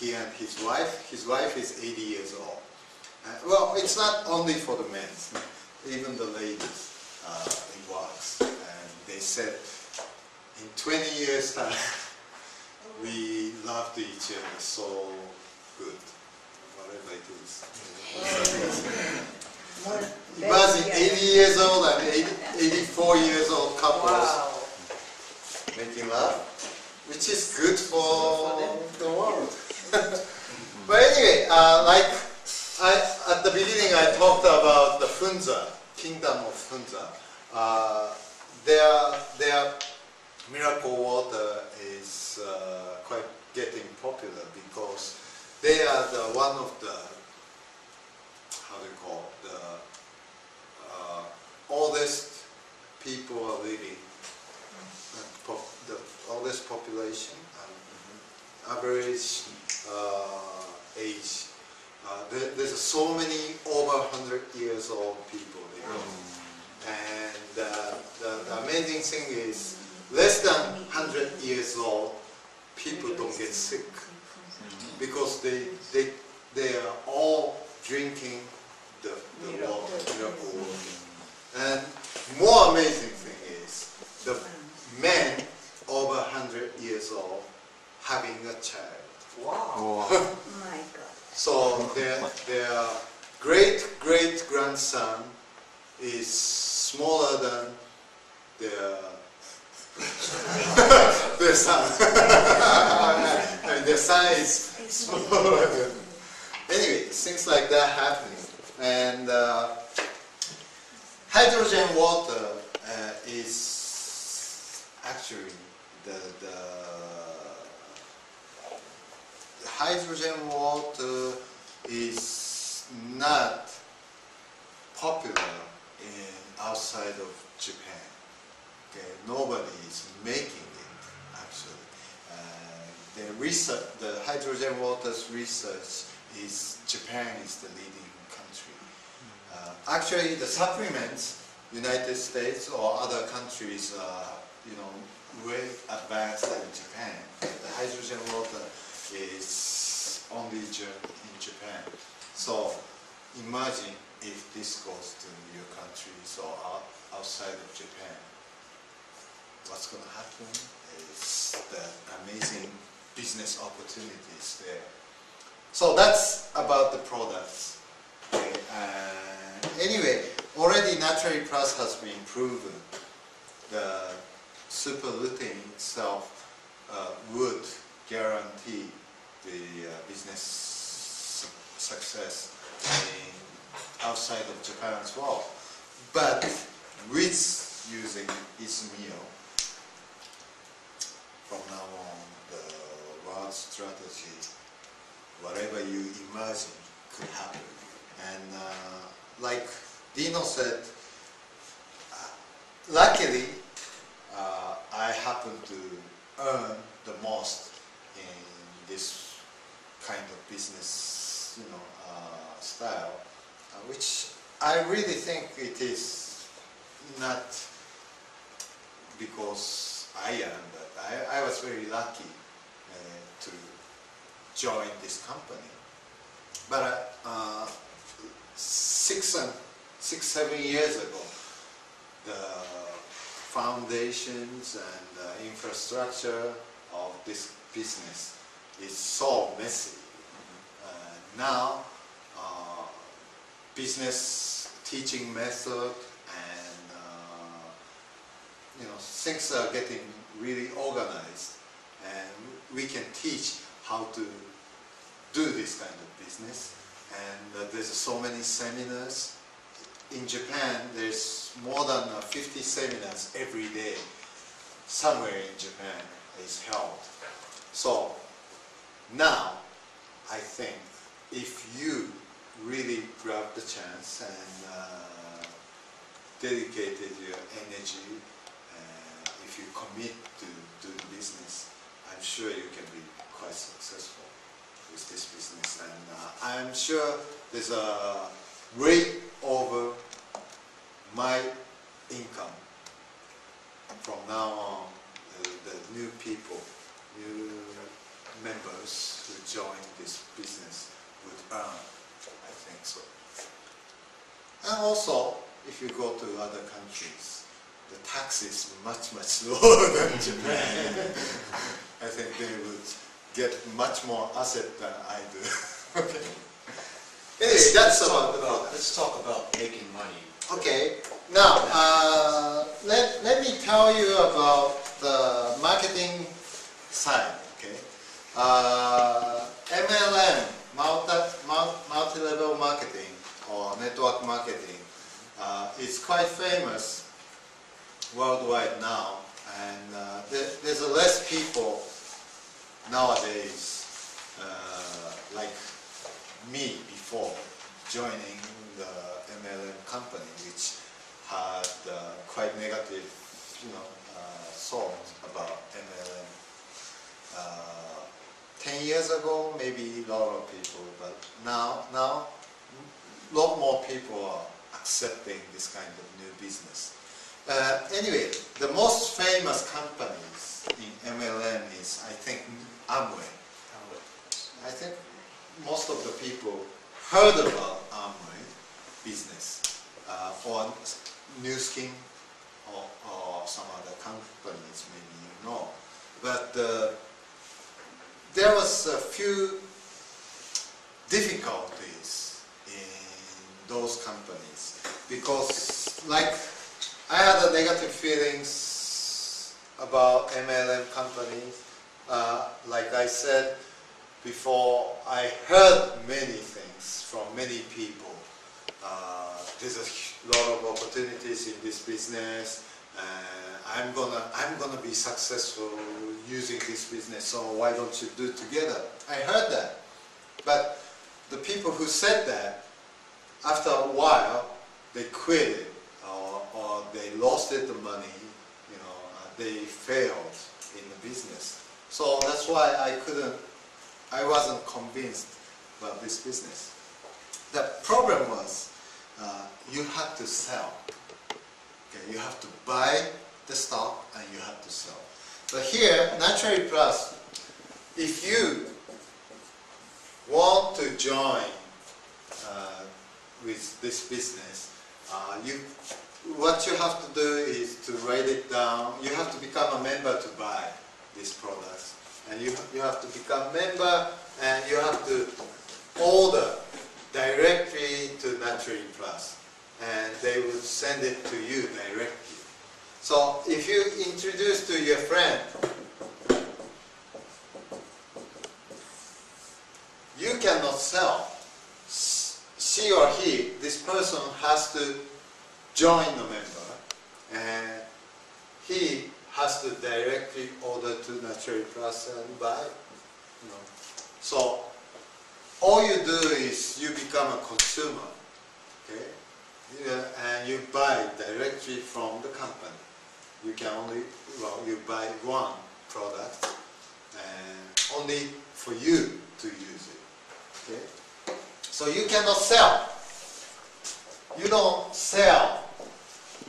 He and his wife, his wife is 80 years old. Uh, well, it's not only for the men, even the ladies uh, it works. And they said, in 20 years time, we loved each other so good. Whatever it is. More Imagine 80 years old and 80, 84 years old couples Wow. making love, which is good for the world. but anyway, uh, like I, at the beginning, I talked about the Hunza, kingdom of Hunza. Uh, their, their miracle water is uh, quite getting popular because they are the one of the how do you call it, the uh, oldest people are living pop- the oldest population, um, average uh, age. Uh, there, there's so many over 100 years old people living. And uh, the, the amazing thing is, less than 100 years old, people don't get sick because they, they, they are all drinking the, the water, miracle water. And more amazing thing is, the men over 100 years old having a child. Wow. My God. So their, their great great grandson is smaller than their their son. I mean, their son is smaller than. Anyway, things like that happening, and uh, hydrogen water uh, is actually the the hydrogen water is not popular in outside of Japan. Okay, nobody is making the research, the hydrogen water's research is Japan is the leading country. Uh, actually, the supplements, United States or other countries, uh, you know, way advanced than Japan. The hydrogen water is only in Japan. So imagine if this goes to your countries or outside of Japan. What's going to happen is the amazing business opportunities there. So that's about the products. Okay, and anyway, already Naturally Plus has been proven. The super lutein itself uh, would guarantee the uh, business su- success in outside of Japan as well. But with using Izumio, from now on, strategy, whatever you imagine could happen. And uh, like Dino said, uh, luckily, uh, I happen to earn the most in this kind of business, you know, uh, style, uh, which I really think it is not because I am, but I, I was very lucky uh, to join this company. But uh, six and six seven years ago, the foundations and the infrastructure of this business is so messy. Uh, now, uh, business teaching method and uh, you know, things are getting really organized, and we can teach how to do this kind of business. And uh, there's so many seminars. In Japan, there's more than uh, 50 seminars every day. Somewhere in Japan is held. So now, I think if you really grab the chance and uh, dedicated your energy, uh, if you commit to do business, I'm sure you can be quite successful with this business. And uh, I'm sure there's a way over my income from now on. The, the new people, new members who join this business would earn, I think so. And also, if you go to other countries, the tax is much, much lower than Japan. I think they would get much more asset than I do. okay. Anyway, Let's talk about about, let's talk about making money. Okay, now, uh, let, let me tell you about the marketing side, okay? Uh, MLM, multi, multi-level marketing or network marketing, uh, is quite famous worldwide now, and uh, there, there's a less people nowadays uh, like me before joining the MLM company, which had uh, quite negative, you know, uh, thoughts about MLM. Uh, Ten years ago, maybe a lot of people, but now, now, a lot more people are accepting this kind of new business. Uh, anyway, the most famous companies in MLM is, I think, Amway. I think most of the people heard about Amway business uh, or Nu Skin or, or some other companies maybe you know. But uh, there was a few difficulties in those companies because like I had a negative feelings about MLM companies. Uh, like I said, before I heard many things from many people. Uh, there's a lot of opportunities in this business. I'm gonna I'm gonna be successful using this business. So why don't you do it together? I heard that, but the people who said that, after a while, they quit it they lost the money. You know, uh, they failed in the business. So that's why I couldn't I wasn't convinced about this business. The problem was uh, you had to sell. Okay, you have to buy the stock and you have to sell. But here, Naturally Plus, if you want to join uh, with this business, uh, you what you have to do is to write it down. You have to become a member to buy these products and you, you have to become member and you have to order directly to Naturally Plus and they will send it to you directly. So if you introduce to your friend, you cannot sell. She or he, this person has to join the member and he has to directly order to Naturally Plus and buy. You know. So all you do is you become a consumer, okay? Yeah, and you buy directly from the company. You can only, well, you buy one product and only for you to use it, okay? So you cannot sell. You don't sell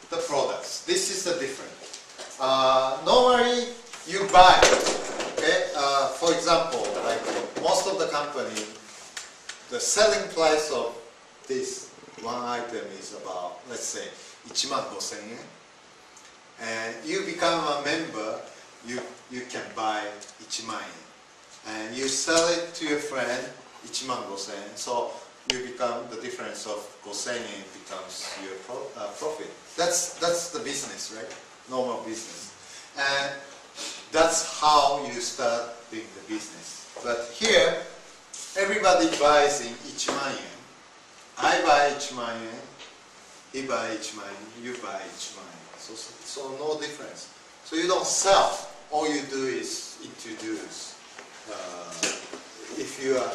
the products. This is the difference. Uh, normally, you buy, okay? Uh, for example, like most of the company, the selling price of this one item is about, let's say, 15,000 yen. And you become a member, you, you can buy 1万円. And you sell it to your friend, 15,000 yen. So you become, the difference of 5,000 yen becomes your pro, uh, profit. That's, that's the business, right? Normal business. And that's how you start doing the business. But here, everybody buys in ichiman yen. I buy ichiman yen, he buy ichiman yen, you buy ichiman yen. So, so no difference. So you don't sell. All you do is introduce. Uh, if you are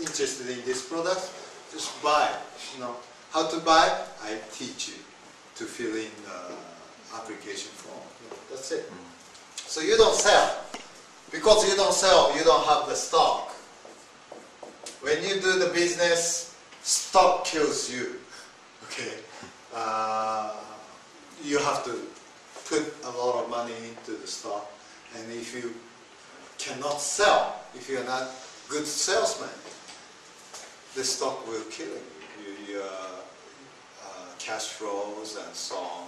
interested in this product, just buy. You know how to buy. I teach you to fill in the application form. That's it. So you don't sell. Because you don't sell, you don't have the stock. When you do the business, stock kills you. Okay. Uh, you have to put a lot of money into the stock, and if you cannot sell, if you're not good salesman, the stock will kill you. you your uh, cash flows and so on.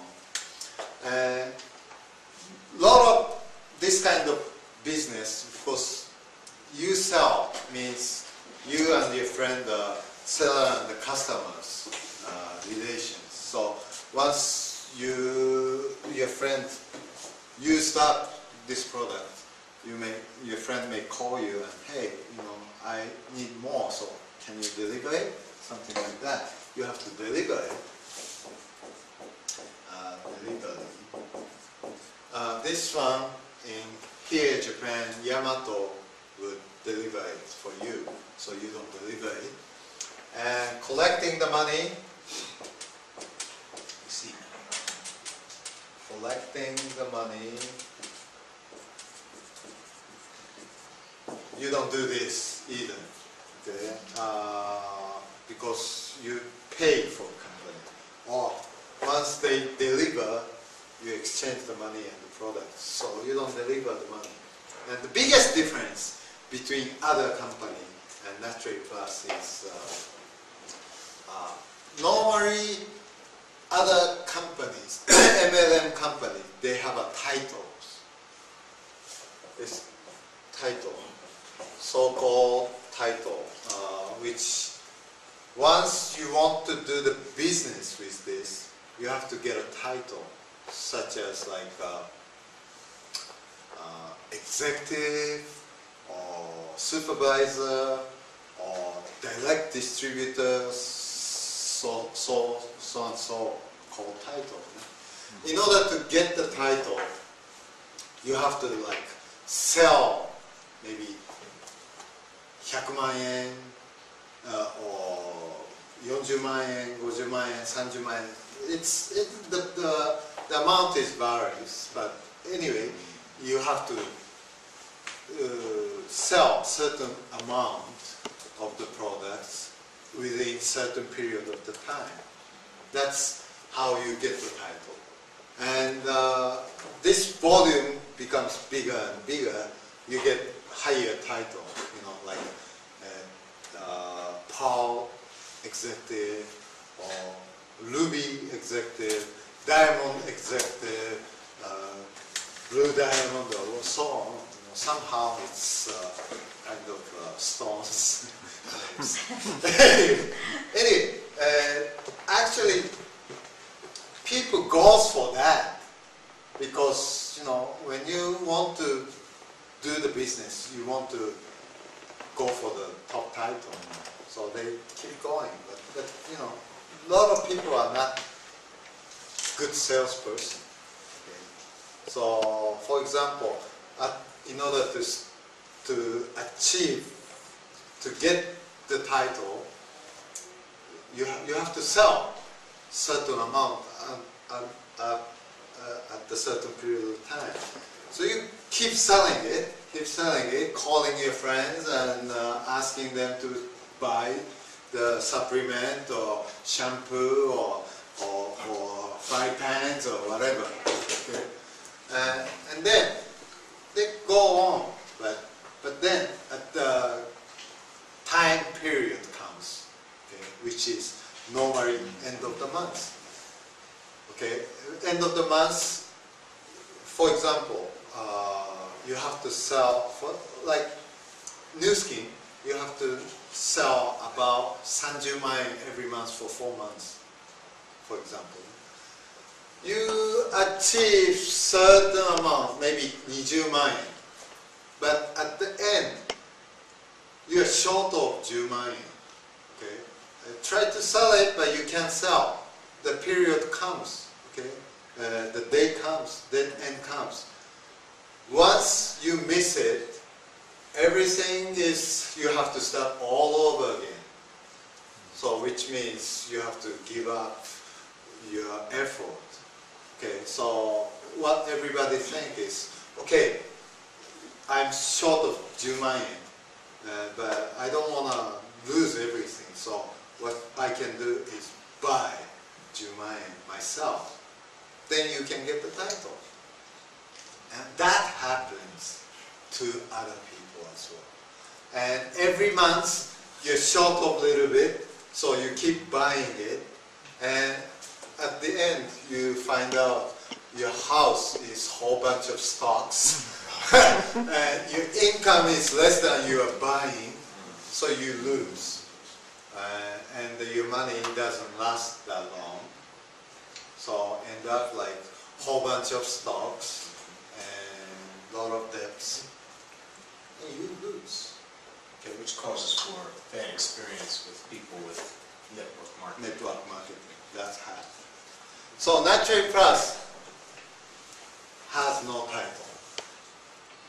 A lot of this kind of business, of course, you sell means you and your friend, the seller and the customers uh, relations. So once you, your friend, you start this product, you may, your friend may call you and, hey, you know, I need more, so can you deliver it? Something like that. You have to deliver it. Deliver it. Uh, this one in here, Japan, Yamato would deliver it for you, so you don't deliver it. And collecting the money, you see, collecting the money, you don't do this either, okay? Uh, because you pay for company. Or once they deliver, you exchange the money and the product. So you don't deliver the money. And the biggest difference between other company and Naturally Plus is uh, uh, normally other companies, MLM company, they have a titles. It's title, so-called title, uh, which once you want to do the business with this, you have to get a title, such as like uh, uh, executive or supervisor or direct distributor, so so so and so called title. In order to get the title, you have to like sell maybe 100万円 uh, or 40万円、50万円、30万円 it's it, the, the the amount is varies, but anyway, you have to uh, sell certain amount of the products within certain period of the time. That's how you get the title. And uh, this volume becomes bigger and bigger. You get higher title, you know, like uh, uh, Pearl executive or Ruby executive, Diamond executive, uh, Blue Diamond, or so on. You know, somehow it's uh, kind of uh, stones. anyway, uh, actually, people goes for that because you know when you want to do the business, you want to go for the top title. So they keep going, but, but you know, a lot of people are not good salesperson. Okay. So, for example, in order to to achieve to get the title, you you have to sell certain amount at, at, at, uh, a certain period of time. So you keep selling it, keep selling it, calling your friends and uh, asking them to buy the supplement or shampoo or, or, or fry pans or whatever. Okay? Uh, and then they go on, but, but then at the time period comes, okay, which is normally end of the month. Okay, end of the month, for example, uh, you have to sell for like Nu Skin. You have to sell about 30 million every month for four months, for example, you achieve certain amount, maybe 20 million, but at the end, you are short of 10 million. Okay? Try to sell it, but you can't sell. The period comes, okay? Uh, the day comes, then end comes. Once you miss it, everything is, you have to start all over again. So which means you have to give up your effort. Okay, so what everybody think is, okay, I'm short of Jumayen, uh, but I don't want to lose everything. So what I can do is buy Jumayen myself. Then you can get the title. And that happens to other people. And every month you shop a little bit, so you keep buying it. And at the end you find out your house is whole bunch of stocks. and your income is less than you are buying, so you lose. Uh, and your money doesn't last that long. So end up like whole bunch of stocks and lot of debts. You lose. Okay, which causes for bad experience with people with network marketing. Network marketing, that's hard. So Naturally Plus has no title.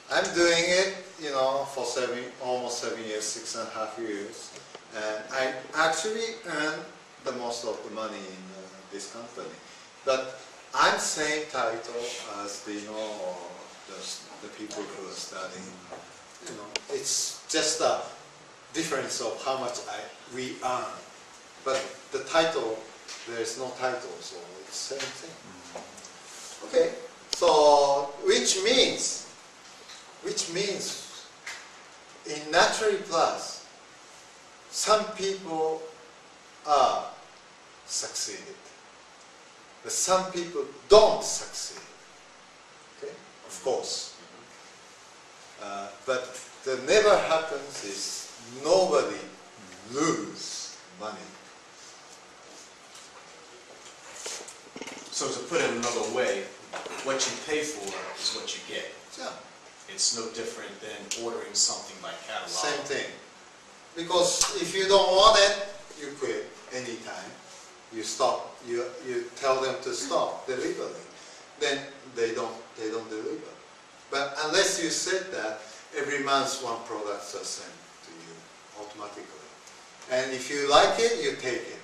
I'm doing it, you know, for seven, almost seven years, six and a half years. And I actually earn the most of the money in uh, this company. But I'm same title as the, you know, the, the people who are studying. You know, it's just a difference of how much I, we earn. But the title, there is no title, so it's same thing. Mm. Okay, so which means, which means in Naturally Plus, some people are succeeded, but some people don't succeed. Okay, of course. Uh, but the never happens is nobody lose money. So to put it another way, what you pay for is what you get. Yeah. It's no different than ordering something by catalog. Same thing. Because if you don't want it, you quit anytime. You stop. You you tell them to stop delivering. Then they don't they don't deliver. Unless you said that, every month one product is sent to you automatically. And if you like it, you take it.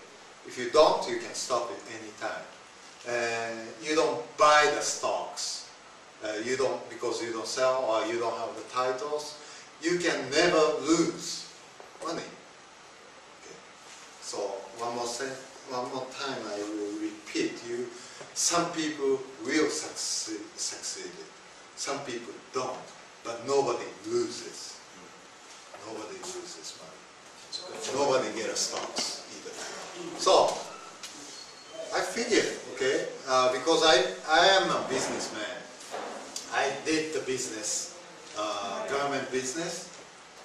If you don't, you can stop it anytime. And you don't buy the stocks. Uh, you don't because you don't sell or you don't have the titles. You can never lose money. Okay. So one more sen- one more time I will repeat you. Some people will succeed, succeed. Some people don't, but nobody loses. Nobody loses money. Nobody gets stocks either. So I figured, okay, uh, because I I am a businessman. I did the business, uh, government business.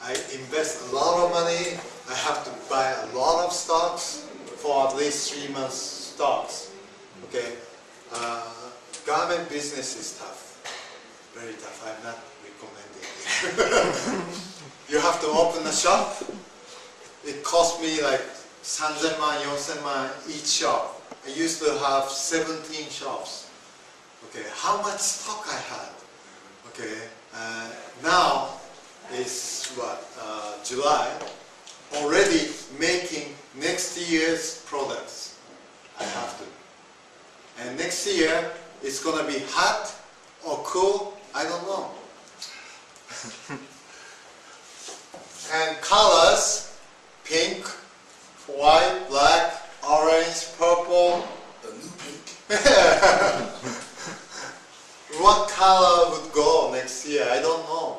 I invest a lot of money. I have to buy a lot of stocks for at least three months stocks. Okay, uh, government business is tough, very tough. I'm not recommending it. you have to open a shop. It cost me like 3,000 man, 4,000 man each shop. I used to have 17 shops. Okay, how much stock I had? Okay, uh, now is what uh, July. Already making next year's products. I have to. And next year it's gonna be hot or cool. I don't know. and colors: pink, white, black, orange, purple. The new pink. what color would go next year? I don't know.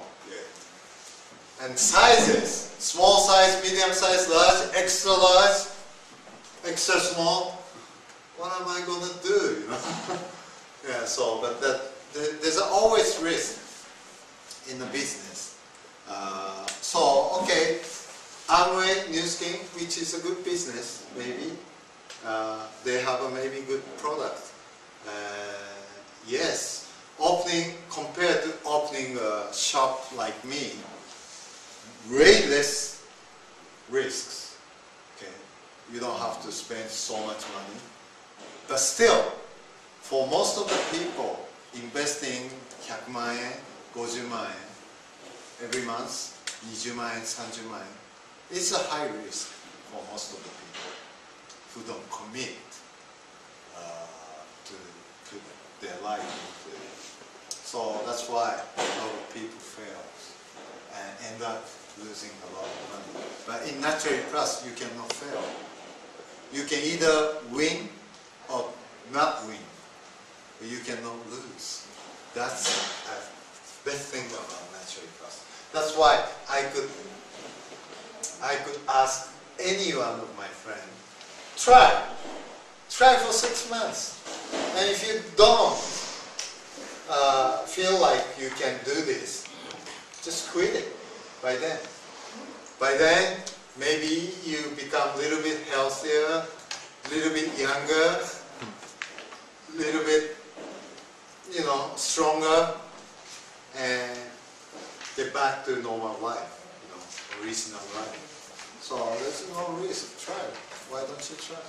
And sizes, small size, medium size, large, extra large, extra small. What am I gonna do? You know? yeah. So, but that there's always risk in the business. Uh, so, okay, Amway, Nu Skin, which is a good business, maybe. Uh, they have a maybe good product. Uh, yes, opening compared to opening a shop like me, way less risks. Okay, you don't have to spend so much money, but still, for most of the people, investing 100万円、50万円 every month 20万円、30万円 It's a high risk for most of the people who don't commit uh, to, to their life. So that's why a lot of people fail and end up losing a lot of money. But in Natural Plus, you cannot fail. You can either win or not win you cannot lose. That's the best thing about Natural Plus. That's why I could I could ask any one of my friends, try, try for six months. And if you don't uh, feel like you can do this, just quit it by then. By then, maybe you become a little bit healthier, a little bit younger, a little bit, you know, stronger, and get back to normal life, you know, reasonable life. So there's no risk. Try it. Why don't you try?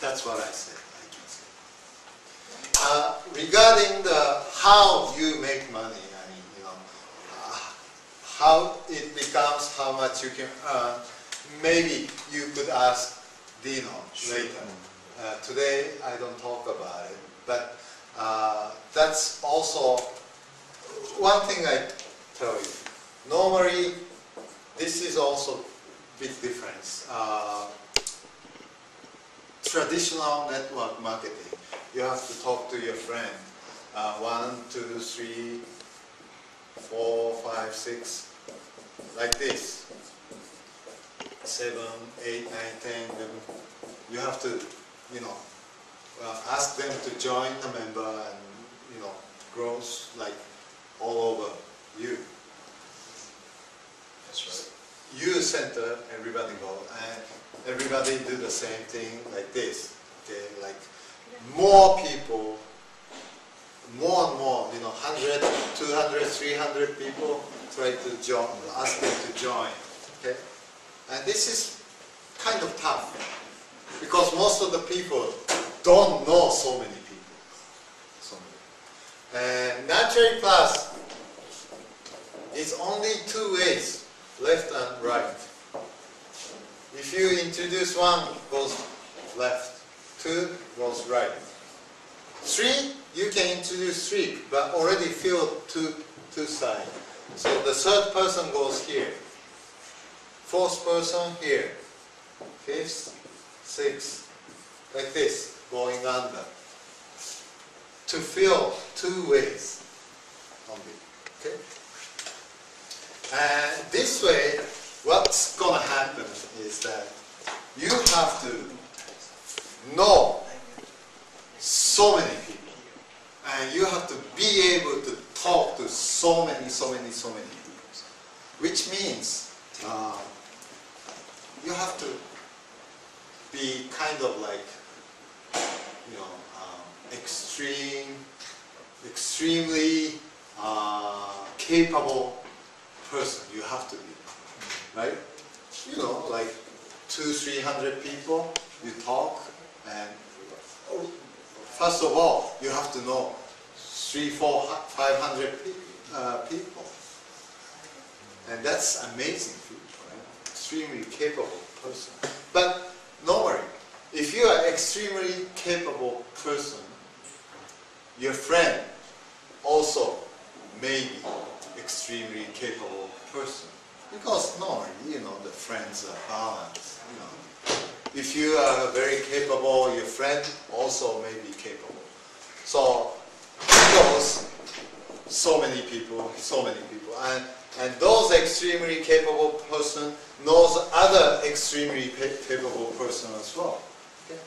That's what I said. I can say. Uh, regarding the how you make money, I mean, you know, uh, how it becomes, how much you can earn. Maybe you could ask Dino later. Uh, today I don't talk about it, but uh, that's also one thing I tell you. Normally, this is also big difference. Uh, traditional network marketing, you have to talk to your friend. Uh, one, two, three, four, five, six, like this. Seven, eight, nine, ten. You have to, you know, uh, ask them to join a member and, you know, grows like all over you. That's right. you center, everybody go, and everybody do the same thing like this. Okay, like more people, more and more, you know, 100, 200, 300 people try to join, ask them to join. Okay, and this is kind of tough because most of the people don't know so many people. So many. And naturally plus, it's only two ways left and right. If you introduce one, goes left. Two goes right. Three, you can introduce three, but already filled two, two sides. So the third person goes here. Fourth person here. Fifth, sixth, like this, going under. To fill two ways only. Okay? And this way, what's going to happen is that you have to know so many people. And you have to be able to talk to so many, so many, so many people. Which means uh, you have to be kind of like, you know, um, extreme, extremely uh, capable person you have to be, right? You know, like two, three hundred people, you talk, and oh, first of all, you have to know three, four, hu- five hundred pe- uh, people, and that's amazing feat, right? Extremely capable person. But normally, if you are extremely capable person, your friend also may be extremely capable person. Because normally, you know, the friends are balanced, you know. If you are very capable, your friend also may be capable. So, those, so many people, so many people. And, and those extremely capable person knows other extremely capable person as well. Okay?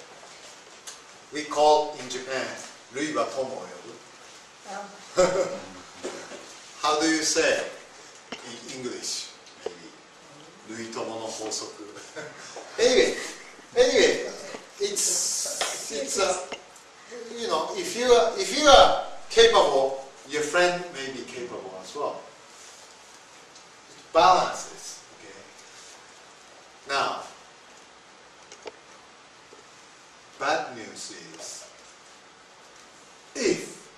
We call in Japan, 類は友を呼ぶ。 Um, How do you say in English? Maybe. 類友の法則 anyway, anyway, it's, it's a you know, if you are, if you are capable, your friend may be capable as well. Balances, okay? Now, bad news is, if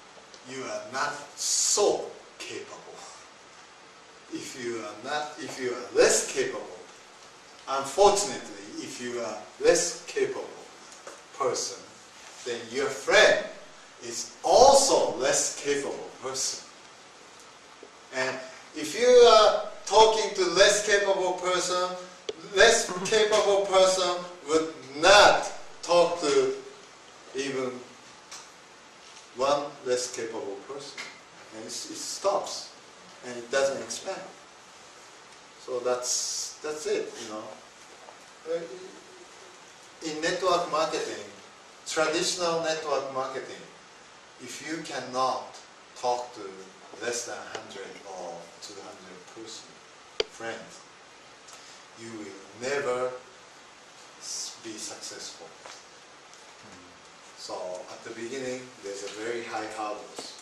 you are not so capable, if you are not, if you are less capable, unfortunately, if you are less capable person, then your friend is also less capable person. And if you are talking to less capable person, less capable person would not talk to even one less capable person. And it stops and it doesn't expand. So that's, that's it, you know. Uh, In network marketing, traditional network marketing, if you cannot talk to less than 100 or 200 person friends, you will never be successful. So at the beginning, there's a very high hurdles.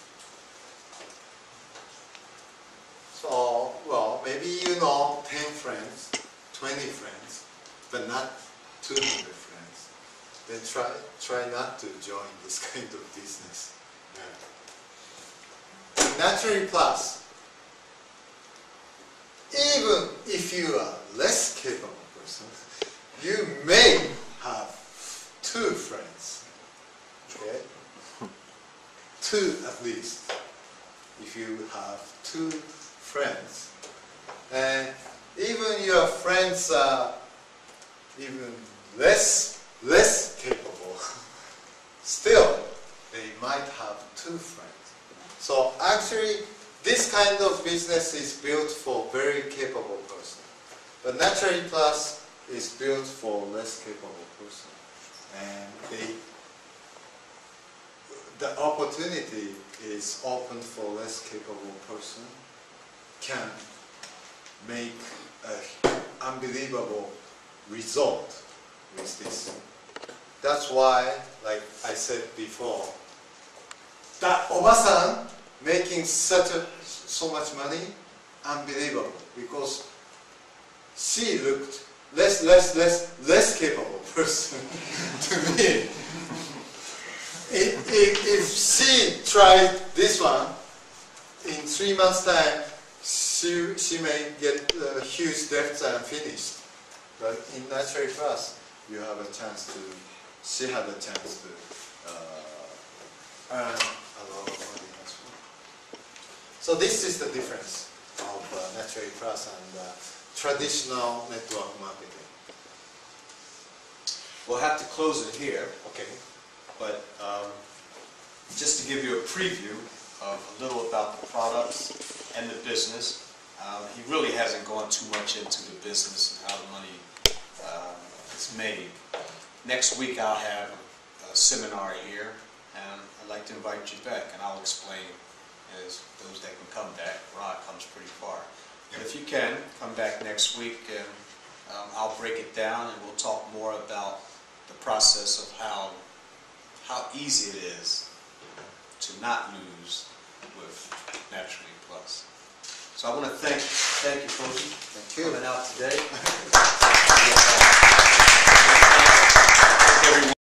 So, well, maybe you know 10 friends, 20 friends, but not 200 friends. Then try, try not to join this kind of business. Naturally plus, even if you are less capable person, you may have two friends. Okay? Two at least. If you have two friends. And even your friends are even less less capable, still they might have two friends. So actually, this kind of business is built for very capable person. But Naturally Plus is built for less capable person. And they, the opportunity is open for less capable person can make an unbelievable result with this. That's why, like I said before, that Obasan making such a, so much money, unbelievable, because she looked less, less, less, less capable person to me. If, if, if she tried this one, in three months' time, she, she may get a huge debt and finished. But in Natural Plus, you have a chance to, she had a chance to uh, earn a lot of money as well. So this is the difference of uh, Natural Plus and uh, traditional network marketing. We'll have to close it here, Okay. But um, just to give you a preview of a little about the products and the business. Um, He really hasn't gone too much into the business and how the money um, is made. Next week I'll have a seminar here, and I'd like to invite you back, and I'll explain as those that can come back. Rod comes pretty far. But if you can, come back next week, and um, I'll break it down, and we'll talk more about the process of how, how easy it is to not lose with Naturally Plus. So I want to thank thank you, folks. thank you. for coming out today.